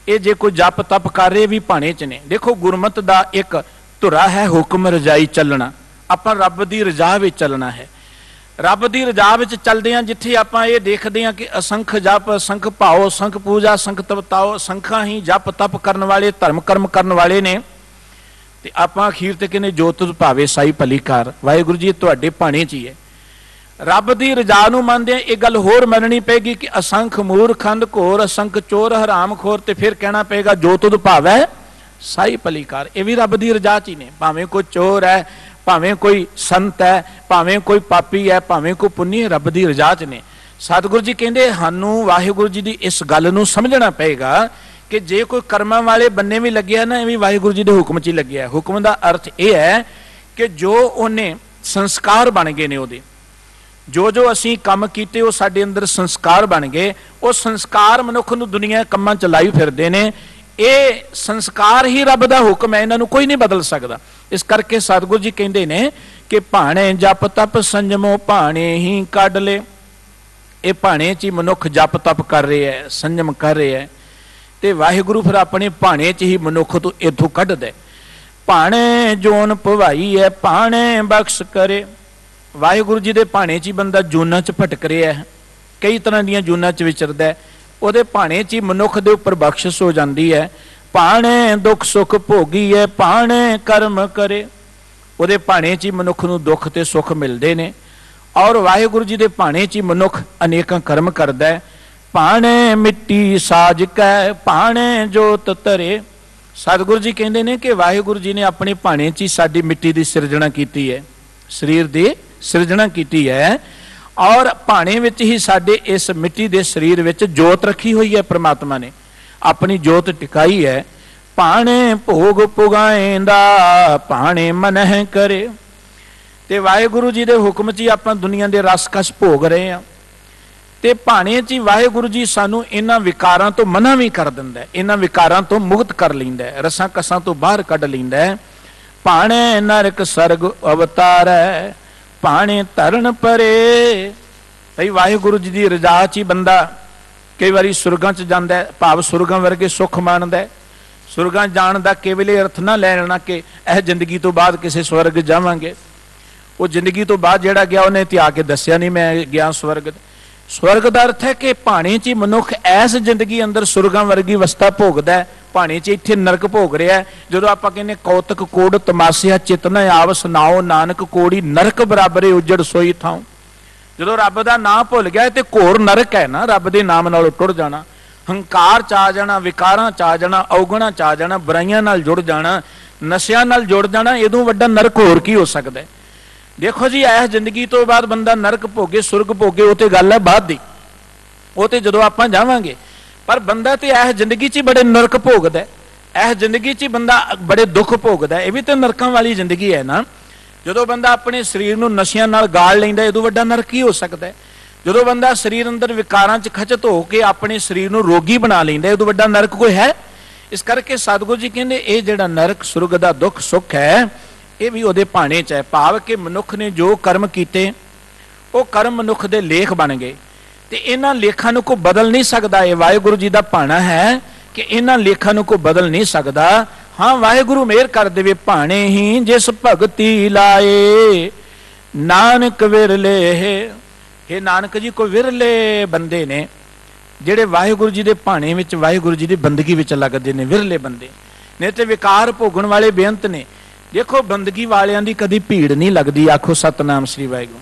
ਇਹ ਜੇ ਕੋਈ ਜਪ ਤਪ ਕਰ ਰਹੇ ਵੀ ਭਾਣੇ 'ਚ ਨੇ। ਦੇਖੋ ਗੁਰਮਤ ਦਾ ਇੱਕ ਧੁਰਾ ਹੈ ਹੁਕਮ ਰਜਾਈ ਚੱਲਣਾ। ਆਪਾਂ ਰੱਬ ਦੀ ਰਜ਼ਾ ਵਿੱਚ ਚੱਲਣਾ ਹੈ। ਰੱਬ ਦੀ ਰਜ਼ਾ ਵਿੱਚ ਚੱਲਦੇ ਹਾਂ ਜਿੱਥੇ ਆਪਾਂ ਇਹ ਦੇਖਦੇ ਹਾਂ ਕਿ ਅਸੰਖ ਜਪ, ਅਸੰਖ ਭਾਉ ਅਸੰਖ ਪੂਜਾ, ਅਸੰਖ ਤਪਤਾਓ, ਅਸੰਖਾਂ ਹੀ ਜਪ ਤਪ ਕਰਨ ਵਾਲੇ, ਧਰਮ ਕਰਮ ਕਰਨ ਵਾਲੇ ਨੇ। ਤੇ ਆਪਾਂ ਅਖੀਰ ਤੇ ਕਹਿੰਦੇ ਜੋਤ ਭਾਵੇ ਸਾਈ ਭਲੀ ਕਰ ਵਾਹਿਗੁਰੂ ਜੀ ਤੁਹਾਡੇ ਭਾਣੇ 'ਚ ਹੀ ਹੈ। ਰੱਬ ਦੀ ਰਜ਼ਾ ਨੂੰ ਮੰਨਦੇ ਆ ਇਹ ਗੱਲ ਹੋਰ ਮੰਨਣੀ ਪੈਗੀ ਕਿ ਅਸੰਖ ਮੂਰਖੰਦ, ਘੋਰ ਅਸੰਖ, ਚੋਰ, ਹਰਾਮਖੋਰ ਤੇ ਫਿਰ ਕਹਿਣਾ ਪਏਗਾ, ਜੋ ਤੁਧ ਭਾਵੈ, ਸਾਈ ਪਲੀਕਾਰ ਇਹ ਵੀ ਰੱਬ ਦੀ ਰਜ਼ਾ 'ਚ ਹੀ ਨੇ। ਭਾਵੇਂ ਕੋਈ ਚੋਰ ਹੈ, ਭਾਵੇਂ ਕੋਈ ਸੰਤ ਹੈ, ਭਾਵੇਂ ਕੋਈ ਪਾਪੀ ਹੈ, ਭਾਵੇਂ ਕੋਈ ਪੁੰਨੀ ਰੱਬ ਦੀ ਰਜ਼ਾ 'ਚ ਨੇ। ਸਤਿਗੁਰੂ ਜੀ ਕਹਿੰਦੇ, ਸਾਨੂੰ ਵਾਹਿਗੁਰੂ ਜੀ ਦੀ ਇਸ ਗੱਲ ਨੂੰ ਸਮਝਣਾ ਪਏਗਾ ਕਿ ਜੇ ਕੋਈ ਕਰਮਾਂ ਵਾਲੇ ਬੰਨੇ ਵੀ ਲੱਗਿਆ ਨਾ, ਇਹ ਵੀ ਵਾਹਿਗੁਰੂ ਜੀ ਦੇ ਹੁਕਮ 'ਚ ਹੀ ਲੱਗਿਆ ਹੁਕਮ ਦਾ ਅਰਥ ਇਹ ਹੈ ਕਿ ਜੋ ਉਹਨੇ ਸੰਸਕਾਰ ਬਣ ਗਏ ਨੇ ਉਹਦੇ ਜੋ ਜੋ ਅਸੀਂ ਕੰਮ ਕੀਤੇ, ਉਹ ਸਾਡੇ ਅੰਦਰ ਸੰਸਕਾਰ ਬਣ ਗਏ। ਉਹ ਸੰਸਕਾਰ ਮਨੁੱਖ ਨੂੰ ਦੁਨੀਆ ਕੰਮਾਂ ਚ ਲਾਈ ਫਿਰਦੇ ਨੇ। ਇਹ ਸੰਸਕਾਰ ਹੀ ਰੱਬ ਦਾ ਹੁਕਮ ਹੈ, ਇਹਨਾਂ ਨੂੰ ਕੋਈ ਨਹੀਂ ਬਦਲ ਸਕਦਾ। ਇਸ ਕਰਕੇ ਸਤਿਗੁਰੂ ਜੀ ਕਹਿੰਦੇ ਨੇ ਕਿ ਭਾਣੇ ਜਪ ਤਪ ਸੰਜਮੋ, ਭਾਣੇ ਹੀ ਕੱਢ ਲੈ। ਇਹ ਭਾਣੇ 'ਚ ਹੀ ਮਨੁੱਖ ਜਪ ਤਪ ਕਰ ਰਿਹਾ ਹੈ, ਸੰਜਮ ਕਰ ਰਿਹਾ ਹੈ। ਤੇ ਵਾਹਿਗੁਰੂ ਫਿਰ ਆਪਣੇ ਭਾਣੇ 'ਚ ਹੀ ਮਨੁੱਖ ਤੋਂ ਇਥੋਂ ਕੱਢਦਾ ਭਾਣੇ ਜੋਨ ਭਵਾਈ ਹੈ, ਭਾਣੇ ਬਖਸ਼ ਕਰੇ। ਵਾਹਿਗੁਰੂ ਜੀ ਦੇ ਭਾਣੇ 'ਚ ਹੀ ਬੰਦਾ ਜੂਨਾਂ 'ਚ ਭਟਕ ਰਿਹਾ ਹੈ। ਕਈ ਤਰ੍ਹਾਂ ਦੀਆਂ ਜੂਨਾਂ 'ਚ ਵਿਚਰਦਾ ਹੈ। ਉਹਦੇ ਭਾਣੇ 'ਚ ਹੀ ਮਨੁੱਖ ਦੇ ਉੱਪਰ ਬਖਸ਼ਿਸ਼ ਹੋ ਜਾਂਦੀ ਹੈ। ਭਾਣੇ ਦੁੱਖ ਸੁੱਖ ਭੋਗੀ ਹੈ, ਭਾਣੇ ਕਰਮ ਕਰੇ। ਉਹਦੇ ਭਾਣੇ 'ਚ ਹੀ ਮਨੁੱਖ ਨੂੰ ਦੁੱਖ ਤੇ ਸੁੱਖ ਮਿਲਦੇ ਨੇ। ਔਰ ਵਾਹਿਗੁਰੂ ਜੀ ਦੇ ਭਾਣੇ 'ਚ ਹੀ ਮਨੁੱਖ ਅਨੇਕਾਂ ਕਰਮ ਕਰਦਾ ਹੈ। ਭਾਣੇ ਮਿੱਟੀ ਸਾਜ ਕੈ, ਭਾਣੇ ਜੋਤ ਤਰੇ ਸਤਿਗੁਰੂ ਜੀ ਕਹਿੰਦੇ ਨੇ ਕਿ ਵਾਹਿਗੁਰੂ ਜੀ ਨੇ ਆਪਣੇ ਭਾਣੇ 'ਚ ਹੀ ਸਾਡੀ ਮਿੱਟੀ ਦੀ ਸਿਰਜਣਾ ਕੀਤੀ ਹੈ। ਸਰੀਰ ਦੀ ਸਿਰਜਣਾ ਕੀਤੀ ਹੈ ਔਰ ਭਾਣੇ ਵਿੱਚ ਹੀ ਸਾਡੇ ਇਸ ਮਿੱਟੀ ਦੇ ਸਰੀਰ ਵਿੱਚ ਜੋਤ ਰੱਖੀ ਹੋਈ ਹੈ ਪ੍ਰਮਾਤਮਾ ਨੇ। ਆਪਣੀ ਜੋਤ ਟਿਕਾਈ ਹੈ। ਭਾਣੇ ਭੋਗ ਪੁਗਾਏਂਦਾ, ਭਾਣੇ ਮਨਹਿ ਕਰੇ। ਤੇ ਵਾਹਿਗੁਰੂ ਜੀ ਦੇ ਹੁਕਮ 'ਚ ਹੀ ਆਪਾਂ ਦੁਨੀਆ ਦੇ ਰਸ ਕਸ ਭੋਗ ਰਹੇ ਆ ਤੇ ਭਾਣੇ 'ਚ ਹੀ ਵਾਹਿਗੁਰੂ ਜੀ ਸਾਨੂੰ ਇਹਨਾਂ ਵਿਕਾਰਾਂ ਤੋਂ ਮਨਾ ਵੀ ਕਰ ਦਿੰਦਾ ਇਹਨਾਂ ਵਿਕਾਰਾਂ ਤੋਂ ਮੁਕਤ ਕਰ ਲੈਂਦਾ ਰਸਾਂ ਕਸਾਂ ਤੋਂ ਬਾਹਰ ਕੱਢ ਲੈਂਦਾ ਹੈ। ਭਾਣੇ ਨਰਕ ਸਰਗ ਅਵਤਾਰੈ। ਭਾਣੇ ਧਰਨ ਪਰੇ। ਭਈ ਵਾਹਿਗੁਰੂ ਜੀ ਦੀ ਰਜ਼ਾ 'ਚ ਹੀ ਬੰਦਾ ਕਈ ਵਾਰੀ ਸੁਰਗਾਂ 'ਚ ਜਾਂਦਾ ਹੈ, ਭਾਵ ਸੁਰਗਾਂ ਵਰਗੇ ਸੁੱਖ ਮਾਣਦਾ ਹੈ। ਸੁਰਗਾਂ ਜਾਣ ਦਾ ਕੇਵਲੇ ਅਰਥ ਨਾ ਲੈ ਲੈਣਾ ਕਿ ਇਹ ਜ਼ਿੰਦਗੀ ਤੋਂ ਬਾਅਦ ਕਿਸੇ ਸਵਰਗ ਜਾਵਾਂਗੇ। ਉਹ ਜ਼ਿੰਦਗੀ ਤੋਂ ਬਾਅਦ ਜਿਹੜਾ ਗਿਆ, ਉਹਨੇ ਤੇ ਆ ਕੇ ਦੱਸਿਆ ਨਹੀਂ ਮੈਂ ਗਿਆ ਸਵਰਗ ਸਵਰਗ ਦਾ ਅਰਥ ਹੈ ਕਿ ਭਾਣੇ 'ਚ ਹੀ ਮਨੁੱਖ ਐਸ ਜ਼ਿੰਦਗੀ ਅੰਦਰ ਸੁਰਗਾਂ ਵਰਗੀ ਅਵਸਥਾ ਭੋਗਦਾ ਹੈ। ਭਾਣੇ 'ਚ ਇੱਥੇ ਨਰਕ ਭੋਗ ਰਿਹਾ ਹੈ। ਜਦੋਂ ਆਪਾਂ ਕਹਿੰਦੇ ਕੌਤਕ ਕੋੜ ਤਮਾਸਿਆ ਚਿਤਨਾ ਆਵ ਸੁਨਾਓ ਨਾਨਕ ਕੋੜੀ ਨਰਕ ਬਰਾਬਰੇ ਉਜੜ ਸੋਈ ਥਾਂ ਜਦੋਂ ਰੱਬ ਦਾ ਨਾਮ ਭੁੱਲ ਗਿਆ ਤੇ ਘੋਰ ਨਰਕ ਹੈ ਨਾ, ਰੱਬ ਦੇ ਨਾਮ ਨਾਲ ਟੁੱਟ ਜਾਣਾ। ਹੰਕਾਰ ਚ ਆ ਜਾਣਾ, ਵਿਕਾਰਾਂ ਚ ਆ ਜਾਣਾ, ਔਗਣਾ ਚ ਆ ਜਾਣਾ, ਬੁਰਾਈਆਂ ਨਾਲ ਜੁੜ ਜਾਣਾ, ਨਸ਼ਿਆਂ ਨਾਲ ਜੁੜ ਜਾਣਾ, ਇਹਦੋਂ ਵੱਡਾ ਨਰਕ ਹੋਰ ਕੀ ਹੋ ਸਕਦਾ ਹੈ? ਦੇਖੋ ਜੀ ਇਹ ਜ਼ਿੰਦਗੀ ਤੋਂ ਬਾਅਦ ਬੰਦਾ ਨਰਕ ਭੋਗੇ, ਸੁਰਗ ਭੋਗੇ, ਉਹ ਤੇ ਗੱਲ ਹੈ ਬਾਅਦ ਦੀ। ਉਹ ਤੇ ਜਦੋਂ ਆਪਾਂ ਜਾਵਾਂਗੇ, ਪਰ ਬੰਦਾ ਤੇ ਇਹ ਜ਼ਿੰਦਗੀ 'ਚ ਬੜੇ ਨਰਕ ਭੋਗਦਾ ਹੈ। ਇਹ ਜ਼ਿੰਦਗੀ 'ਚ ਬੰਦਾ ਬੜੇ ਦੁੱਖ ਭੋਗਦਾ ਇਹ ਵੀ ਤੇ ਨਰਕਾਂ ਵਾਲੀ ਜ਼ਿੰਦਗੀ ਹੈ ਨਾ। ਜਦੋਂ ਬੰਦਾ ਆਪਣੇ ਸਰੀਰ ਨੂੰ ਨਸ਼ਿਆਂ ਨਾਲ ਗਾਲ ਲੈਂਦਾ ਇਹ ਤੋਂ ਵੱਡਾ ਨਰਕ ਕੀ ਹੋ ਸਕਦਾ ਹੈ। ਜਦੋਂ ਬੰਦਾ ਸਰੀਰ ਅੰਦਰ ਵਿਕਾਰਾਂ 'ਚ ਖਚਤ ਹੋ ਕੇ ਆਪਣੇ ਸਰੀਰ ਨੂੰ ਰੋਗੀ ਬਣਾ ਲੈਂਦਾ ਇਹ ਤੋਂ ਵੱਡਾ ਨਰਕ ਕੋਈ ਹੈ। ਇਸ ਕਰਕੇ ਸਤਿਗੁਰੂ ਜੀ ਕਹਿੰਦੇ, ਇਹ ਜਿਹੜਾ ਨਰਕ, ਸੁਰਗ ਦਾ ਦੁੱਖ, ਸੁੱਖ ਹੈ ਇਹ ਵੀ ਉਹਦੇ ਭਾਣੇ 'ਚ ਹੈ। ਭਾਵ ਕਿ ਮਨੁੱਖ ਨੇ ਜੋ ਕਰਮ ਕੀਤੇ, ਉਹ ਕਰਮ ਮਨੁੱਖ ਦੇ ਲੇਖ ਬਣ ਗਏ। ਤੇ ਇਹਨਾਂ ਲੇਖਾਂ ਨੂੰ ਕੋਈ ਬਦਲ ਨਹੀਂ ਸਕਦਾ। ਇਹ ਵਾਹਿਗੁਰੂ ਜੀ ਦਾ ਭਾਣਾ ਹੈ ਕਿ ਇਹਨਾਂ ਲੇਖਾਂ ਨੂੰ ਕੋਈ ਬਦਲ ਨਹੀਂ ਸਕਦਾ। ਹਾਂ, ਵਾਹਿਗੁਰੂ ਮਿਹਰ ਕਰ ਦੇਵੇ ਭਾਣੇ ਹੀ ਜਿਸ ਭਗਤੀ ਲਾਏ। ਨਾਨਕ ਵਿਰਲੇ ਇਹ ਨਾਨਕ ਜੀ ਕੋਈ ਵਿਰਲੇ ਬੰਦੇ ਨੇ, ਜਿਹੜੇ ਵਾਹਿਗੁਰੂ ਜੀ ਦੇ ਭਾਣੇ ਵਿੱਚ, ਵਾਹਿਗੁਰੂ ਜੀ ਦੀ ਬੰਦਗੀ ਵਿੱਚ ਲੱਗਦੇ ਨੇ। ਵਿਰਲੇ ਬੰਦੇ। ਨੇ ਤੇ ਵਿਕਾਰ ਭੋਗਣ ਵਾਲੇ ਬੇਅੰਤ ਨੇ। ਦੇਖੋ ਬੰਦਗੀ ਵਾਲਿਆਂ ਦੀ ਕਦੀ ਭੀੜ ਨਹੀਂ ਲੱਗਦੀ, ਆਖੋ ਸਤਨਾਮ ਸ੍ਰੀ ਵਾਹਿਗੁਰੂ।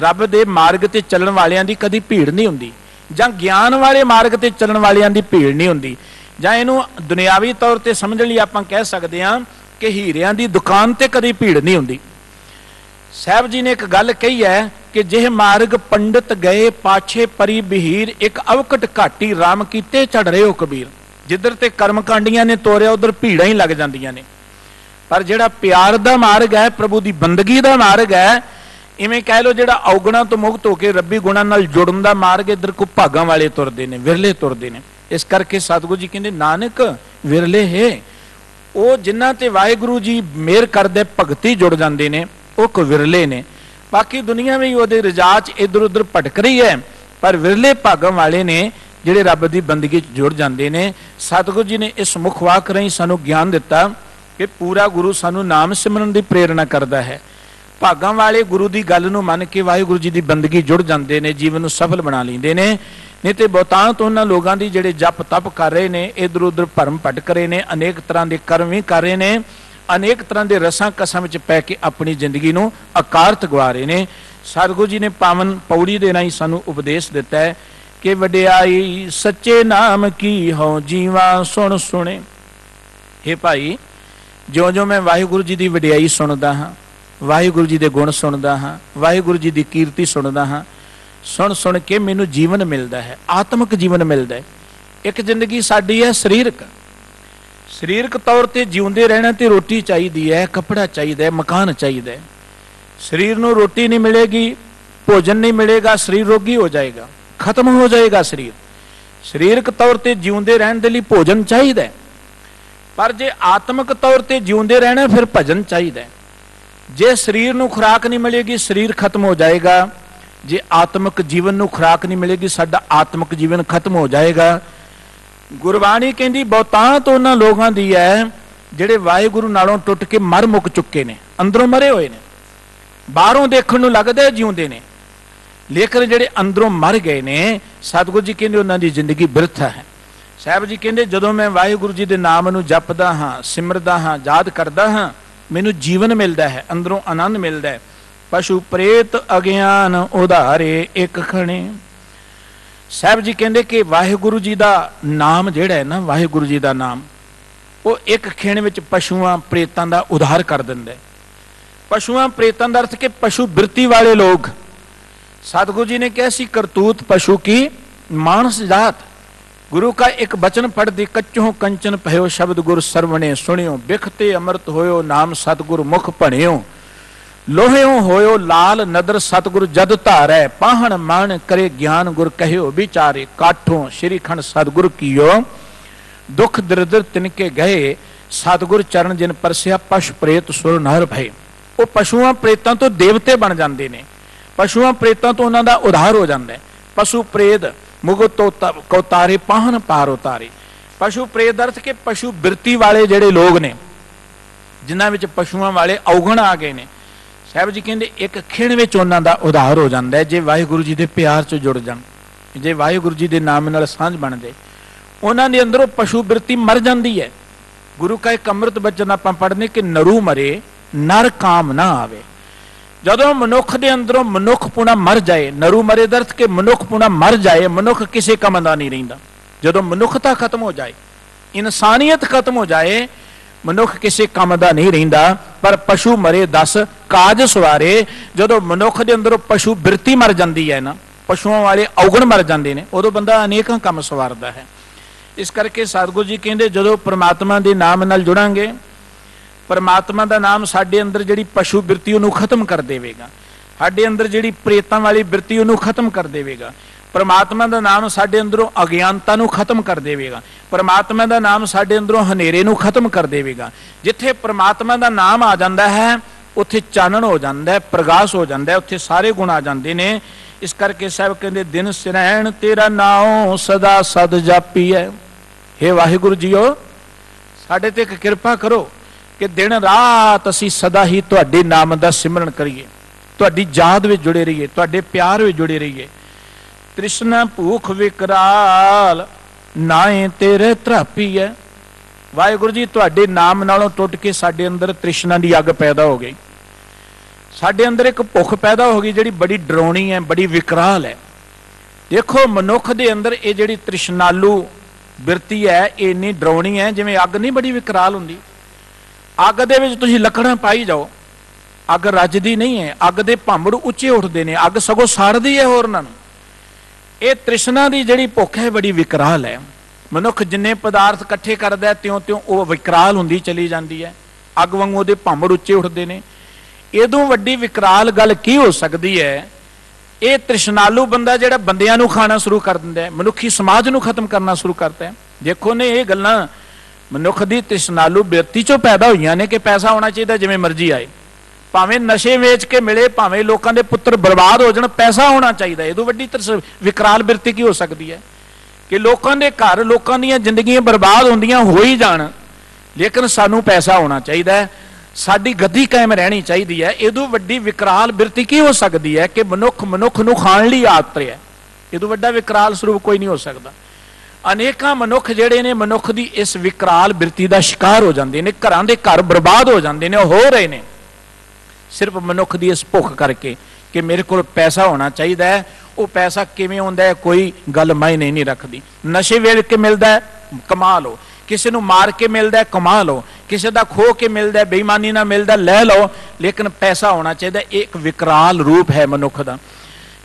ਰੱਬ ਦੇ ਮਾਰਗ ਤੇ ਚੱਲਣ ਵਾਲਿਆਂ ਦੀ ਕਦੀ ਭੀੜ ਨਹੀਂ ਹੁੰਦੀ। ਜਾਂ ਗਿਆਨ ਵਾਲੇ ਮਾਰਗ ਤੇ ਚੱਲਣ ਵਾਲਿਆਂ ਦੀ ਭੀੜ ਨਹੀਂ ਹੁੰਦੀ। ਜਾਂ ਇਹਨੂੰ ਦੁਨਿਆਵੀ ਤੌਰ ਤੇ ਸਮਝਣ ਲਈ ਆਪਾਂ ਕਹਿ ਸਕਦੇ ਹਾਂ ਕਿ ਹੀਰਿਆਂ ਦੀ ਦੁਕਾਨ ਤੇ ਕਦੀ ਭੀੜ ਨਹੀਂ ਹੁੰਦੀ। ਸਾਹਿਬ ਜੀ ਨੇ ਇੱਕ ਗੱਲ ਕਹੀ ਹੈ ਕਿ ਜਿਹ ਮਾਰਗ ਪੰਡਤ ਗਏ, ਪਾਛੇ ਪਰੀ ਬਹੀਰ, ਇੱਕ ਅਵਕਟ ਘਾਟੀ ਰਾਮ ਕੀਤੇ ਚੜ ਰਹੇ ਹੋ ਕਬੀਰ। ਜਿੱਧਰ ਤੇ ਕਰਮ ਕਾਂਡੀਆਂ ਨੇ ਤੋਰਿਆ, ਉਧਰ ਭੀੜਾਂ ਹੀ ਲੱਗ ਜਾਂਦੀਆਂ ਨੇ। ਪਰ ਜਿਹੜਾ ਪਿਆਰ ਦਾ ਮਾਰਗ ਹੈ, ਪ੍ਰਭੂ ਦੀ ਬੰਦਗੀ ਦਾ ਮਾਰਗ ਹੈ, ਇਵੇਂ ਕਹਿ ਲੋ ਜਿਹੜਾ ਔਗਣਾ ਤੋਂ ਮੁਕਤ ਹੋ ਕੇ ਰੱਬੀ ਗੁਣਾਂ ਨਾਲ ਜੁੜਨ ਦਾ ਮਾਰਗ ਇਧਰ ਕੋ ਭਾਗਾਂ ਵਾਲੇ ਤੁਰਦੇ ਨੇ, ਵਿਰਲੇ ਤੁਰਦੇ ਨੇ। ਇਸ ਕਰਕੇ ਸਤਿਗੁਰੂ ਜੀ ਕਹਿੰਦੇ, ਨਾਨਕ, ਵਿਰਲੇ ਹੈ। ਉਹ ਜਿਨ੍ਹਾਂ ਤੇ ਵਾਹਿਗੁਰੂ ਜੀ ਮਿਹਰ ਕਰਦੇ, ਭਗਤੀ ਜੁੜ ਜਾਂਦੇ ਨੇ, ਉਹ ਕੋ ਵਿਰਲੇ ਨੇ। ਬਾਕੀ ਦੁਨੀਆ ਵੀ ਉਹਦੇ ਰਜਾਚ ਇਧਰ ਉਧਰ ਭਟਕ ਰਹੀ ਹੈ, ਪਰ ਵਿਰਲੇ ਭਾਗਾਂ ਵਾਲੇ ਨੇ ਜਿਹੜੇ ਰੱਬ ਦੀ ਬੰਦਗੀ 'ਚ ਜੁੜ ਜਾਂਦੇ ਨੇ। ਸਤਿਗੁਰੂ ਜੀ ਨੇ ਇਸ ਮੁਖ ਵਾਕ ਰਹੀ ਸਾਨੂੰ ਗਿਆਨ ਦਿੱਤਾ। ਕਿ ਪੂਰਾ ਗੁਰੂ ਸਾਨੂੰ ਨਾਮ ਸਿਮਰਨ ਦੀ ਪ੍ਰੇਰਣਾ ਕਰਦਾ ਹੈ। ਭਾਗਾਂ ਵਾਲੇ ਗੁਰੂ ਦੀ ਗੱਲ ਨੂੰ ਮੰਨ ਕੇ ਵਾਹਿਗੁਰੂ ਜੀ ਦੀ ਬੰਦਗੀ ਜੁੜ ਜਾਂਦੇ ਨੇ, ਜੀਵਨ ਨੂੰ ਸਫਲ ਬਣਾ ਲੈਂਦੇ ਨੇ। ਨਹੀਂ ਤੇ ਬਹੁਤਾਂਤ ਉਹਨਾਂ ਲੋਕਾਂ ਦੀ ਜਿਹੜੇ ਜਪ ਤਪ ਕਰ ਰਹੇ ਨੇ, ਇਧਰ ਉਧਰ ਭਰਮ ਭਟਕ ਰਹੇ ਨੇ, ਅਨੇਕ ਤਰ੍ਹਾਂ ਦੇ ਕਰਮ ਵੀ ਕਰ ਰਹੇ ਨੇ, ਅਨੇਕ ਤਰ੍ਹਾਂ ਦੇ ਰਸਾਂ ਕਸਾਂ ਵਿੱਚ ਪੈ ਕੇ ਆਪਣੀ ਜ਼ਿੰਦਗੀ ਨੂੰ ਅਕਾਰਤ ਗਵਾ ਰਹੇ ਨੇ। ਸਤਿਗੁਰੂ ਜੀ ਨੇ ਪਾਵਨ ਪੌੜੀ ਦੇ ਰਾਹੀਂ ਸਾਨੂੰ ਉਪਦੇਸ਼ ਦਿੱਤਾ ਹੈ ਕਿ ਵਡਿਆਈ, ਸੱਚੇ ਨਾਮ ਕੀ ਹੋ ਜੀਵਾ ਸੁਣ ਸੁਣੇ। ਇਹ ਭਾਈ ਜਿਉਂ-ਜਿਉਂ ਮੈਂ ਵਾਹਿਗੁਰੂ ਜੀ ਦੀ ਵਡਿਆਈ ਸੁਣਦਾ ਹਾਂ, ਵਾਹਿਗੁਰੂ ਜੀ ਦੇ ਗੁਣ ਸੁਣਦਾ ਹਾਂ, ਵਾਹਿਗੁਰੂ ਜੀ ਦੀ ਕੀਰਤੀ ਸੁਣਦਾ ਹਾਂ, ਸੁਣ ਸੁਣ ਕੇ ਮੈਨੂੰ ਜੀਵਨ ਮਿਲਦਾ ਹੈ, ਆਤਮਿਕ ਜੀਵਨ ਮਿਲਦਾ ਹੈ। ਇੱਕ ਜ਼ਿੰਦਗੀ ਸਾਡੀ ਹੈ ਸਰੀਰਕ। ਸਰੀਰਕ ਤੌਰ ਤੇ ਜਿਉਂਦੇ ਰਹਿਣਾ ਤੇ ਰੋਟੀ ਚਾਹੀਦੀ ਹੈ, ਕੱਪੜਾ ਚਾਹੀਦਾ ਹੈ, ਮਕਾਨ ਚਾਹੀਦਾ ਹੈ। ਸਰੀਰ ਨੂੰ ਰੋਟੀ ਨਹੀਂ ਮਿਲੇਗੀ, ਭੋਜਨ ਨਹੀਂ ਮਿਲੇਗਾ, ਸਰੀਰ ਰੋਗੀ ਹੋ ਜਾਏਗਾ, ਖਤਮ ਹੋ ਜਾਏਗਾ ਸਰੀਰ। ਸਰੀਰਕ ਤੌਰ ਤੇ ਜਿਉਂਦੇ ਰਹਿਣ ਦੇ ਲਈ ਭੋਜਨ ਚਾਹੀਦਾ ਹੈ। ਪਰ ਜੇ ਆਤਮਿਕ ਤੌਰ ਤੇ ਜਿਉਂਦੇ ਰਹਿਣਾ, ਫਿਰ ਭਜਨ ਚਾਹੀਦਾ ਜੇ ਸਰੀਰ ਨੂੰ ਖੁਰਾਕ ਨਹੀਂ ਮਿਲੇਗੀ, ਸਰੀਰ ਖਤਮ ਹੋ ਜਾਏਗਾ। ਜੇ ਆਤਮਿਕ ਜੀਵਨ ਨੂੰ ਖੁਰਾਕ ਨਹੀਂ ਮਿਲੇਗੀ, ਸਾਡਾ ਆਤਮਿਕ ਜੀਵਨ ਖਤਮ ਹੋ ਜਾਏਗਾ। ਗੁਰਬਾਣੀ ਕਹਿੰਦੀ ਬਹੁਤਾਂਤ ਉਹਨਾਂ ਲੋਕਾਂ ਦੀ ਹੈ, ਜਿਹੜੇ ਵਾਹਿਗੁਰੂ ਨਾਲੋਂ ਟੁੱਟ ਕੇ ਮਰ ਮੁੱਕ ਚੁੱਕੇ ਨੇ, ਅੰਦਰੋਂ ਮਰੇ ਹੋਏ ਨੇ। ਬਾਹਰੋਂ ਦੇਖਣ ਨੂੰ ਲੱਗਦਾ ਜਿਉਂਦੇ ਨੇ। ਲੇਕਿਨ ਜਿਹੜੇ ਅੰਦਰੋਂ ਮਰ ਗਏ ਨੇ, ਸਤਿਗੁਰੂ ਜੀ ਕਹਿੰਦੇ, ਉਹਨਾਂ ਦੀ ਜ਼ਿੰਦਗੀ ਬਿਰਥਾ ਹੈ। ਸਾਹਿਬ ਜੀ ਕਹਿੰਦੇ, ਜਦੋਂ ਮੈਂ ਵਾਹਿਗੁਰੂ ਜੀ ਦੇ ਨਾਮ ਨੂੰ ਜਪਦਾ ਹਾਂ, ਸਿਮਰਦਾ ਹਾਂ, ਯਾਦ ਕਰਦਾ ਹਾਂ, ਮੈਨੂੰ ਜੀਵਨ ਮਿਲਦਾ ਹੈ, ਅੰਦਰੋਂ ਆਨੰਦ ਮਿਲਦਾ ਹੈ। ਪਸ਼ੂ ਪ੍ਰੇਤ ਅਗਿਆਨ ਉਧਾਰੇ ਇੱਕ ਖਣੇ। ਸਾਹਿਬ ਜੀ ਕਹਿੰਦੇ ਕਿ ਵਾਹਿਗੁਰੂ ਜੀ ਦਾ ਨਾਮ ਜਿਹੜਾ ਹੈ ਨਾ, ਵਾਹਿਗੁਰੂ ਜੀ ਦਾ ਨਾਮ, ਉਹ ਇੱਕ ਖੇਣ ਵਿੱਚ ਪਸ਼ੂਆਂ ਪ੍ਰੇਤਾਂ ਦਾ ਉਧਾਰ ਕਰ ਦਿੰਦਾ ਹੈ। ਪਸ਼ੂਆਂ ਪ੍ਰੇਤਾਂ ਦਾ ਅਰਥ ਕਿ ਪਸ਼ੂ ਬਿਰਤੀ ਵਾਲੇ ਲੋਕ। ਸਤਿਗੁਰੂ ਜੀ ਨੇ ਕਿਹਾ ਸੀ, ਕਰਤੂਤ ਪਸ਼ੂ ਕੀ? ਮਾਨਸ ਜਾਤ। ਗੁਰੂ ਕਾ ਇੱਕ ਬਚਨ ਪੜਦੀ ਕੱਚੋਂ ਕੰਚਨ ਭਇਓ ਸ਼ਬਦ ਗੁਰ ਸਰਵਣੇ ਸੁਣਿਓ ਬਿਖਤੇ ਅੰਮ੍ਰਿਤ ਹੋਇਓ, ਨਾਮ ਸਤਿਗੁਰ ਮੁਖ ਭਣਿਓ। ਲੋਹਿਓ ਹੋਇਓ ਲਾਲ ਨਦਰ ਸਤਿਗੁਰ ਜਦ ਧਾਰੈ, ਪਾਹਣ ਮਨ ਕਰੇ ਗਿਆਨ ਗੁਰ ਕਹਿਓ ਵਿਚਾਰੇ, ਕਾਠੋਂ ਸ਼੍ਰੀ ਖੰਡ ਸਤਿਗੁਰ ਕੀਓ। ਦੁਖ ਦਰਦਰ ਤਿਨਕੇ ਗਏ, ਸਤਿਗੁਰ ਚਰਨ ਜਿਨ ਪਰਸਿਆ, ਪਸ਼ ਪ੍ਰੇਤ ਸੁਰ ਨਰ ਭਏ। ਉਹ ਪਸ਼ੂਆਂ ਪ੍ਰੇਤਾਂ ਤੋਂ ਦੇਵਤੇ ਬਣ ਜਾਂਦੇ ਨੇ। ਪਸ਼ੂਆਂ ਪ੍ਰੇਤਾਂ ਤੋਂ ਉਹਨਾਂ ਦਾ ਉਧਾਰ ਹੋ ਜਾਂਦਾ ਹੈ। ਪਸ਼ੂ ਪ੍ਰੇਤ ਮੁਗਤ ਕਉਤਾਰੇ ਪਾਹਨ ਪਾਰ ਉਤਾਰੇ। ਪਸ਼ੂ ਪ੍ਰੇਤ ਅਰਥ ਕੇ ਪਸ਼ੂ ਬਿਰਤੀ ਵਾਲੇ ਜਿਹੜੇ ਲੋਕ ਨੇ, ਜਿਨ੍ਹਾਂ ਵਿੱਚ ਪਸ਼ੂਆਂ ਵਾਲੇ ਔਗਣ ਆ ਗਏ ਨੇ, ਸਾਹਿਬ ਜੀ ਕਹਿੰਦੇ ਇੱਕ ਖਿਣ ਵਿੱਚ ਉਹਨਾਂ ਦਾ ਉਧਾਰ ਹੋ ਜਾਂਦਾ ਜੇ ਵਾਹਿਗੁਰੂ ਜੀ ਦੇ ਪਿਆਰ 'ਚ ਜੁੜ ਜਾਣ, ਜੇ ਵਾਹਿਗੁਰੂ ਜੀ ਦੇ ਨਾਮ ਨਾਲ ਸਾਂਝ ਬਣ ਜਾਏ, ਉਹਨਾਂ ਦੇ ਅੰਦਰੋਂ ਪਸ਼ੂ ਬਿਰਤੀ ਮਰ ਜਾਂਦੀ ਹੈ। ਗੁਰੂ ਕਾ ਇੱਕ ਅੰਮ੍ਰਿਤ ਬਚਨ ਆਪਾਂ ਪੜ੍ਹਨੇ ਕਿ ਨਰੂ ਮਰੇ, ਨਰ ਕਾਮ ਨਾ ਆਵੇ। ਜਦੋਂ ਮਨੁੱਖ ਦੇ ਅੰਦਰੋਂ ਮਨੁੱਖ ਪੁਣਾ ਮਰ ਜਾਏ, ਨਰੂ ਮਰੇ ਦਰਤ ਕੇ ਮਨੁੱਖ ਪੁਣਾ ਮਰ ਜਾਏ, ਮਨੁੱਖ ਕਿਸੇ ਕੰਮ ਦਾ ਨਹੀਂ ਰਹਿੰਦਾ। ਜਦੋਂ ਮਨੁੱਖਤਾ ਖਤਮ ਹੋ ਜਾਏ, ਇਨਸਾਨੀਅਤ ਖਤਮ ਹੋ ਜਾਏ, ਮਨੁੱਖ ਕਿਸੇ ਕੰਮ ਦਾ ਨਹੀਂ ਰਹਿੰਦਾ, ਪਰ ਪਸ਼ੂ ਮਰੇ 10 ਕਾਜ ਸਵਾਰੇ। ਜਦੋਂ ਮਨੁੱਖ ਦੇ ਅੰਦਰੋਂ ਪਸ਼ੂ ਬਿਰਤੀ ਮਰ ਜਾਂਦੀ ਹੈ ਨਾ, ਪਸ਼ੂਆਂ ਵਾਲੇ ਔਗਣ ਮਰ ਜਾਂਦੇ ਨੇ, ਉਦੋਂ ਬੰਦਾ ਅਨੇਕਾਂ ਕੰਮ ਸਵਾਰਦਾ ਹੈ। ਇਸ ਕਰਕੇ ਸਤਿਗੁਰੂ ਜੀ ਕਹਿੰਦੇ, ਜਦੋਂ ਪ੍ਰਮਾਤਮਾ ਦੇ ਨਾਮ ਨਾਲ ਜੁੜਾਂਗੇ ਪਰਮਾਤਮਾ ਦਾ ਨਾਮ ਸਾਡੇ ਅੰਦਰ ਜਿਹੜੀ ਪਸ਼ੂ ਬਿਰਤੀ ਉਹਨੂੰ ਖਤਮ ਕਰ ਦੇਵੇਗਾ। ਸਾਡੇ ਅੰਦਰ ਜਿਹੜੀ ਪ੍ਰੇਤਾਂ ਵਾਲੀ ਬਿਰਤੀ ਉਹਨੂੰ ਖਤਮ ਕਰ ਦੇਵੇਗਾ। ਪਰਮਾਤਮਾ ਦਾ ਨਾਮ ਸਾਡੇ ਅੰਦਰੋਂ ਅਗਿਆਨਤਾ ਨੂੰ ਖਤਮ ਕਰ ਦੇਵੇਗਾ। ਪਰਮਾਤਮਾ ਦਾ ਨਾਮ ਸਾਡੇ ਅੰਦਰੋਂ ਹਨੇਰੇ ਨੂੰ ਖਤਮ ਕਰ ਦੇਵੇਗਾ। ਜਿੱਥੇ ਪਰਮਾਤਮਾ ਦਾ ਨਾਮ ਆ ਜਾਂਦਾ ਹੈ, ਉੱਥੇ ਚਾਨਣ ਹੋ ਜਾਂਦਾ ਹੈ, ਪ੍ਰਗਾਸ ਹੋ ਜਾਂਦਾ ਹੈ, ਉੱਥੇ ਸਾਰੇ ਗੁਣ ਆ ਜਾਂਦੇ ਨੇ। ਇਸ ਕਰਕੇ ਸਾਹਿਬ ਕਹਿੰਦੇ, ਦਿਨ ਸਿਰਹਿਣ ਤੇਰਾ ਨਾਮ ਸਦਾ ਸਦ ਜਾਪੀ ਹੈ हे ਵਾਹਿਗੁਰੂ ਜੀਓ, ਸਾਡੇ ਤੇ ਇੱਕ ਕਿਰਪਾ ਕਰੋ। ਕਿ ਦਿਨ ਰਾਤ ਅਸੀਂ ਸਦਾ ਹੀ ਤੁਹਾਡੇ ਨਾਮ ਦਾ ਸਿਮਰਨ ਕਰੀਏ। ਤੁਹਾਡੀ ਯਾਦ ਵਿੱਚ ਜੁੜੇ ਰਹੀਏ, ਤੁਹਾਡੇ ਪਿਆਰ ਵਿੱਚ ਜੁੜੇ ਰਹੀਏ। ਤ੍ਰਿਸ਼ਨਾ ਭੂਖ ਵਿਕਰਾਲ, ਨਾਏ ਤੇਰੇ ਧਰਾਪੀ ਹੈ ਵਾਹਿਗੁਰੂ ਜੀ, ਤੁਹਾਡੇ ਨਾਮ ਨਾਲੋਂ ਟੁੱਟ ਕੇ ਸਾਡੇ ਅੰਦਰ ਤ੍ਰਿਸ਼ਨਾ ਦੀ ਅੱਗ ਪੈਦਾ ਹੋ ਗਈ। ਸਾਡੇ ਅੰਦਰ ਇੱਕ ਭੁੱਖ ਪੈਦਾ ਹੋ ਗਈ ਜਿਹੜੀ ਬੜੀ ਡਰਾਉਣੀ ਹੈ ਬੜੀ ਵਿਕਰਾਲ ਹੈ ਦੇਖੋ, ਮਨੁੱਖ ਦੇ ਅੰਦਰ ਇਹ ਜਿਹੜੀ ਤ੍ਰਿਸ਼ਨਾਲੂ ਬਿਰਤੀ ਹੈ ਇਹ ਇੰਨੀ ਡਰਾਉਣੀ ਹੈ ਜਿਵੇਂ ਅੱਗ ਨਹੀਂ ਬੜੀ ਵਿਕਰਾਲ ਹੁੰਦੀ। ਅੱਗ ਦੇ ਵਿੱਚ ਤੁਸੀਂ ਲੱਕੜਾਂ ਪਾਈ ਜਾਓ। ਅੱਗ ਰੱਜਦੀ ਨਹੀਂ ਹੈ। ਅੱਗ ਦੇ ਭਾਂਬੜ ਉੱਚੇ ਉੱਠਦੇ ਨੇ। ਅੱਗ ਸਗੋਂ ਸਾੜਦੀ ਹੈ ਹੋਰਨਾਂ ਨੂੰ। ਇਹ ਤ੍ਰਿਸ਼ਨਾ ਦੀ ਜਿਹੜੀ ਭੁੱਖ ਹੈ, ਬੜੀ ਵਿਕਰਾਲ ਹੈ। ਮਨੁੱਖ ਜਿੰਨੇ ਪਦਾਰਥ ਇਕੱਠੇ ਕਰਦਾ ਤਿਉਂ-ਤਿਉਂ ਉਹ ਵਿਕਰਾਲ ਹੁੰਦੀ ਚਲੀ ਜਾਂਦੀ ਹੈ। ਅੱਗ ਵਾਂਗੂ ਉਹਦੇ ਭਾਂਬੜ ਉੱਚੇ ਉੱਠਦੇ ਨੇ। ਇਦੋਂ ਵੱਡੀ ਵਿਕਰਾਲ ਗੱਲ ਕੀ ਹੋ ਸਕਦੀ ਹੈ? ਇਹ ਤ੍ਰਿਸ਼ਨਾਲੂ ਬੰਦਾ ਜਿਹੜਾ ਬੰਦਿਆਂ ਨੂੰ ਖਾਣਾ ਸ਼ੁਰੂ ਕਰ ਦਿੰਦਾ ਹੈ। ਮਨੁੱਖੀ ਸਮਾਜ ਨੂੰ ਖਤਮ ਕਰਨਾ ਸ਼ੁਰੂ ਕਰਦਾ ਹੈ। ਦੇਖੋ ਨੇ ਇਹ ਗੱਲਾਂ ਮਨੁੱਖ ਦੀ ਤ੍ਰਿਸ਼ਨਾਲੂ ਬਿਰਤੀ ਚੋਂ ਪੈਦਾ ਹੋਈਆਂ ਨੇ ਕਿ ਪੈਸਾ ਹੋਣਾ ਚਾਹੀਦਾ ਜਿਵੇਂ ਮਰਜ਼ੀ ਆਏ। ਭਾਵੇਂ ਨਸ਼ੇ ਵੇਚ ਕੇ ਮਿਲੇ, ਭਾਵੇਂ ਲੋਕਾਂ ਦੇ ਪੁੱਤਰ ਬਰਬਾਦ ਹੋ ਜਾਣ, ਪੈਸਾ ਹੋਣਾ ਚਾਹੀਦਾ ਇਹ ਤੋਂ ਵੱਡੀ ਤਰਸ ਵਿਕਰਾਲ ਬਿਰਤੀ ਕੀ ਹੋ ਸਕਦੀ ਹੈ? ਕਿ ਲੋਕਾਂ ਦੇ ਘਰ, ਲੋਕਾਂ ਦੀਆਂ ਜ਼ਿੰਦਗੀਆਂ ਬਰਬਾਦ ਹੁੰਦੀਆਂ ਹੋ ਹੀ ਜਾਣ, ਲੇਕਿਨ ਸਾਨੂੰ ਪੈਸਾ ਹੋਣਾ ਚਾਹੀਦਾ ਹੈ। ਸਾਡੀ ਗੱਦੀ ਕਾਇਮ ਰਹਿਣੀ ਚਾਹੀਦੀ ਹੈ। ਇਹ ਤੋਂ ਵੱਡੀ ਵਿਕਰਾਲ ਬਿਰਤੀ ਕੀ ਹੋ ਸਕਦੀ ਹੈ ਕਿ ਮਨੁੱਖ ਮਨੁੱਖ ਨੂੰ ਖਾਣ ਲਈ ਆਦਤ ਹੈ? ਇਹਦੋਂ ਵੱਡਾ ਵਿਕਰਾਲ ਸਰੂਪ ਕੋਈ ਨਹੀਂ ਹੋ ਸਕਦਾ। ਅਨੇਕਾਂ ਮਨੁੱਖ ਜਿਹੜੇ ਨੇ, ਮਨੁੱਖ ਦੀ ਇਸ ਵਿਕਰਾਲ ਬਿਰਤੀ ਦਾ ਸ਼ਿਕਾਰ ਹੋ ਜਾਂਦੇ ਨੇ, ਘਰਾਂ ਦੇ ਘਰ ਬਰਬਾਦ ਹੋ ਜਾਂਦੇ ਨੇ, ਉਹ ਹੋ ਰਹੇ ਨੇ। ਸਿਰਫ ਮਨੁੱਖ ਦੀ ਇਸ ਭੁੱਖ ਕਰਕੇ ਕਿ ਮੇਰੇ ਕੋਲ ਪੈਸਾ ਹੋਣਾ ਚਾਹੀਦਾ ਹੈ, ਉਹ ਪੈਸਾ ਕਿਵੇਂ ਆਉਂਦਾ ਹੈ, ਕੋਈ ਗੱਲ ਮਾਇਨੇ ਨਹੀਂ ਰੱਖਦੀ। ਨਸ਼ੇ ਵੇਲ ਕੇ ਮਿਲਦਾ ਹੈ, ਕਮਾ ਲਓ। ਕਿਸੇ ਨੂੰ ਮਾਰ ਕੇ ਮਿਲਦਾ ਹੈ, ਕਮਾ ਲਓ। ਕਿਸੇ ਦਾ ਖੋ ਕੇ ਮਿਲਦਾ ਬੇਈਮਾਨੀ ਨਾਲ ਮਿਲਦਾ ਲੈ ਲਓ। ਲੇਕਿਨ ਪੈਸਾ ਹੋਣਾ ਚਾਹੀਦਾ, ਇਹ ਇੱਕ ਵਿਕਰਾਲ ਰੂਪ ਹੈ ਮਨੁੱਖ ਦਾ।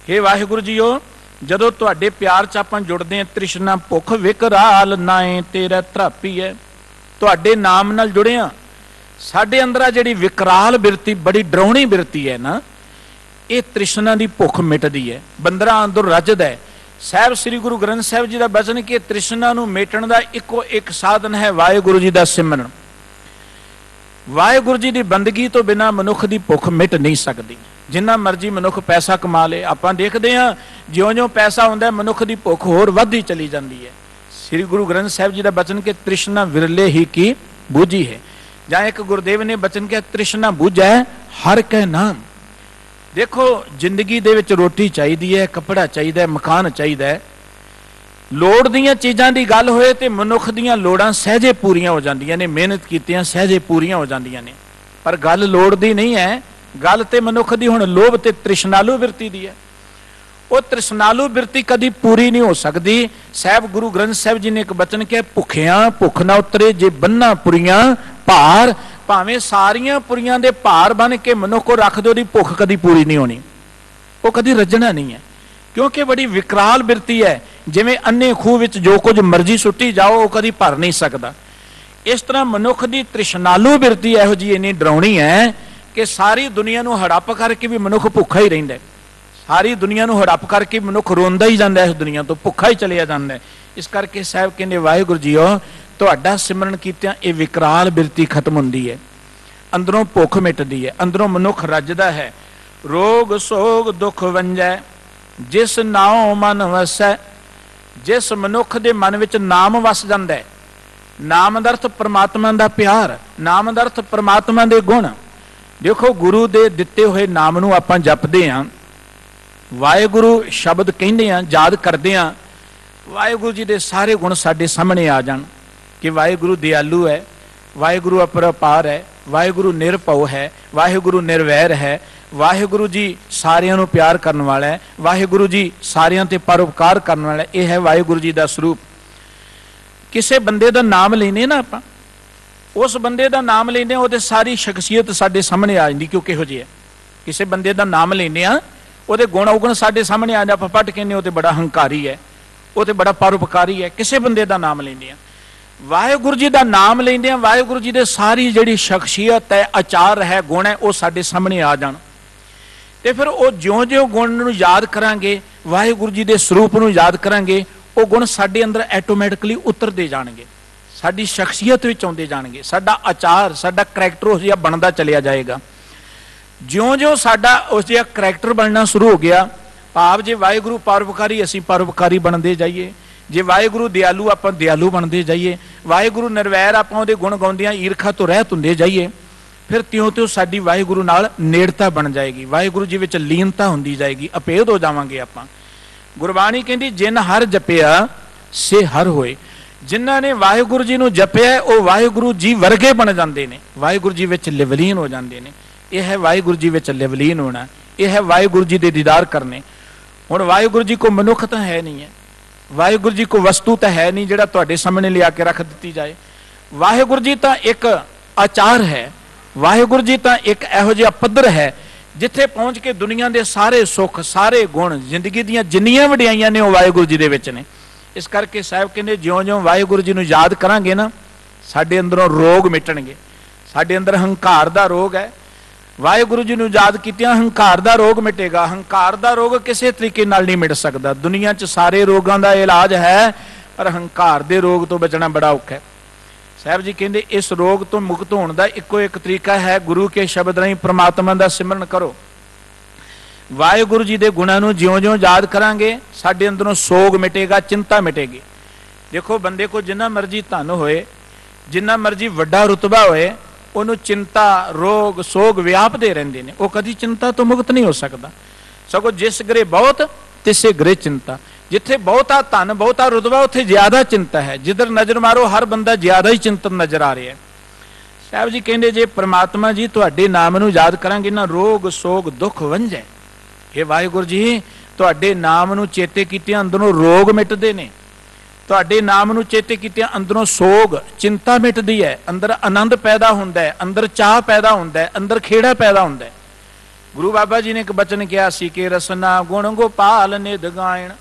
हे ਵਾਹਿਗੁਰੂ ਜੀਓ ਜਦੋਂ ਤੁਹਾਡੇ ਪਿਆਰ ਚ ਆਪਾਂ ਜੁੜਦੇ ਹਾਂ, ਤ੍ਰਿਸ਼ਨਾ ਭੁੱਖ ਵਿਕਰਾਲ ਨਾਏ ਤੇਰਾ ਧਰਾਪੀ ਹੈ ਤੁਹਾਡੇ ਨਾਮ ਨਾਲ ਜੁੜੇ ਹਾਂ। ਸਾਡੇ ਅੰਦਰ ਆ ਜਿਹੜੀ ਵਿਕਰਾਲ ਬਿਰਤੀ, ਬੜੀ ਡਰਾਉਣੀ ਬਿਰਤੀ ਹੈ ਨਾ, ਇਹ ਤ੍ਰਿਸ਼ਨਾ ਦੀ ਭੁੱਖ ਮਿਟਦੀ ਹੈ ਬੰਦਰਾ ਅੰਦਰ ਰੱਜਦਾ ਹੈ ਸਾਹਿਬ, ਸ੍ਰੀ ਗੁਰੂ ਗ੍ਰੰਥ ਸਾਹਿਬ ਜੀ ਦਾ ਬਚਨ ਕਿ ਤ੍ਰਿਸ਼ਨਾ ਨੂੰ ਮੇਟਣ ਦਾ ਇੱਕੋ ਇੱਕ ਸਾਧਨ ਹੈ ਵਾਹਿਗੁਰੂ ਜੀ ਦਾ ਸਿਮਰਨ। ਵਾਹਿਗੁਰੂ ਜੀ ਦੀ ਬੰਦਗੀ ਤੋਂ ਬਿਨਾ ਮਨੁੱਖ ਦੀ ਭੁੱਖ ਮਿਟ ਨਹੀਂ ਸਕਦੀ। ਜਿੰਨਾ ਮਰਜ਼ੀ ਮਨੁੱਖ ਪੈਸਾ ਕਮਾ ਲੇ, ਆਪਾਂ ਦੇਖਦੇ ਹਾਂ, ਜਿਉਂ-ਜਿਉਂ ਪੈਸਾ ਹੁੰਦਾ ਮਨੁੱਖ ਦੀ ਭੁੱਖ ਹੋਰ ਵੱਧਦੀ ਚਲੀ ਜਾਂਦੀ ਹੈ। ਸ੍ਰੀ ਗੁਰੂ ਗ੍ਰੰਥ ਸਾਹਿਬ ਜੀ ਦਾ ਬਚਨ ਕਿ ਤ੍ਰਿਸ਼ਨਾ ਵਿਰਲੇ ਹੀ ਕੀ ਬੂਝੀ ਹੈ। ਜਾਂ ਇੱਕ ਗੁਰਦੇਵ ਨੇ ਬਚਨ ਕਿਹਾ, ਤ੍ਰਿਸ਼ਨਾ ਬੂਝੈ ਹਰ ਕੈ ਨਾਮ। ਦੇਖੋ, ਜ਼ਿੰਦਗੀ ਦੇ ਵਿੱਚ ਰੋਟੀ ਚਾਹੀਦੀ ਹੈ, ਕੱਪੜਾ ਚਾਹੀਦਾ ਹੈ, ਮਕਾਨ ਚਾਹੀਦਾ ਹੈ। ਲੋੜ ਦੀਆਂ ਚੀਜ਼ਾਂ ਦੀ ਗੱਲ ਹੋਏ ਤੇ ਮਨੁੱਖ ਦੀਆਂ ਲੋੜਾਂ ਸਹਿਜੇ ਪੂਰੀਆਂ ਹੋ ਜਾਂਦੀਆਂ ਨੇ, ਮਿਹਨਤ ਕੀਤੀਆਂ ਸਹਿਜੇ ਪੂਰੀਆਂ ਹੋ ਜਾਂਦੀਆਂ ਨੇ। ਪਰ ਗੱਲ ਲੋੜ ਦੀ ਨਹੀਂ ਹੈ ਗੱਲ ਤੇ ਮਨੁੱਖ ਦੀ ਹੁਣ ਲੋਭ ਤੇ ਤ੍ਰਿਸ਼ਨਾਲੂ ਬਿਰਤੀ ਦੀ ਹੈ। ਉਹ ਤ੍ਰਿਸ਼ਨਾਲੂ ਬਿਰਤੀ ਕਦੀ ਪੂਰੀ ਨਹੀਂ ਹੋ ਸਕਦੀ। ਸਾਹਿਬ ਗੁਰੂ ਗ੍ਰੰਥ ਸਾਹਿਬ ਜੀ ਨੇ ਇੱਕ ਬਚਨ ਕਿਹਾ, ਭੁੱਖਿਆਂ ਭੁੱਖ ਨਾ ਉਤਰੇ ਜੇ ਬੰਨਾ ਪੁਰੀਆਂ ਭਾਰ। ਭਾਵੇਂ ਸਾਰੀਆਂ ਪੁਰੀਆਂ ਦੇ ਭਾਰ ਬਨ ਕੇ ਮਨੁੱਖ ਕੋ ਰੱਖ ਦਿਓ ਦੀ ਭੁੱਖ ਕਦੀ ਪੂਰੀ ਨਹੀਂ ਹੋਣੀ। ਉਹ ਕਦੀ ਰੱਜਣਾ ਨਹੀਂ ਹੈ। ਕਿਉਂਕਿ ਬੜੀ ਵਿਕਰਾਲ ਬਿਰਤੀ ਹੈ। ਜਿਵੇਂ ਅੰਨੇ ਖੂਹ ਵਿੱਚ ਜੋ ਕੁਝ ਮਰਜ਼ੀ ਸੁੱਟੀ ਜਾਓ, ਉਹ ਕਦੀ ਭਰ ਨਹੀਂ ਸਕਦਾ। ਇਸ ਤਰ੍ਹਾਂ ਮਨੁੱਖ ਦੀ ਤ੍ਰਿਸ਼ਨਾਲੂ ਬਿਰਤੀ ਇਹੋ ਜੀ ਇੰਨੀ ਡਰਾਉਣੀ ਹੈ ਕਿ ਸਾਰੀ ਦੁਨੀਆ ਨੂੰ ਹੜੱਪ ਕਰਕੇ ਵੀ ਮਨੁੱਖ ਭੁੱਖਾ ਹੀ ਰਹਿੰਦਾ ਸਾਰੀ ਦੁਨੀਆ ਨੂੰ ਹੜੱਪ ਕਰਕੇ ਮਨੁੱਖ ਰੋਂਦਾ ਹੀ ਜਾਂਦਾ ਇਸ ਦੁਨੀਆ ਤੋਂ, ਭੁੱਖਾ ਹੀ ਚਲਿਆ ਜਾਂਦਾ ਇਸ ਕਰਕੇ ਸਾਹਿਬ ਕਹਿੰਦੇ, ਵਾਹਿਗੁਰੂ ਜੀਓ, ਤੁਹਾਡਾ ਸਿਮਰਨ ਕੀਤਿਆਂ ਇਹ ਵਿਕਰਾਲ ਬਿਰਤੀ ਖਤਮ ਹੁੰਦੀ ਹੈ। ਅੰਦਰੋਂ ਭੁੱਖ ਮਿਟਦੀ ਹੈ, ਅੰਦਰੋਂ ਮਨੁੱਖ ਰੱਜਦਾ ਹੈ। ਰੋਗ, ਸੋਗ, ਦੁੱਖ ਵੰਜੈ, ਜਿਸ ਨਾਉ ਮਨ ਵਸੈ, ਜਿਸ ਮਨੁੱਖ ਦੇ ਮਨ ਵਿੱਚ ਨਾਮ ਵਸ ਜਾਂਦਾ ਹੈ। ਨਾਮ ਦਾ ਅਰਥ ਪ੍ਰਮਾਤਮਾ ਦਾ ਪਿਆਰ, ਨਾਮ ਦਾ ਅਰਥ ਪ੍ਰਮਾਤਮਾ ਦੇ ਗੁਣ। ਦੇਖੋ ਗੁਰੂ ਦੇ ਦਿੱਤੇ ਹੋਏ ਨਾਮ ਨੂੰ ਆਪਾਂ ਜਪਦੇ ਆਂ। ਵਾਹਿਗੁਰੂ ਸ਼ਬਦ ਕਹਿੰਦੇ ਆਂ, ਯਾਦ ਕਰਦੇ ਆਂ। ਵਾਹਿਗੁਰੂ ਜੀ ਦੇ ਸਾਰੇ ਗੁਣ ਸਾਡੇ ਸਾਹਮਣੇ ਆ ਜਾਣ ਕਿ ਵਾਹਿਗੁਰੂ ਦਿਆਲੂ ਹੈ, ਵਾਹਿਗੁਰੂ ਅਪਰਪਾਰ ਹੈ, ਵਾਹਿਗੁਰੂ ਨਿਰਭਉ ਹੈ, ਵਾਹਿਗੁਰੂ ਨਿਰਵੈਰ ਹੈ, ਵਾਹਿਗੁਰੂ ਜੀ ਸਾਰਿਆਂ ਨੂੰ ਪਿਆਰ ਕਰਨ ਵਾਲਾ ਹੈ, ਵਾਹਿਗੁਰੂ ਜੀ ਸਾਰਿਆਂ ਤੇ ਪਰਉਪਕਾਰ ਕਰਨ ਵਾਲਾ ਇਹ ਹੈ ਵਾਹਿਗੁਰੂ ਜੀ ਦਾ ਸਰੂਪ। ਕਿਸੇ ਬੰਦੇ ਦਾ ਨਾਮ ਲੈਨੇ ਨਾ ਆਪਾਂ। ਉਸ ਬੰਦੇ ਦਾ ਨਾਮ ਲੈਨੇ ਉਹਦੇ ਸਾਰੀ ਸ਼ਖਸੀਅਤ ਸਾਡੇ ਸਾਹਮਣੇ ਆ ਜਾਂਦੀ, ਕਿਉਂਕਿ ਇਹੋ ਜਿਹੀ ਹੈ। ਕਿਸੇ ਬੰਦੇ ਦਾ ਨਾਮ ਲੈਨੇ ਆ ਉਹਦੇ ਗੁਣ ਔਗਣ ਸਾਡੇ ਸਾਹਮਣੇ ਆ ਜਾਂਦੇ ਆਪਾਂ ਪੱਟ ਕਹਿੰਦੇ ਉਹ ਤੇ ਬੜਾ ਹੰਕਾਰੀ ਹੈ ਉਹ ਤੇ ਬੜਾ ਪਰਉਪਕਾਰੀ ਹੈ, ਕਿਸੇ ਬੰਦੇ ਦਾ ਨਾਮ ਲੈਂਦੇ ਆ ਵਾਹਿਗੁਰੂ ਜੀ ਦਾ ਨਾਮ ਲੈਂਦੇ ਆ ਵਾਹਿਗੁਰੂ ਜੀ ਦੇ ਸਾਰੀ ਜਿਹੜੀ ਸ਼ਖਸੀਅਤ ਹੈ, ਆਚਾਰ ਹੈ, ਗੁਣ ਹੈ, ਉਹ ਸਾਡੇ ਸਾਹਮਣੇ ਆ ਜਾਣ। ਤੇ ਫਿਰ ਉਹ ਜਿਉਂ-ਜਿਉਂ ਗੁਣ ਨੂੰ ਯਾਦ ਕਰਾਂਗੇ, ਵਾਹਿਗੁਰੂ ਜੀ ਦੇ ਸਰੂਪ ਨੂੰ ਯਾਦ ਕਰਾਂਗੇ, ਉਹ ਗੁਣ ਸਾਡੇ ਅੰਦਰ ਆਟੋਮੈਟਿਕਲੀ ਉਤਰਦੇ ਜਾਣਗੇ। ਸਾਡੀ ਸ਼ਖਸੀਅਤ ਵਿੱਚ ਆਉਂਦੇ ਜਾਣਗੇ। ਸਾਡਾ ਆਚਾਰ, ਸਾਡਾ ਕੈਰੈਕਟਰ ਉਸ ਜਿਹਾ ਬਣਦਾ ਚਲਿਆ ਜਾਏਗਾ। ਜਿਉਂ-ਜਿਉਂ ਸਾਡਾ ਉਸ ਜਿਹਾ ਕੈਰੈਕਟਰ ਬਣਨਾ ਸ਼ੁਰੂ ਹੋ ਗਿਆ, ਭਾਵ ਜੇ ਵਾਹਿਗੁਰੂ ਪਰਉਪਕਾਰੀ, ਅਸੀਂ ਪਰਉਪਕਾਰੀ ਬਣਦੇ ਜਾਈਏ। ਜੇ ਵਾਹਿਗੁਰੂ ਦਿਆਲੂ, ਆਪਾਂ ਦਿਆਲੂ ਬਣਦੇ ਜਾਈਏ। ਵਾਹਿਗੁਰੂ ਨਿਰਵੈਰ, ਆਪਾਂ ਉਹਦੇ ਗੁਣ ਗਾਉਂਦਿਆਂ ਈਰਖਾ ਤੋਂ ਰਹਿਤ ਹੁੰਦੇ ਜਾਈਏ। ਫਿਰ ਤਿਉਂ ਤਿਉਂ ਸਾਡੀ ਵਾਹਿਗੁਰੂ ਨਾਲ ਨੇੜਤਾ ਬਣ ਜਾਏਗੀ। ਵਾਹਿਗੁਰੂ ਜੀ ਵਿੱਚ ਲੀਨਤਾ ਹੁੰਦੀ ਜਾਏਗੀ। ਅਪੇਧ ਹੋ ਜਾਵਾਂਗੇ ਆਪਾਂ। ਗੁਰਬਾਣੀ ਕਹਿੰਦੀ, ਜਿਨ ਹਰ ਜਪਿਆ, ਸੇ ਹਰ ਹੋਏ। ਜਿਨ੍ਹਾਂ ਨੇ ਵਾਹਿਗੁਰੂ ਜੀ ਨੂੰ ਜਪਿਆ ਉਹ ਵਾਹਿਗੁਰੂ ਜੀ ਵਰਗੇ ਬਣ ਜਾਂਦੇ ਨੇ ਵਾਹਿਗੁਰੂ ਜੀ ਵਿੱਚ ਲਿਵਲੀਨ ਹੋ ਜਾਂਦੇ ਨੇ ਇਹ ਹੈ ਵਾਹਿਗੁਰੂ ਜੀ ਵਿੱਚ ਲਿਵਲੀਨ ਹੋਣਾ ਇਹ ਹੈ ਵਾਹਿਗੁਰੂ ਜੀ ਦੇ ਦੀਦਾਰ ਕਰਨੇ ਹੁਣ ਵਾਹਿਗੁਰੂ ਜੀ ਕੋ ਮਨੁੱਖ ਤਾਂ ਹੈ ਨਹੀਂ ਹੈ ਵਾਹਿਗੁਰੂ ਜੀ ਕੋ ਵਸਤੂ ਤਾਂ ਹੈ ਨਹੀਂ ਜਿਹੜਾ ਤੁਹਾਡੇ ਸਾਹਮਣੇ ਲਿਆ ਕੇ ਰੱਖ ਦਿੱਤੀ ਜਾਏ ਵਾਹਿਗੁਰੂ ਜੀ ਤਾਂ ਇੱਕ ਆਚਾਰ ਹੈ ਵਾਹਿਗੁਰੂ ਜੀ ਤਾਂ ਇੱਕ ਇਹੋ ਜਿਹਾ ਪੱਧਰ ਹੈ ਜਿੱਥੇ ਪਹੁੰਚ ਕੇ ਦੁਨੀਆ ਦੇ ਸਾਰੇ ਸੁੱਖ ਸਾਰੇ ਗੁਣ ਜ਼ਿੰਦਗੀ ਦੀਆਂ ਜਿੰਨੀਆਂ ਵਡਿਆਈਆਂ ਨੇ ਉਹ ਵਾਹਿਗੁਰੂ ਜੀ ਦੇ ਵਿੱਚ ਨੇ ਇਸ ਕਰਕੇ ਸਾਹਿਬ ਕਹਿੰਦੇ, ਜਿਉਂ-ਜਿਉਂ ਵਾਹਿਗੁਰੂ ਜੀ ਨੂੰ ਯਾਦ ਕਰਾਂਗੇ ਨਾ, ਸਾਡੇ ਅੰਦਰੋਂ ਰੋਗ ਮਿਟਣਗੇ। ਸਾਡੇ ਅੰਦਰ ਹੰਕਾਰ ਦਾ ਰੋਗ ਹੈ। ਵਾਹਿਗੁਰੂ ਜੀ ਨੂੰ ਯਾਦ ਕੀਤਿਆਂ ਹੰਕਾਰ ਦਾ ਰੋਗ ਮਿਟੇਗਾ। ਹੰਕਾਰ ਦਾ ਰੋਗ ਕਿਸੇ ਤਰੀਕੇ ਨਾਲ ਨਹੀਂ ਮਿਟ ਸਕਦਾ। ਦੁਨੀਆ 'ਚ ਸਾਰੇ ਰੋਗਾਂ ਦਾ ਇਲਾਜ ਹੈ, ਪਰ ਹੰਕਾਰ ਦੇ ਰੋਗ ਤੋਂ ਬਚਣਾ ਬੜਾ ਔਖਾ ਹੈ। ਸਾਹਿਬ ਜੀ ਕਹਿੰਦੇ, ਇਸ ਰੋਗ ਤੋਂ ਮੁਕਤ ਹੋਣ ਦਾ ਇੱਕੋ ਇੱਕ ਤਰੀਕਾ ਹੈ, ਗੁਰੂ ਕੇ ਸ਼ਬਦ ਰਾਹੀਂ ਪ੍ਰਮਾਤਮਾ ਦਾ ਸਿਮਰਨ ਕਰੋ। ਵਾਹਿਗੁਰੂ ਜੀ ਦੇ ਗੁਣਾਂ ਨੂੰ ਜਿਉਂ-ਜਿਉਂ ਯਾਦ ਕਰਾਂਗੇ, ਸਾਡੇ ਅੰਦਰੋਂ ਸੋਗ ਮਿਟੇਗਾ, ਚਿੰਤਾ ਮਿਟੇਗੀ। ਦੇਖੋ, ਬੰਦੇ ਕੋ ਜਿੰਨਾ ਮਰਜ਼ੀ ਧਨ ਹੋਏ, ਜਿੰਨਾ ਮਰਜ਼ੀ ਵੱਡਾ ਰੁਤਬਾ ਹੋਏ, ਉਹਨੂੰ ਚਿੰਤਾ, ਰੋਗ, ਸੋਗ ਵਿਆਪਦੇ ਰਹਿੰਦੇ ਨੇ। ਉਹ ਕਦੀ ਚਿੰਤਾ ਤੋਂ ਮੁਕਤ ਨਹੀਂ ਹੋ ਸਕਦਾ। ਸਗੋਂ ਜਿਸ ਗਰੇ ਬਹੁਤ, ਤਿਸੇ ਗਰੇ ਚਿੰਤਾ। ਜਿੱਥੇ ਬਹੁਤਾ ਧਨ, ਬਹੁਤਾ ਰੁਤਬਾ, ਉੱਥੇ ਜ਼ਿਆਦਾ ਚਿੰਤਾ ਹੈ। ਜਿੱਧਰ ਨਜ਼ਰ ਮਾਰੋ, ਹਰ ਬੰਦਾ ਜ਼ਿਆਦਾ ਹੀ ਚਿੰਤਨ ਨਜ਼ਰ ਆ ਰਿਹਾ ਹੈ। ਸਾਹਿਬ ਜੀ ਕਹਿੰਦੇ, ਜੇ ਪ੍ਰਮਾਤਮਾ ਜੀ ਤੁਹਾਡੇ ਨਾਮ ਨੂੰ ਯਾਦ ਕਰਾਂਗੇ, ਨਾ ਰੋਗ, ਸੋਗ, ਦੁੱਖ ਵੰਝੈ। ਇਹ ਵਾਹਿਗੁਰੂ ਜੀ, ਤੁਹਾਡੇ ਨਾਮ ਨੂੰ ਚੇਤੇ ਕੀਤੇ ਅੰਦਰੋਂ ਰੋਗ ਮਿਟਦੇ ਨੇ। ਤੁਹਾਡੇ ਨਾਮ ਨੂੰ ਚੇਤੇ ਕੀਤੇ ਅੰਦਰੋਂ ਸੋਗ, ਚਿੰਤਾ ਮਿਟਦੀ ਹੈ। ਅੰਦਰ ਆਨੰਦ ਪੈਦਾ ਹੁੰਦਾ ਹੈ, ਅੰਦਰ ਚਾਹ ਪੈਦਾ ਹੁੰਦਾ ਹੈ, ਅੰਦਰ ਖੇੜਾ ਪੈਦਾ ਹੁੰਦਾ ਹੈ। ਗੁਰੂ ਬਾਬਾ ਜੀ ਨੇ ਇੱਕ ਬਚਨ ਕਿਹਾ ਸੀ ਕਿ ਰਸਨਾ ਗੁਣ ਗੋਪਾਲ ਨਿਦ ਗਾਇਣ,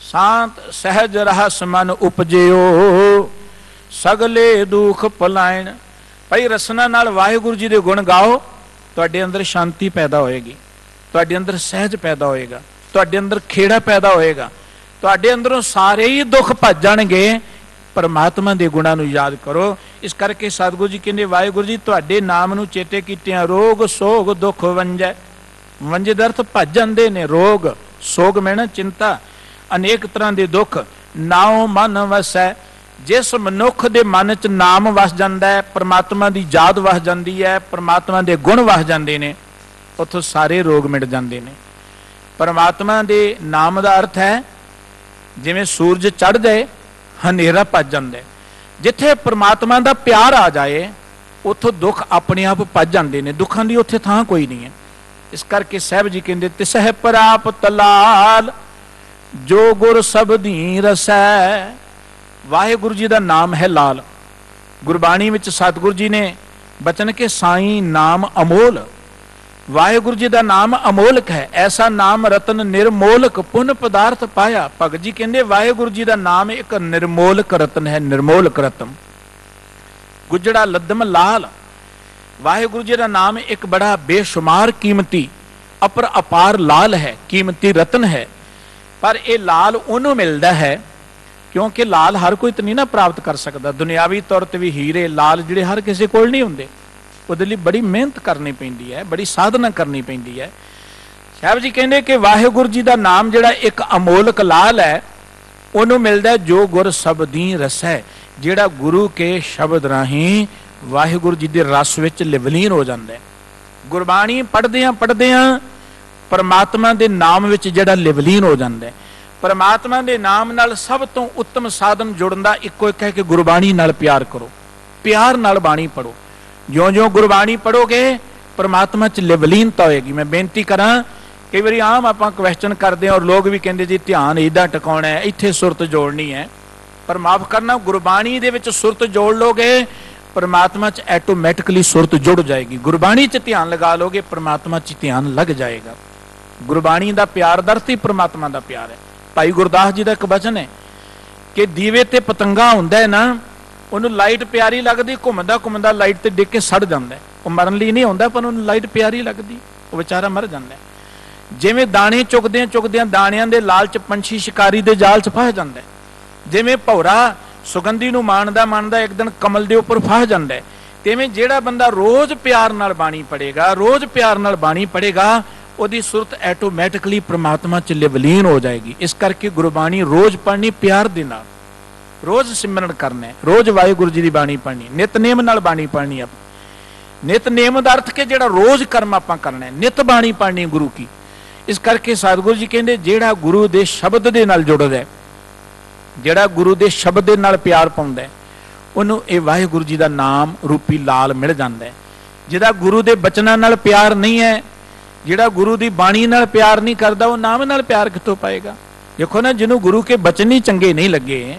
ਸ਼ਾਂਤ ਸਹਿਜ ਰਹਸ ਮਨ ਉਪਜਿਓ, ਸਗਲੇ ਦੁਖ ਪਲਾਇਣ। ਭਈ ਰਸਨਾ ਨਾਲ ਵਾਹਿਗੁਰੂ ਜੀ ਦੇ ਗੁਣ ਗਾਓ, ਤੁਹਾਡੇ ਅੰਦਰ ਸ਼ਾਂਤੀ ਪੈਦਾ ਹੋਏਗੀ। ਤੁਹਾਡੇ ਅੰਦਰ ਸਹਿਜ ਪੈਦਾ ਹੋਏਗਾ, ਤੁਹਾਡੇ ਅੰਦਰ ਖੇੜਾ ਪੈਦਾ ਹੋਏਗਾ, ਤੁਹਾਡੇ ਅੰਦਰੋਂ ਸਾਰੇ ਹੀ ਦੁੱਖ ਭੱਜ ਜਾਣਗੇ। ਪਰਮਾਤਮਾ ਦੇ ਗੁਣਾਂ ਨੂੰ ਯਾਦ ਕਰੋ। ਇਸ ਕਰਕੇ ਸਤਿਗੁਰੂ ਜੀ ਕਹਿੰਦੇ, ਵਾਹਿਗੁਰੂ ਜੀ, ਤੁਹਾਡੇ ਨਾਮ ਨੂੰ ਚੇਤੇ ਕੀਤਿਆਂ ਰੋਗ, ਸੋਗ, ਦੁੱਖ ਵੰਜੈ। ਵੰਜੇ ਦਰਥ ਭੱਜ ਜਾਂਦੇ ਨੇ ਰੋਗ, ਸੋਗ ਮੈਣਾ ਚਿੰਤਾ, ਅਨੇਕ ਤਰ੍ਹਾਂ ਦੇ ਦੁੱਖ। ਨਾਉ ਮਨ ਵਸੈ। ਜਿਸ ਮਨੁੱਖ ਦੇ ਮਨ 'ਚ ਨਾਮ ਵਸ ਜਾਂਦਾ ਹੈ, ਪਰਮਾਤਮਾ ਦੀ ਯਾਦ ਵਸ ਜਾਂਦੀ ਹੈ, ਪਰਮਾਤਮਾ ਦੇ ਗੁਣ ਵਸ ਜਾਂਦੇ ਨੇ। ਉੱਥੋਂ ਸਾਰੇ ਰੋਗ ਮਿਟ ਜਾਂਦੇ ਨੇ। ਪਰਮਾਤਮਾ ਦੇ ਨਾਮ ਦਾ ਅਰਥ ਹੈ, ਜਿਵੇਂ ਸੂਰਜ ਚੜ ਜਾਏ, ਹਨੇਰਾ ਭੱਜ ਜਾਂਦਾ ਜਿੱਥੇ ਪਰਮਾਤਮਾ ਦਾ ਪਿਆਰ ਆ ਜਾਏ, ਉੱਥੋਂ ਦੁੱਖ ਆਪਣੇ ਆਪ ਭੱਜ ਜਾਂਦੇ ਨੇ। ਦੁੱਖਾਂ ਦੀ ਉੱਥੇ ਥਾਂ ਕੋਈ ਨਹੀਂ ਹੈ। ਇਸ ਕਰਕੇ ਸਾਹਿਬ ਜੀ ਕਹਿੰਦੇ, ਤਿਸਹਿ ਪ੍ਰਾਪਤ ਲਾਲ ਜੋ ਗੁਰ ਸਬਦੀ ਰਸੈ। ਵਾਹਿਗੁਰੂ ਜੀ ਦਾ ਨਾਮ ਹੈ ਲਾਲ। ਗੁਰਬਾਣੀ ਵਿੱਚ ਸਤਿਗੁਰੂ ਜੀ ਨੇ ਬਚਨ ਕੇ ਸਾਈ ਨਾਮ ਅਮੋਲ। ਵਾਹਿਗੁਰੂ ਜੀ ਦਾ ਨਾਮ ਅਮੋਲਕ ਹੈ। ਐਸਾ ਨਾਮ ਰਤਨ ਨਿਰਮੋਲਕ ਪੁਨ ਪਦਾਰਥ ਪਾਇਆ। ਭਗਤ ਜੀ ਕਹਿੰਦੇ, ਵਾਹਿਗੁਰੂ ਜੀ ਦਾ ਨਾਮ ਇੱਕ ਨਿਰਮੋਲਕ ਰਤਨ ਹੈ, ਨਿਰਮੋਲਕ ਰਤਨ। ਗੁਜੜਾ ਲੱਦਮ ਲਾਲ। ਵਾਹਿਗੁਰੂ ਜੀ ਦਾ ਨਾਮ ਇੱਕ ਬੜਾ ਬੇਸ਼ੁਮਾਰ ਕੀਮਤੀ, ਅਪਰ ਅਪਾਰ ਲਾਲ ਹੈ, ਕੀਮਤੀ ਰਤਨ ਹੈ। ਪਰ ਇਹ ਲਾਲ ਉਹਨੂੰ ਮਿਲਦਾ ਹੈ, ਕਿਉਂਕਿ ਲਾਲ ਹਰ ਕੋਈ ਤਾਂ ਨਹੀਂ ਨਾ ਪ੍ਰਾਪਤ ਕਰ ਸਕਦਾ। ਦੁਨਿਆਵੀ ਤੌਰ ਤੇ ਵੀ ਹੀਰੇ ਲਾਲ ਜਿਹੜੇ ਹਰ ਕਿਸੇ ਕੋਲ ਨਹੀਂ ਹੁੰਦੇ। ਉਹਦੇ ਲਈ ਬੜੀ ਮਿਹਨਤ ਕਰਨੀ ਪੈਂਦੀ ਹੈ, ਬੜੀ ਸਾਧਨਾ ਕਰਨੀ ਪੈਂਦੀ ਹੈ। ਸਾਹਿਬ ਜੀ ਕਹਿੰਦੇ ਕਿ ਵਾਹਿਗੁਰੂ ਜੀ ਦਾ ਨਾਮ ਜਿਹੜਾ ਇੱਕ ਅਮੋਲਕ ਲਾਲ ਹੈ, ਉਹਨੂੰ ਮਿਲਦਾ ਜੋ ਗੁਰ ਸਬਦੀ ਰਸ ਹੈ, ਜਿਹੜਾ ਗੁਰੂ ਕੇ ਸ਼ਬਦ ਰਾਹੀਂ ਵਾਹਿਗੁਰੂ ਜੀ ਦੇ ਰਸ ਵਿੱਚ ਲਿਵਲੀਨ ਹੋ ਜਾਂਦਾ ਹੈ। ਗੁਰਬਾਣੀ ਪੜ੍ਹਦੇ ਆਂ ਪੜ੍ਹਦੇ ਆਂ ਪਰਮਾਤਮਾ ਦੇ ਨਾਮ ਵਿੱਚ ਜਿਹੜਾ ਲਿਵਲੀਨ ਹੋ ਜਾਂਦਾ ਹੈ। ਪਰਮਾਤਮਾ ਦੇ ਨਾਮ ਨਾਲ ਸਭ ਤੋਂ ਉੱਤਮ ਸਾਧਨ ਜੁੜਨ ਦਾ ਇੱਕੋ ਇੱਕ ਹੈ ਕਿ ਗੁਰਬਾਣੀ ਨਾਲ ਪਿਆਰ ਕਰੋ, ਪਿਆਰ ਨਾਲ ਬਾਣੀ ਪੜੋ ਜਿਉਂ-ਜਿਉਂ ਗੁਰਬਾਣੀ ਪੜੋਗੇ ਪਰਮਾਤਮਾ 'ਚ ਲਿਵਲੀਨਤਾ ਹੋਏਗੀ। ਮੈਂ ਬੇਨਤੀ ਕਰਾਂ, ਕਈ ਵਾਰੀ ਆਮ ਆਪਾਂ ਕੁਐਸਚਨ ਕਰਦੇ ਹਾਂ ਔਰ ਲੋਕ ਵੀ ਕਹਿੰਦੇ ਜੀ ਧਿਆਨ ਇਦਾਂ ਟਿਕਾਉਣਾ ਹੈ, ਇੱਥੇ ਸੁਰਤ ਜੋੜਨੀ ਹੈ। ਪਰ ਮਾਫ ਕਰਨਾ, ਗੁਰਬਾਣੀ ਦੇ ਵਿੱਚ ਸੁਰਤ ਜੋੜ ਲੋਗੇ, ਪਰਮਾਤਮਾ 'ਚ ਆਟੋਮੈਟਿਕਲੀ ਸੁਰਤ ਜੁੜ ਜਾਏਗੀ। ਗੁਰਬਾਣੀ 'ਚ ਧਿਆਨ ਲਗਾ ਲੋਗੇ, ਪਰਮਾਤਮਾ 'ਚ ਧਿਆਨ ਲੱਗ ਜਾਏਗਾ। ਗੁਰਬਾਣੀ ਦਾ ਪਿਆਰ ਦਰਤੀ ਪਰਮਾਤਮਾ ਦਾ ਪਿਆਰ ਹੈ। ਭਾਈ ਗੁਰਦਾਸ ਜੀ ਦਾ ਇੱਕ ਬਚਨ ਹੈ ਕਿ ਦੀਵੇ ਤੇ ਪਤੰਗਾ ਹੁੰਦਾ ਹੈ ਨਾ ਉਹਨੂੰ ਲਾਈਟ ਪਿਆਰੀ ਲੱਗਦੀ, ਘੁੰਮਦਾ ਘੁੰਮਦਾ ਲਾਈਟ ਤੇ ਡਿੱਗ ਕੇ ਸੜ ਜਾਂਦਾ ਉਹ ਮਰਨ ਲਈ ਨਹੀਂ ਹੁੰਦਾ ਪਰ ਉਹਨੂੰ ਲਾਈਟ ਪਿਆਰੀ ਲੱਗਦੀ, ਉਹ ਵਿਚਾਰਾ ਮਰ ਜਾਂਦਾ ਜਿਵੇਂ ਦਾਣੇ ਚੁਗਦਿਆਂ ਚੁਗਦਿਆਂ ਦਾਣਿਆਂ ਦੇ ਲਾਲਚ ਪੰਛੀ ਸ਼ਿਕਾਰੀ ਦੇ ਜਾਲ 'ਚ ਫਸ ਜਾਂਦਾ ਜਿਵੇਂ ਭੌਰਾ ਸੁਗੰਧੀ ਨੂੰ ਮਾਣਦਾ ਮਾਣਦਾ ਇੱਕ ਦਿਨ ਕਮਲ ਦੇ ਉੱਪਰ ਫਸ ਜਾਂਦਾ ਤਿਵੇਂ ਜਿਹੜਾ ਬੰਦਾ ਰੋਜ਼ ਪਿਆਰ ਨਾਲ ਬਾਣੀ ਪੜੇਗਾ ਰੋਜ਼ ਪਿਆਰ ਨਾਲ ਬਾਣੀ ਪੜੇਗਾ ਉਹਦੀ ਸੁਰਤ ਆਟੋਮੈਟਿਕਲੀ ਪ੍ਰਮਾਤਮਾ 'ਚ ਲਿਵਲੀਨ ਹੋ ਜਾਏਗੀ। ਇਸ ਕਰਕੇ ਗੁਰਬਾਣੀ ਰੋਜ਼ ਪੜ੍ਹਨੀ ਪਿਆਰ ਦੇ ਨਾਲ। ਰੋਜ਼ ਸਿਮਰਨ ਕਰਨਾ ਹੈ, ਰੋਜ਼ ਵਾਹਿਗੁਰੂ ਜੀ ਦੀ ਬਾਣੀ ਪੜ੍ਹਨੀ ਨਿਤਨੇਮ ਨਾਲ ਬਾਣੀ ਪੜ੍ਹਨੀ ਆਪ ਨਿਤਨੇਮ ਦਾ ਅਰਥ ਕਿ ਜਿਹੜਾ ਰੋਜ਼ ਕਰਮ ਆਪਾਂ ਕਰਨਾ ਹੈ, ਨਿਤ ਬਾਣੀ ਪੜ੍ਹਨੀ ਗੁਰੂ ਕੀ। ਇਸ ਕਰਕੇ ਸਤਿਗੁਰੂ ਜੀ ਕਹਿੰਦੇ, ਜਿਹੜਾ ਗੁਰੂ ਦੇ ਸ਼ਬਦ ਦੇ ਨਾਲ ਜੁੜਦਾ ਹੈ, ਜਿਹੜਾ ਗੁਰੂ ਦੇ ਸ਼ਬਦ ਦੇ ਨਾਲ ਪਿਆਰ ਪਾਉਂਦਾ ਹੈ, ਉਹਨੂੰ ਇਹ ਵਾਹਿਗੁਰੂ ਜੀ ਦਾ ਨਾਮ ਰੂਪੀ ਲਾਲ ਮਿਲ ਜਾਂਦਾ ਹੈ। ਜਿਹਦਾ ਗੁਰੂ ਦੇ ਬਚਨਾਂ ਨਾਲ ਪਿਆਰ ਨਹੀਂ ਹੈ, ਜਿਹੜਾ ਗੁਰੂ ਦੀ ਬਾਣੀ ਨਾਲ ਪਿਆਰ ਨਹੀਂ ਕਰਦਾ, ਉਹ ਨਾਮ ਨਾਲ ਪਿਆਰ ਕਿੱਥੋਂ ਪਾਏਗਾ? ਦੇਖੋ ਨਾ, ਜਿਹਨੂੰ ਗੁਰੂ ਕੇ ਬਚਨ ਹੀ ਚੰਗੇ ਨਹੀਂ ਲੱਗੇ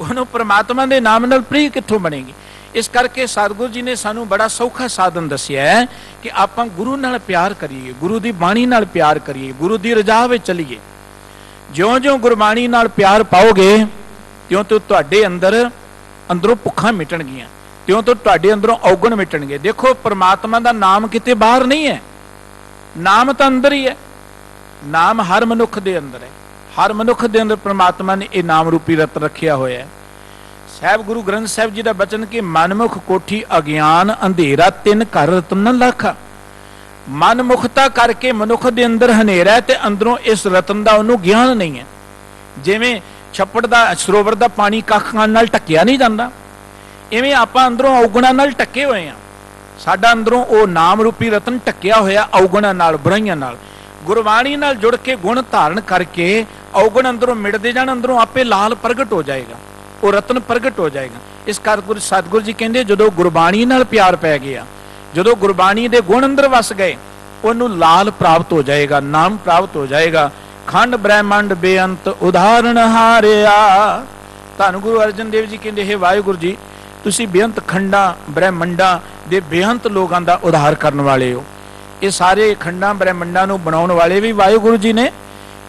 ਉਹਨੂੰ ਪ੍ਰਮਾਤਮਾ ਦੇ ਨਾਮ ਨਾਲ ਪ੍ਰੀ ਕਿੱਥੋਂ ਬਣੇਗੀ? ਇਸ ਕਰਕੇ ਸਤਿਗੁਰੂ ਜੀ ਨੇ ਸਾਨੂੰ ਬੜਾ ਸੌਖਾ ਸਾਧਨ ਦੱਸਿਆ ਹੈ ਕਿ ਆਪਾਂ ਗੁਰੂ ਨਾਲ ਪਿਆਰ ਕਰੀਏ, ਗੁਰੂ ਦੀ ਬਾਣੀ ਨਾਲ ਪਿਆਰ ਕਰੀਏ, ਗੁਰੂ ਦੀ ਰਜ਼ਾ ਵਿੱਚ ਚਲੀਏ। ਜਿਉਂ-ਜਿਉਂ ਗੁਰਬਾਣੀ ਨਾਲ ਪਿਆਰ ਪਾਓਗੇ, ਤਿਉਂ-ਤਿਉਂ ਤੁਹਾਡੇ ਅੰਦਰ ਅੰਦਰੋਂ ਭੁੱਖਾਂ ਮਿਟਣਗੀਆਂ, ਤਿਉਂ-ਤਿਉਂ ਤੁਹਾਡੇ ਅੰਦਰੋਂ ਔਗਣ ਮਿਟਣਗੇ। ਦੇਖੋ, ਪ੍ਰਮਾਤਮਾ ਦਾ ਨਾਮ ਕਿਤੇ ਬਾਹਰ ਨਹੀਂ ਹੈ। ਨਾਮ ਤਾਂ ਅੰਦਰ ਹੀ ਹੈ। ਨਾਮ ਹਰ ਮਨੁੱਖ ਦੇ ਅੰਦਰ ਹੈ। ਹਰ ਮਨੁੱਖ ਦੇ ਅੰਦਰ ਪ੍ਰਮਾਤਮਾ ਨੇ ਇਹ ਨਾਮ ਰੂਪੀ ਰਤ ਰੱਖਿਆ ਹੋਇਆ ਹੈ। ਸਾਹਿਬ ਗੁਰੂ ਗ੍ਰੰਥ ਸਾਹਿਬ ਜੀ ਦਾ ਬਚਨ ਕਿ ਮਨਮੁਖ ਕੋਠੀ ਅਗਿਆਨ ਅੰਧੇਰਾ, ਤਿੰਨ ਘਰ ਰਤਨ ਲਖਾ। ਮਨਮੁਖਤਾ ਕਰਕੇ ਮਨੁੱਖ ਦੇ ਅੰਦਰ ਹਨੇਰਾ ਤੇ ਅੰਦਰੋਂ ਇਸ ਰਤਨ ਦਾ ਉਹਨੂੰ ਗਿਆਨ ਨਹੀਂ ਹੈ। ਜਿਵੇਂ ਛੱਪੜ ਦਾ, ਸਰੋਵਰ ਦਾ ਪਾਣੀ ਕੱਖਾਂ ਨਾਲ ਟੱਕਿਆ ਨਹੀਂ ਜਾਂਦਾ, ਇਵੇਂ ਆਪਾਂ ਅੰਦਰੋਂ ਔਗਣਾ ਨਾਲ ਟੱਕੇ ਹੋਏ ਆ ਸਾਡਾ ਅੰਦਰੋਂ ਉਹ ਨਾਮ ਰੂਪੀ ਰਤਨ ਟੱਕਿਆ ਹੋਇਆ ਔਗਣਾ ਨਾਲ, ਬੁਰਾਈਆਂ ਨਾਲ। ਗੁਰਬਾਣੀ ਨਾਲ ਜੁੜ ਕੇ ਗੁਣ ਧਾਰਨ ਕਰਕੇ ਔਗਣ ਅੰਦਰੋਂ ਮਿਟਦੇ ਜਾਣ, ਅੰਦਰੋਂ ਆਪੇ ਲਾਲ ਪ੍ਰਗਟ ਹੋ ਜਾਏਗਾ, ਉਹ ਰਤਨ ਪ੍ਰਗਟ ਹੋ ਜਾਏਗਾ। ਇਸ ਕਰਕੇ ਗੁਰੂ ਸਤਿਗੁਰੂ ਜੀ ਕਹਿੰਦੇ, ਜਦੋਂ ਗੁਰਬਾਣੀ ਨਾਲ ਪਿਆਰ ਪੈ ਗਿਆ, ਜਦੋਂ ਗੁਰਬਾਣੀ ਦੇ ਗੁਣ ਅੰਦਰ ਵਸ ਗਏ, ਉਹਨੂੰ ਲਾਲ ਪ੍ਰਾਪਤ ਹੋ ਜਾਏਗਾ, ਨਾਮ ਪ੍ਰਾਪਤ ਹੋ ਜਾਏਗਾ। ਖੰਡ ਬ੍ਰਹਿਮੰਡ ਬੇਅੰਤ ਉਦਾਹਰਣ ਹਾਰਿਆ। ਧੰਨ ਗੁਰੂ ਅਰਜਨ ਦੇਵ ਜੀ ਕਹਿੰਦੇ, ਹੈ ਵਾਹਿਗੁਰੂ ਜੀ, ਤੁਸੀਂ ਬੇਅੰਤ ਖੰਡਾਂ, ਬ੍ਰਹਿਮੰਡਾਂ ਦੇ ਬੇਅੰਤ ਲੋਕਾਂ ਦਾ ਉਧਾਰ ਕਰਨ ਵਾਲੇ ਹੋ। ਇਹ ਸਾਰੇ ਖੰਡਾਂ ਬ੍ਰਹਿਮੰਡਾਂ ਨੂੰ ਬਣਾਉਣ ਵਾਲੇ ਵੀ ਵਾਹਿਗੁਰੂ ਜੀ ਨੇ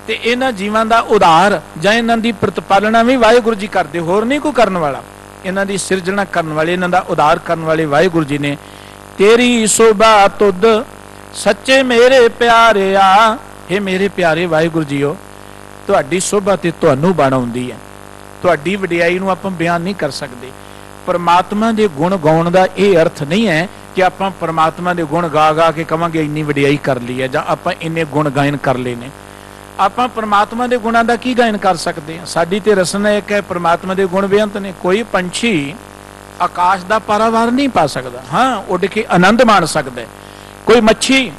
ਤੇ ਇਹਨਾਂ ਜੀਵਾਂ ਦਾ ਉਧਾਰ ਜਾਂ ਇਹਨਾਂ ਦੀ ਪ੍ਰਤਪਾਲਣਾ ਵੀ ਵਾਹਿਗੁਰੂ ਜੀ ਕਰਦੇ, ਹੋਰ ਨਹੀਂ ਕੋਈ ਕਰਨ ਵਾਲਾ। ਇਹਨਾਂ ਦੀ ਸਿਰਜਣਾ ਕਰਨ ਵਾਲੇ, ਇਹਨਾਂ ਦਾ ਉਧਾਰ ਕਰਨ ਵਾਲੇ ਵਾਹਿਗੁਰੂ ਜੀ ਨੇ। ਤੇਰੀ ਸੋਭਾ ਤੁਧ ਸੱਚੇ ਮੇਰੇ ਪਿਆਰਿਆ हे ਮੇਰੇ ਪਿਆਰੇ ਵਾਹਿਗੁਰੂ ਜੀਓ, ਤੁਹਾਡੀ ਸੋਭਾ ਤੇ ਤੁਹਾਨੂੰ ਬਣਾਉਂਦੀ ਹੈ। ਤੁਹਾਡੀ ਵਡਿਆਈ ਨੂੰ ਆਪਾਂ ਬਿਆਨ ਨਹੀਂ ਕਰ ਸਕਦੇ। ਪਰਮਾਤਮਾ ਦੇ ਗੁਣ ਗਾਉਣ ਦਾ ਇਹ ਅਰਥ ਨਹੀਂ ਹੈ ਕਿ ਆਪਾਂ ਪਰਮਾਤਮਾ ਦੇ ਗੁਣ ਗਾ ਗਾ ਕੇ ਕਵਾਂਗੇ ਇੰਨੀ ਵਡਿਆਈ ਕਰ ਲਈ ਹੈ ਜਾਂ ਆਪਾਂ ਇੰਨੇ ਗੁਣ ਗਾਇਨ ਕਰ ਲਏ ਨੇ। ਆਪਾਂ ਪਰਮਾਤਮਾ ਦੇ ਗੁਣਾਂ ਦਾ ਕੀ ਗਾਇਨ ਕਰ ਸਕਦੇ ਹਾਂ? ਸਾਡੀ ਤੇ ਰਸਨਾ ਇੱਕ ਹੈ, ਪਰਮਾਤਮਾ ਦੇ ਗੁਣ ਬੇਅੰਤ ਨੇ। ਕੋਈ ਪੰਛੀ ਆਕਾਸ਼ ਦਾ ਪਾਰਾਵਾਰ ਨਹੀਂ ਪਾ ਸਕਦਾ। ਹਾਂ, ਉੱਡ ਕੇ ਆਨੰਦ ਮਾਣ ਸਕਦਾ ਕੋਈ ਮੱਛੀ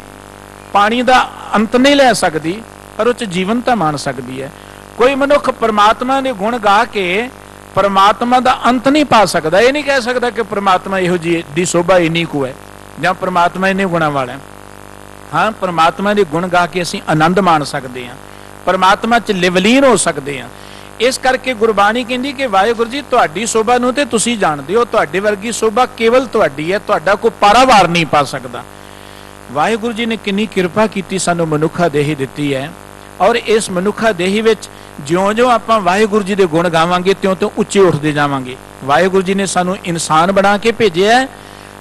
ਪਾਣੀ ਦਾ ਅੰਤ ਨਹੀਂ ਲੈ ਸਕਦੀ, ਪਰ ਉਹ ਚ ਜੀਵਨਤਾ ਮਾਣ ਸਕਦੀ ਹੈ। ਕੋਈ ਮਨੁੱਖ ਪਰਮਾਤਮਾ ਦੇ ਗੁਣ ਗਾ ਕੇ ਪਰਮਾਤਮਾ ਦਾ ਅੰਤ ਨਹੀਂ ਪਾ ਸਕਦਾ। ਇਹ ਨਹੀਂ ਕਹਿ ਸਕਦਾ ਕਿ ਪਰਮਾਤਮਾ ਇਹੋ ਜੀ ਦੀ ਸੋਭਾ ਇਨੀ ਕੁ ਹੈ, ਜਾਂ ਪਰਮਾਤਮਾ ਇਹਨੇ ਗੁਣਾਂ ਵਾਲਾ ਹੈ। ਹਾਂ, ਪਰਮਾਤਮਾ ਦੇ ਗੁਣ ਗਾ ਕੇ ਅਸੀਂ ਆਨੰਦ ਮਾਣ ਸਕਦੇ ਹਾਂ। ਪਰਮਾਤਮਾ ਚ ਲਿਵਲੀਨ ਹੋ ਸਕਦੇ ਹਾਂ। ਇਸ ਕਰਕੇ ਗੁਰਬਾਣੀ ਕਹਿੰਦੀ ਕਿ, ਵਾਹਿਗੁਰੂ ਜੀ, ਤੁਹਾਡੀ ਸੋਭਾ ਨੂੰ ਤੇ ਤੁਸੀਂ ਜਾਣਦੇ ਹੋ। ਤੁਹਾਡੇ ਵਰਗੀ ਸੋਭਾ ਕੇਵਲ ਤੁਹਾਡੀ ਹੈ। ਤੁਹਾਡਾ ਕੋਈ ਪਾਰਾਵਾਰ ਨਹੀਂ ਪਾ ਸਕਦਾ। ਵਾਹਿਗੁਰੂ ਜੀ ਨੇ ਕਿੰਨੀ ਕਿਰਪਾ ਕੀਤੀ ਸਾਨੂੰ ਮਨੁੱਖਾ ਦੇਹੀ ਦਿੱਤੀ ਹੈ। ਔਰ ਇਸ ਮਨੁੱਖਾ ਦੇਹੀ ਵਿੱਚ ਜਿਉਂ-ਜਿਉਂ ਆਪਾਂ ਵਾਹਿਗੁਰੂ ਜੀ ਦੇ ਗੁਣ ਗਾਵਾਂਗੇ ਤਿਉਂ-ਤਿਉਂ ਉੱਚੇ ਉੱਠਦੇ ਜਾਵਾਂਗੇ। ਵਾਹਿਗੁਰੂ ਜੀ ਨੇ ਸਾਨੂੰ ਇਨਸਾਨ ਬਣਾ ਕੇ ਭੇਜਿਆ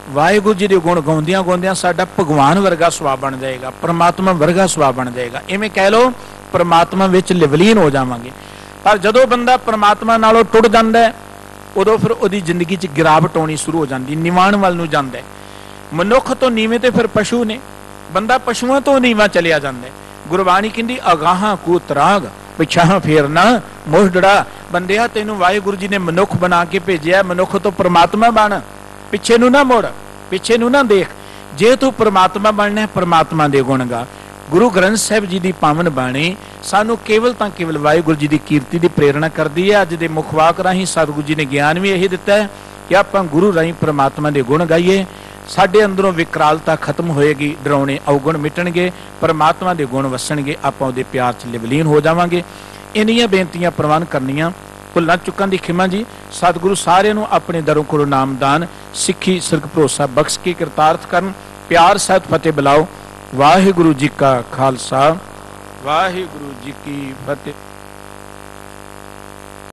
ਵਾਹਿਗੁਰੂ ਜੀ ਦੇ ਗੁਣ ਗਾਉਂਦਿਆਂ ਗਾਉਂਦਿਆਂ ਸਾਡਾ ਭਗਵਾਨ ਵਰਗਾ ਸੁਭਾਅ ਬਣ ਜਾਏਗਾ, ਪਰਮਾਤਮਾ ਵਰਗਾ ਸੁਭਾਅ ਬਣ ਜਾਏਗਾ। ਐਵੇਂ ਕਹਿ ਲਓ, ਪਰਮਾਤਮਾ ਵਿੱਚ ਲਿਵਲੀਨ ਹੋ ਜਾਵਾਂਗੇ। ਪਰ ਜਦੋਂ ਬੰਦਾ ਪ੍ਰਮਾਤਮਾ ਨਾਲੋਂ ਟੁੱਟ ਜਾਂਦਾ ਹੈ, ਉਦੋਂ ਫਿਰ ਉਹਦੀ ਜ਼ਿੰਦਗੀ 'ਚ ਗਿਰਾਵਟ ਆਉਣੀ ਸ਼ੁਰੂ ਹੋ ਜਾਂਦੀ, ਨਿਵਾਣ ਵੱਲ ਨੂੰ ਜਾਂਦਾ ਹੈ। ਮਨੁੱਖ ਤੋਂ ਨੀਵੇਂ ਤੇ ਫਿਰ ਪਸ਼ੂ ਨੇ। ਬੰਦਾ ਪਸ਼ੂਆਂ ਤੋਂ ਨੀਵਾਂ ਚਲਿਆ ਜਾਂਦਾ ਹੈ। ਗੁਰਬਾਣੀ ਕਹਿੰਦੀ, ਅਗਾਹਾਂ ਕੂ ਤਰਾਗ। ਪਿਛਾਹਾਂ ਫੇਰਨਾ ਮੋਹੜੜਾ ਬੰਦਿਆ, ਤੈਨੂੰ ਵਾਹਿਗੁਰੂ ਜੀ ਨੇ ਮਨੁੱਖ ਬਣਾ ਕੇ ਭੇਜਿਆ, ਮਨੁੱਖ ਤੋਂ ਪ੍ਰਮਾਤਮਾ ਬਣ। ਪਿੱਛੇ ਨੂੰ ਨਾ ਮੋੜ, ਪਿੱਛੇ ਨੂੰ ਨਾ ਦੇਖ। ਜੇ ਤੂੰ ਪ੍ਰਮਾਤਮਾ ਬਣਨਾ ਹੈ ਪ੍ਰਮਾਤਮਾ ਦੇ ਗੁਣ ਗਾ। ਗੁਰੂ ਗ੍ਰੰਥ ਸਾਹਿਬ ਜੀ ਦੀ ਪਾਵਨ ਬਾਣੀ ਸਾਨੂੰ ਕੇਵਲ ਤਾਂ ਕੇਵਲ ਵਾਹਿਗੁਰੂ ਜੀ ਦੀ ਕੀਰਤੀ ਦੀ ਪ੍ਰੇਰਣਾ ਕਰਦੀ ਹੈ। ਅੱਜ ਦੇ ਮੁਖਵਾਕ ਰਾਹੀਂ ਸਤਿਗੁਰੂ ਜੀ ਨੇ ਗਿਆਨ ਵੀ ਇਹੀ ਦਿੱਤਾ ਹੈ ਕਿ ਆਪਾਂ ਗੁਰੂ ਰਾਹੀਂ ਪ੍ਰਮਾਤਮਾ ਦੇ ਗੁਣ ਗਾਈਏ। ਸਾਡੇ ਅੰਦਰੋਂ ਵਿਕਰਾਲਤਾ ਖਤਮ ਹੋਏਗੀ, ਡਰਾਉਣੇ ਔਗੁਣ ਮਿਟਣਗੇ, ਪਰਮਾਤਮਾ ਦੇ ਗੁਣ ਵਸਣਗੇ, ਆਪਾਂ ਉਹਦੇ ਪਿਆਰ 'ਚ ਲਿਵਲੀਨ ਹੋ ਜਾਵਾਂਗੇ। ਇੰਨੀਆਂ ਬੇਨਤੀਆਂ ਪ੍ਰਵਾਨ ਕਰਨੀਆਂ, ਭੁੱਲਾਂ ਚੁੱਕਾਂ ਦੀ ਖਿਮਾ ਜੀ। ਸਤਿਗੁਰੂ ਸਾਰਿਆਂ ਨੂੰ ਆਪਣੇ ਦਰੋਂ ਕੋਲ ਨਾਮਦਾਨ ਸਿੱਖੀ ਸਿਰਕ ਭਰੋਸਾ ਬਖਸ਼ ਕੇ ਕਿਰਤਾਰਥ ਕਰਨ। ਪਿਆਰ ਸਹਿਤ ਫਤਿਹ ਬੁਲਾਓ। ਵਾਹਿਗੁਰੂ ਜੀ ਕਾ ਖਾਲਸਾ। ਵਾਹਿਗੁਰੂ ਜੀ ਕੀ ਫਤਿਹ।